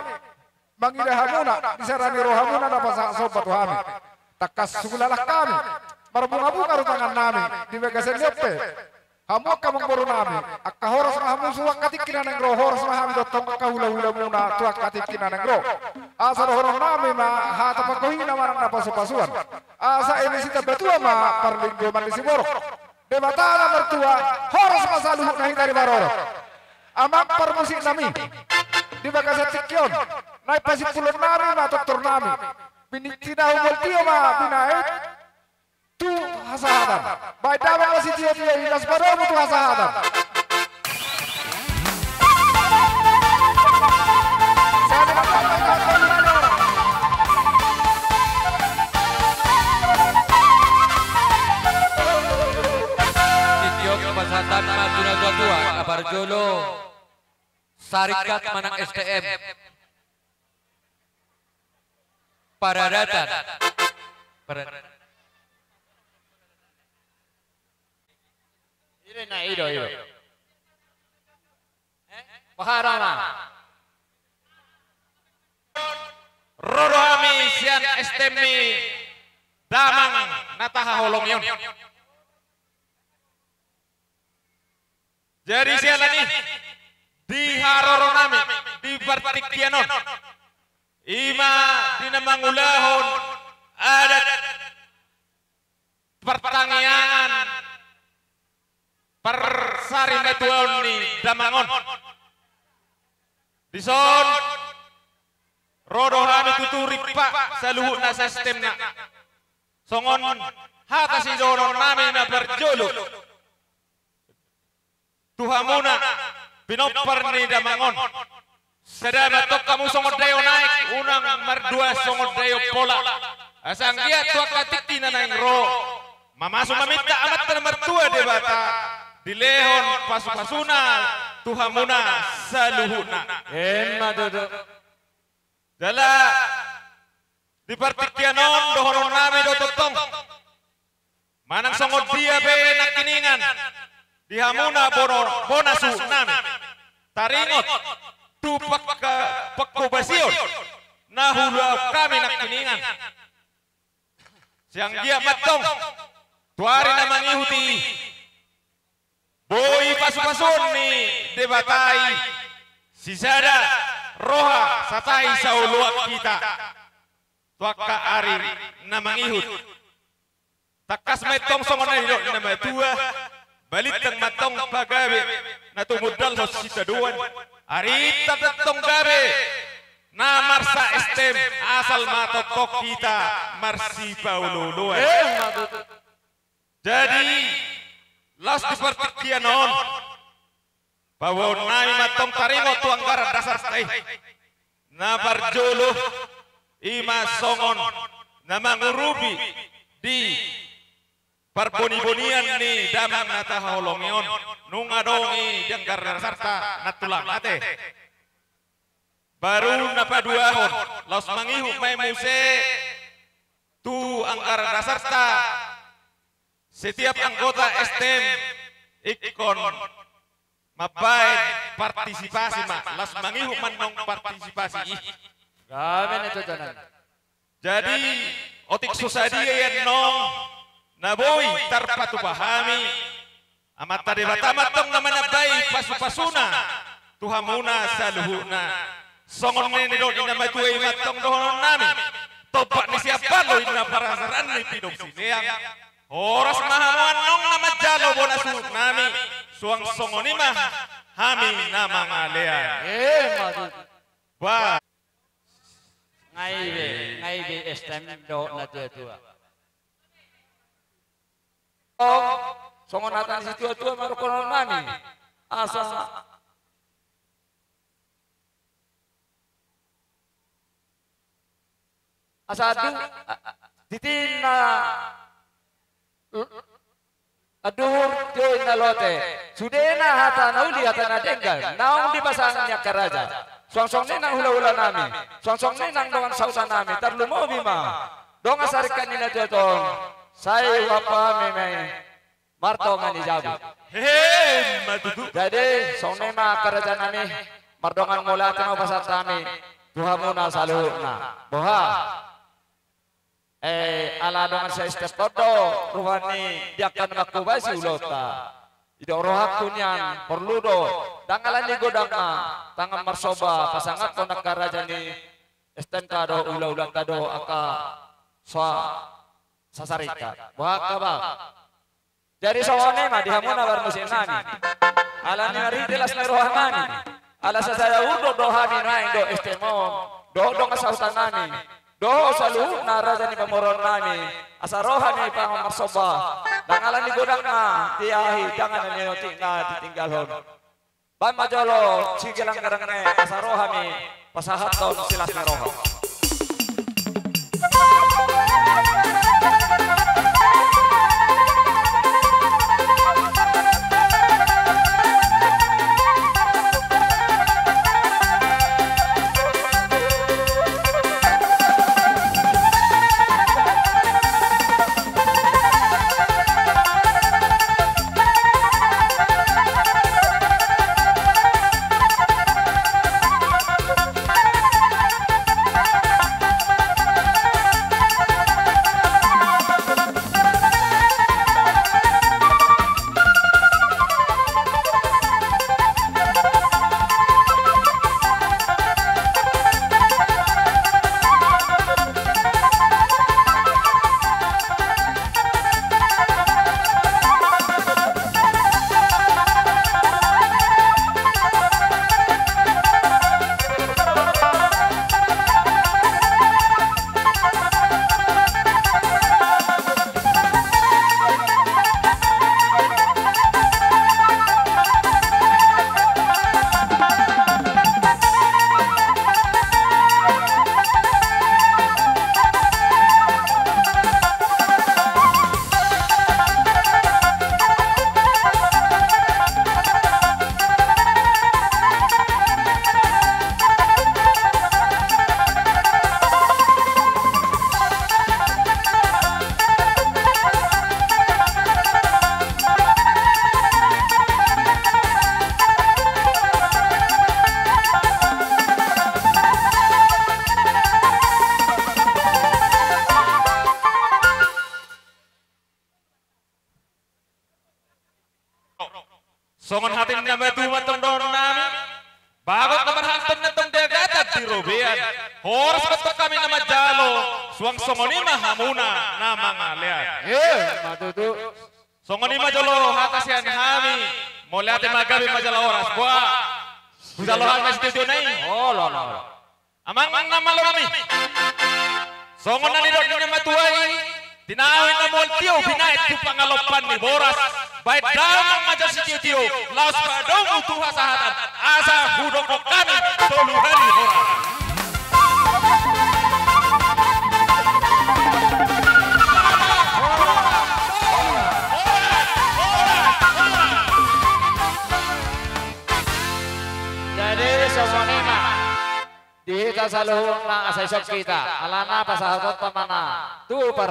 Mangida hamuna, disarani rohamuna na pasahat sopat hami. Takas sugulalah kami. Marbunga-bunga rutangan nami, di Megasen Yope. Hamu kamang baru nami, akka horos na hamu suwak katikina ng ro, horos na hami dotong akka hula-hula muna, tuwak katikina ng ro. Asa horos nami ma, hata pakuhina man ang napasupasuan. Asa ini sita betua ma, parlinggo man si borok. De matana mertua, horos masaluhuk na hindari baroro. Amang permusik nami, di Megasen Tikyon, naik pasipulon nami ma, doktor nami. Binitina humol tiyo ma, binaik, tu hasahatan. Baik dapat masih dia dia hilas padamu tu hasahatan. Ityok pasatan Maduna Tua, kabar Jolo. Sarikat Manang STM. Paradatan. Paradatan. Ire na ido ido. Paharana. Roro ami sian estemi damang nataha holong yon. Jadi siapa nih di haroro nami di Bartikianon. Ima di namangulahon ada pertanyaan persari metuon ni damangon. Dison rodo kami tuturi pak saluhuk na. Songon hata si dono nami na berjolo. Tuhamuna pinopar ni damangon. Sedama tok kamu songod dayo naik unang merdua songod dayo pola. Asang dia tua katik na naing ro. Mamasu maminta amat na mertua de bata. Dilehon pasu-pasuna tuhamuna saluhuna. Emma dodo. Dala di partikianon dohoron nami do totong. Manang songod dia be nakiningan. Di hamuna bono bonasu nami. Taringot tu pakka pakkubasion. Nahulu kami nakiningan. Siang dia matong. Tuari na mangihuti. Boy pasu-pasun ni debatai. Sisada roha satai sauluak kita. Tuaka ari na mangihut. Takas metong songon na hidok na matua. Balit tang matong pagabe na tumudal sa sita duwan. Ari tatatong gabe na marsa estem asal matokok kita. marsi paululuan. Jadi las di pertikianon bahwa nai matong tarimo dasar stay na barjolo ima songon. na mangurubi di Parboni-bonian ni damang nata holongion nung adongi jangkar sarta natulang ate. baru napaduahon los mangihu may muse. tu angkara dasarta. setiap anggota STM ikon mabain partisipasi mak las mangihu manong partisipasi. itu janan. jadi otik susadi yan nong naboy tarpatu pahami. amat tadi batamat tong naman nabay pasu-pasuna. tuhamuna saluhuna songon ni do ina matuay matong dohonon nami. topak ni siapa lo ina parasaran ni pidong sineang oras mahamuan nong nama jalo bonasu nami. suang songon mah hami nama ngalean Eh, madu. Wah. Ngai be, ngai be estem do na tua tua. Songo natan si tua-tua maru kono nami. Asa. Asadu ditina. Adur na lote. Sudena hata nauli hata na denggal. Naung di pasangnya karaja song-song ni nang hula-hula nami. Song-song nang dongan sausa nami. Tarlumo bima. Dong asarikan ni na jotong saya wapa memang marto ngani jabu. Hehehe, matutu. jadi song ni ma karaja nami mardongan mula tino pasat nami Tuhan muna saluhna. Boha eh ala dongan sa step todo ruhani diakan makubasi ulota. Ida rohak kunyan perludo. Dangalan ni godanga tangan marsoba pasangat ko nakaraja ni STNK do ula-ulang tado aka sa sasarika waka ba jadi sawone mah dihamuna bar musim nami ala ni hari jelas na rohani ala sa saya urdo dohani na indo estemo do do kasautan nami do salu na raja ni pamoron nami asa rohani pa marsoba dangalan ni godang na tiahi jangan na niyo na ditinggal hon ban majolo sigilang garang ne asa rohani pasahat taon silas na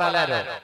on a.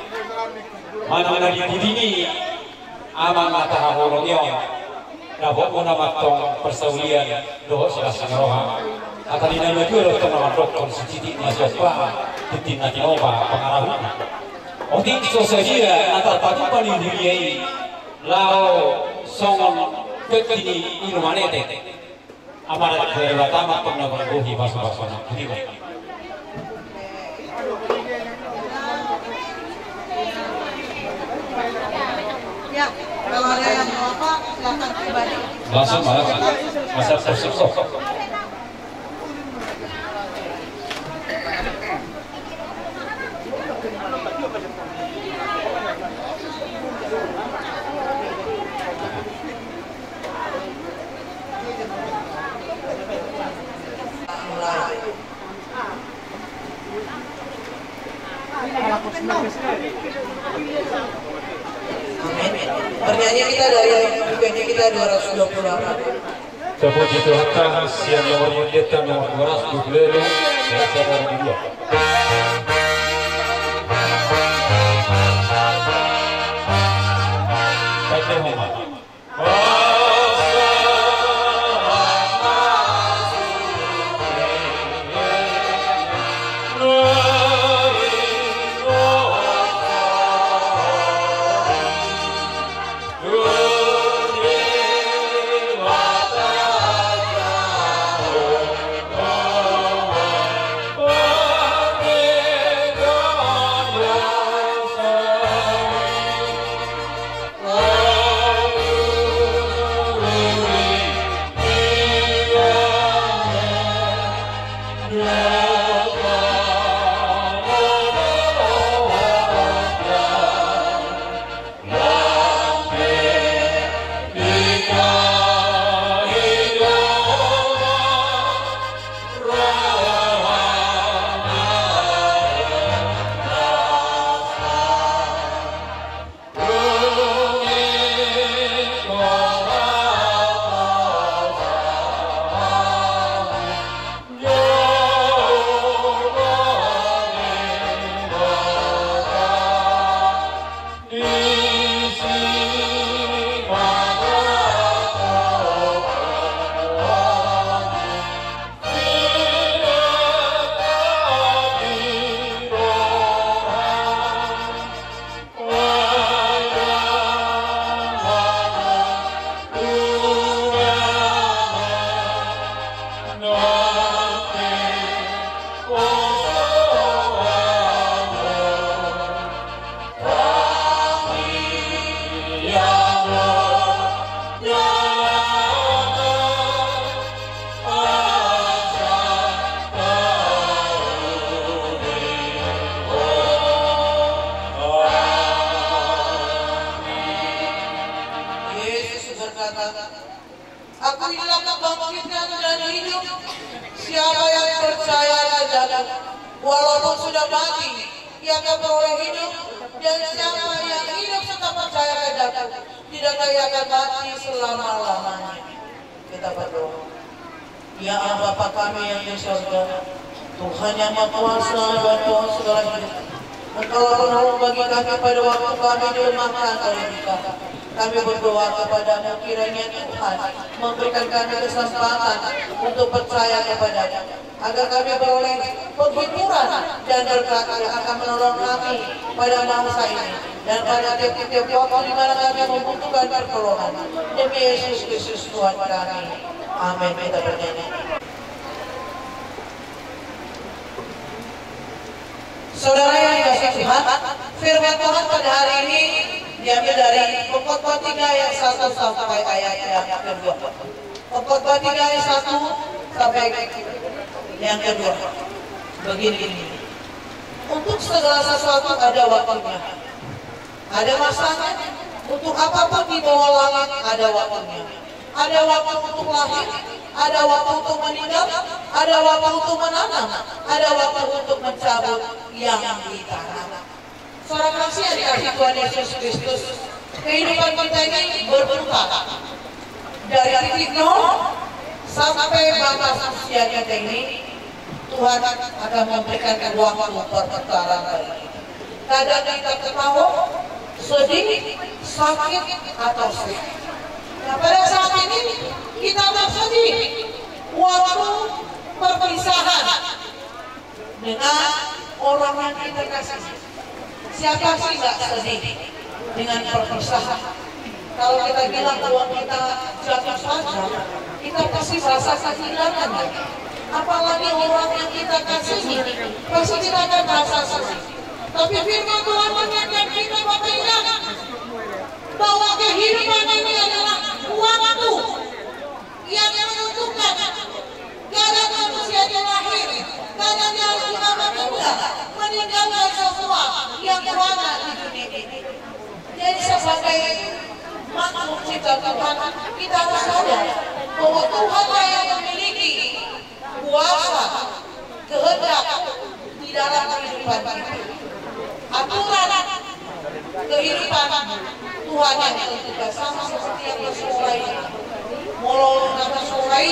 marhitehe mana di budini amang mata haholo yong nabok muna matong persaulian doho sila sangaroha atau di nama juga lo tengah dokter sejiti nasiopa titin natinoba pengarahuna Oti sosadia antar patu paling dunia lao songon ketini inumanete amarat dari batama pernah berbuhi basu-basu anak Ya, kalau ada yang mau apa, silakan pribadi. langsung malah masa Amin. Bernyanyi kita dari bukannya kita 228. Terpuji Tuhan siang nomor mulia nomor 200 dan saya nomor dua. Dilemahkan oleh kita. Kami berdoa kepadamu kiranya Tuhan memberikan kami kesempatan untuk percaya kepadanya agar kami beroleh penghiburan dan berkat yang akan menolong kami pada masa ini dan pada tiap-tiap waktu di mana kami membutuhkan pertolongan demi Yesus Kristus Tuhan kami. Amin. Kita bernyanyi. Saudara yang dikasih Tuhan, firman Tuhan pada hari ini diambil dari Pengkhotbah 3 ayat 1 sampai ayat yang kedua. Pengkhotbah 3 ayat 1 sampai yang kedua. Begini. Untuk segala sesuatu ada waktunya. Ada masanya. Untuk apa pun di bawah langit ada waktunya. Ada waktu untuk lahir, ada waktu untuk meninggal, ada waktu untuk menanam, ada waktu untuk mencabut yang ditanam. Seorang kasih yang dikasih Tuhan Yesus Kristus, kehidupan kita ini berputar dari titik nol sampai batas usia kita ini Tuhan akan memberikan waktu perputaran bagi kita. Kadang kita ketawa, sedih, sakit, atau sedih. Nah pada saat ini kita bersedih waktu perpisahan dengan orang yang kita kasih. Siapa sih nggak sedih dengan perpisahan? Kalau kita bilang bahwa kita jatuh saja, kita pasti merasa kehilangan ya. Apalagi orang yang kita kasihi, pasti kita akan merasa sedih. Tapi firman Tuhan mengingatkan kita Bapak ingat bahwa kehidupan ini adalah waktu yang menentukan kadang manusia dia lahir kadang harus lama meninggal meninggalkan semua yang berada di dunia ini jadi sebagai makhluk cipta Tuhan kita harus bahwa Tuhan yang memiliki kuasa kehendak di dalam kehidupan kita aturan kehidupan Tuhan yang tentukan sama seperti yang bersuara ini. Molo nama surai,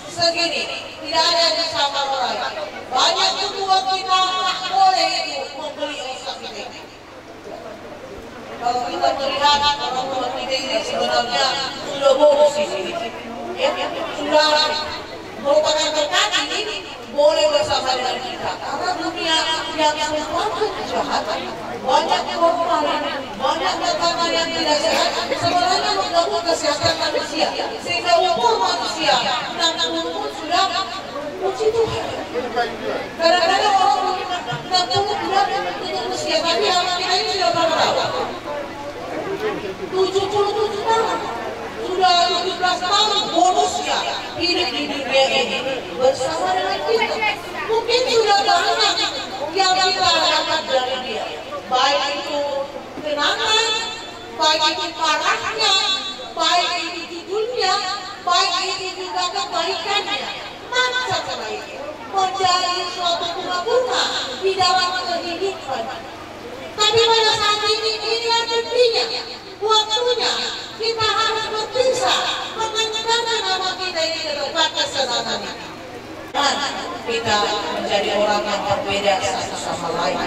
segini tidak ada yang bisa mengurai banyak kedua kita tak boleh itu membeli usaha kita kalau kita melihat orang tua kita ini sebenarnya sudah bonus ini ya, sudah merupakan berkat ini boleh bersama dengan kita. Karena dunia yang sesuatu kejahatan banyak korban banyak tekanan yang tidak sehat sebenarnya mengganggu kesehatan manusia. Sehingga umur manusia enam puluh sudah puji Tuhan. Kadang-kadang orang enam puluh bulan untuk usia tapi anak kita ini sudah berapa tahun tujuh puluh tujuh tahun. sudah 17 tahun bonusnya hidup di dunia ini bersama dengan kita. Mungkin sudah banyak yang kita dapat dari dia. Baik itu kenangan, baik itu parahnya, baik itu judulnya, baik itu juga kebaikannya. Mana saja baiknya menjadi suatu bunga-bunga di dalam kehidupan. Tapi pada saat ini inilah buktinya, waktunya kita harus berpisah mengenangkan nama kita ini ke tempat kesenangan dan kita menjadi orang yang berbeda satu sama lain.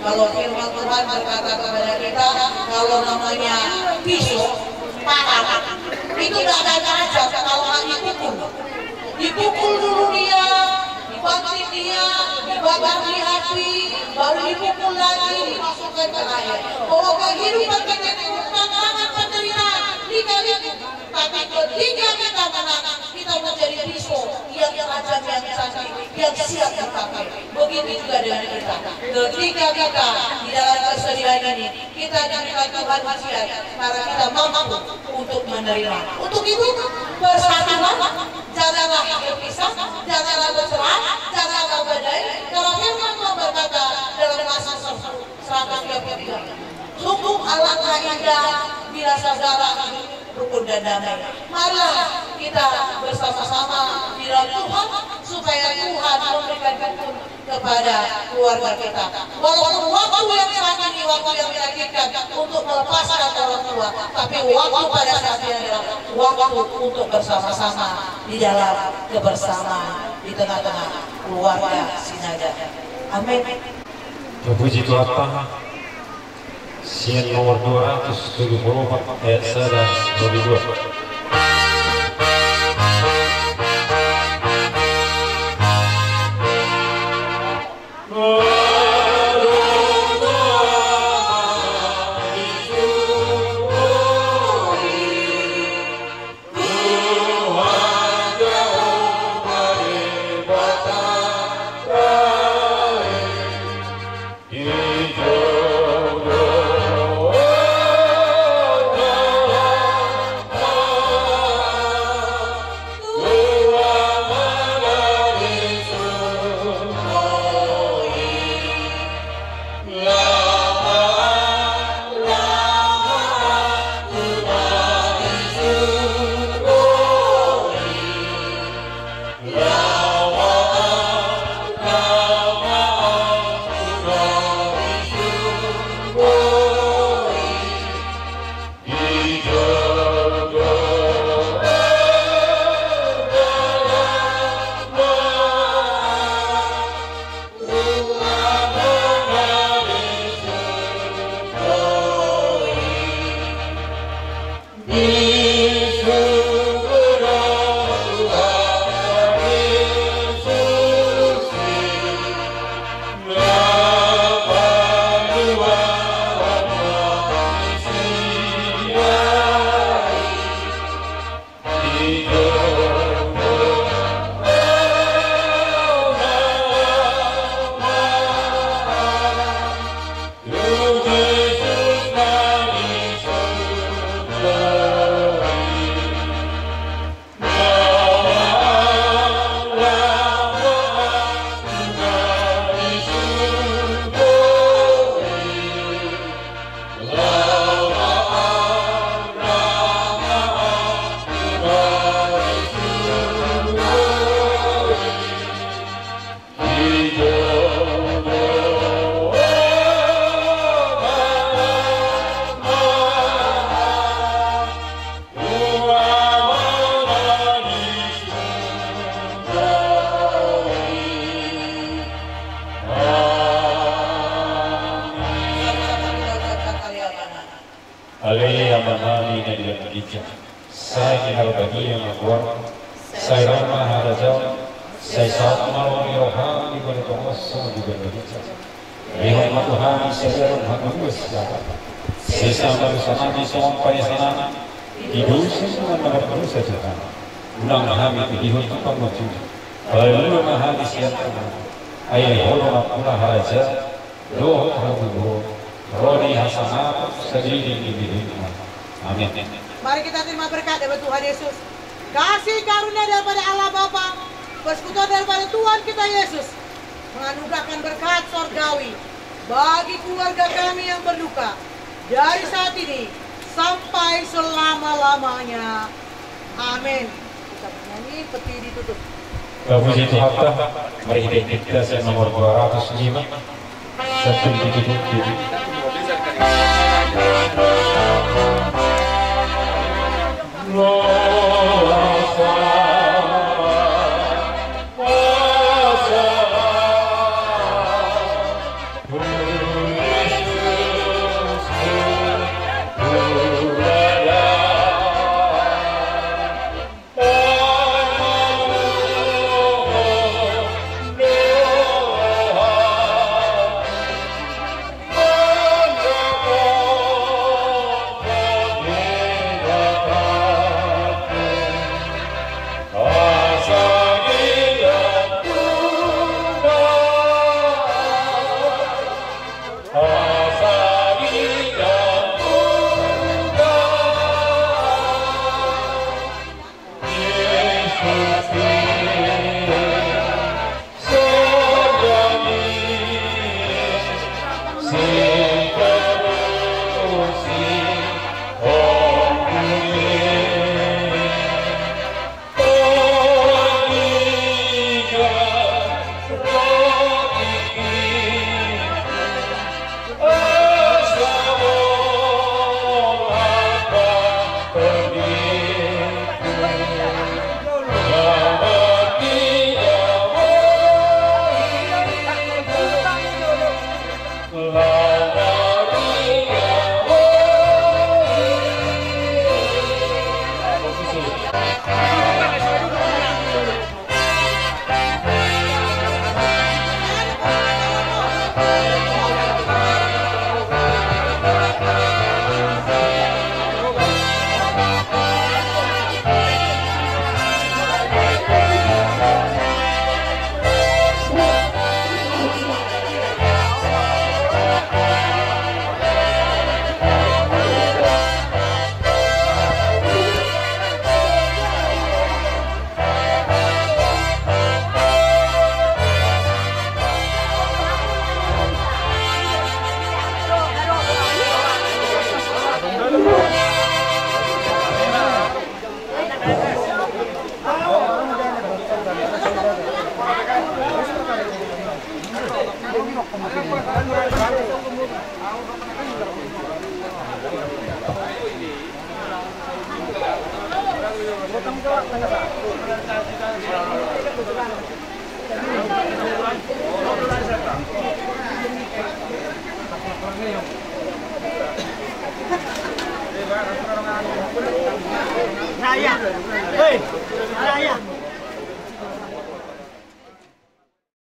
Kalau firman Tuhan berkata kepada kita, kalau namanya pisau, parah, itu tidak ada aja kalau hanya dipukul. Dipukul dulu dia, dibanting dia, dibakar di hati, baru dipukul lagi, dimasukkan ke air. Bahwa kehidupan kita itu tantangan penderitaan, lika-liku. Tapi ketika kita menang, kita menjadi pisau yang tajam, yang cantik, yang siap dipakai. Begitu juga dengan kita. Ketika kita di dalam kesedihan ini, kita diberikan Tuhan ujian, maka kita mampu untuk menerima. Untuk itu, bersatulah, janganlah berpisah, janganlah bercerai, janganlah badai. Kalau Tuhan berkata dalam masa 133, Sungguh alangkah indah bila saudara rukun dan damai. Marilah kita bersama-sama dalam Tuhan supaya Tuhan memberikan hukum kepada keluarga kita. Walaupun waktu yang saat ini waktu yang menyakitkan untuk melepaskan orang tua, tapi waktu pada saat ini adalah waktu untuk bersama-sama di dalam kebersamaan di tengah-tengah keluarga Sinaga. Amin. Terpuji Tuhan Sian nomor 274 ayat 122 Alea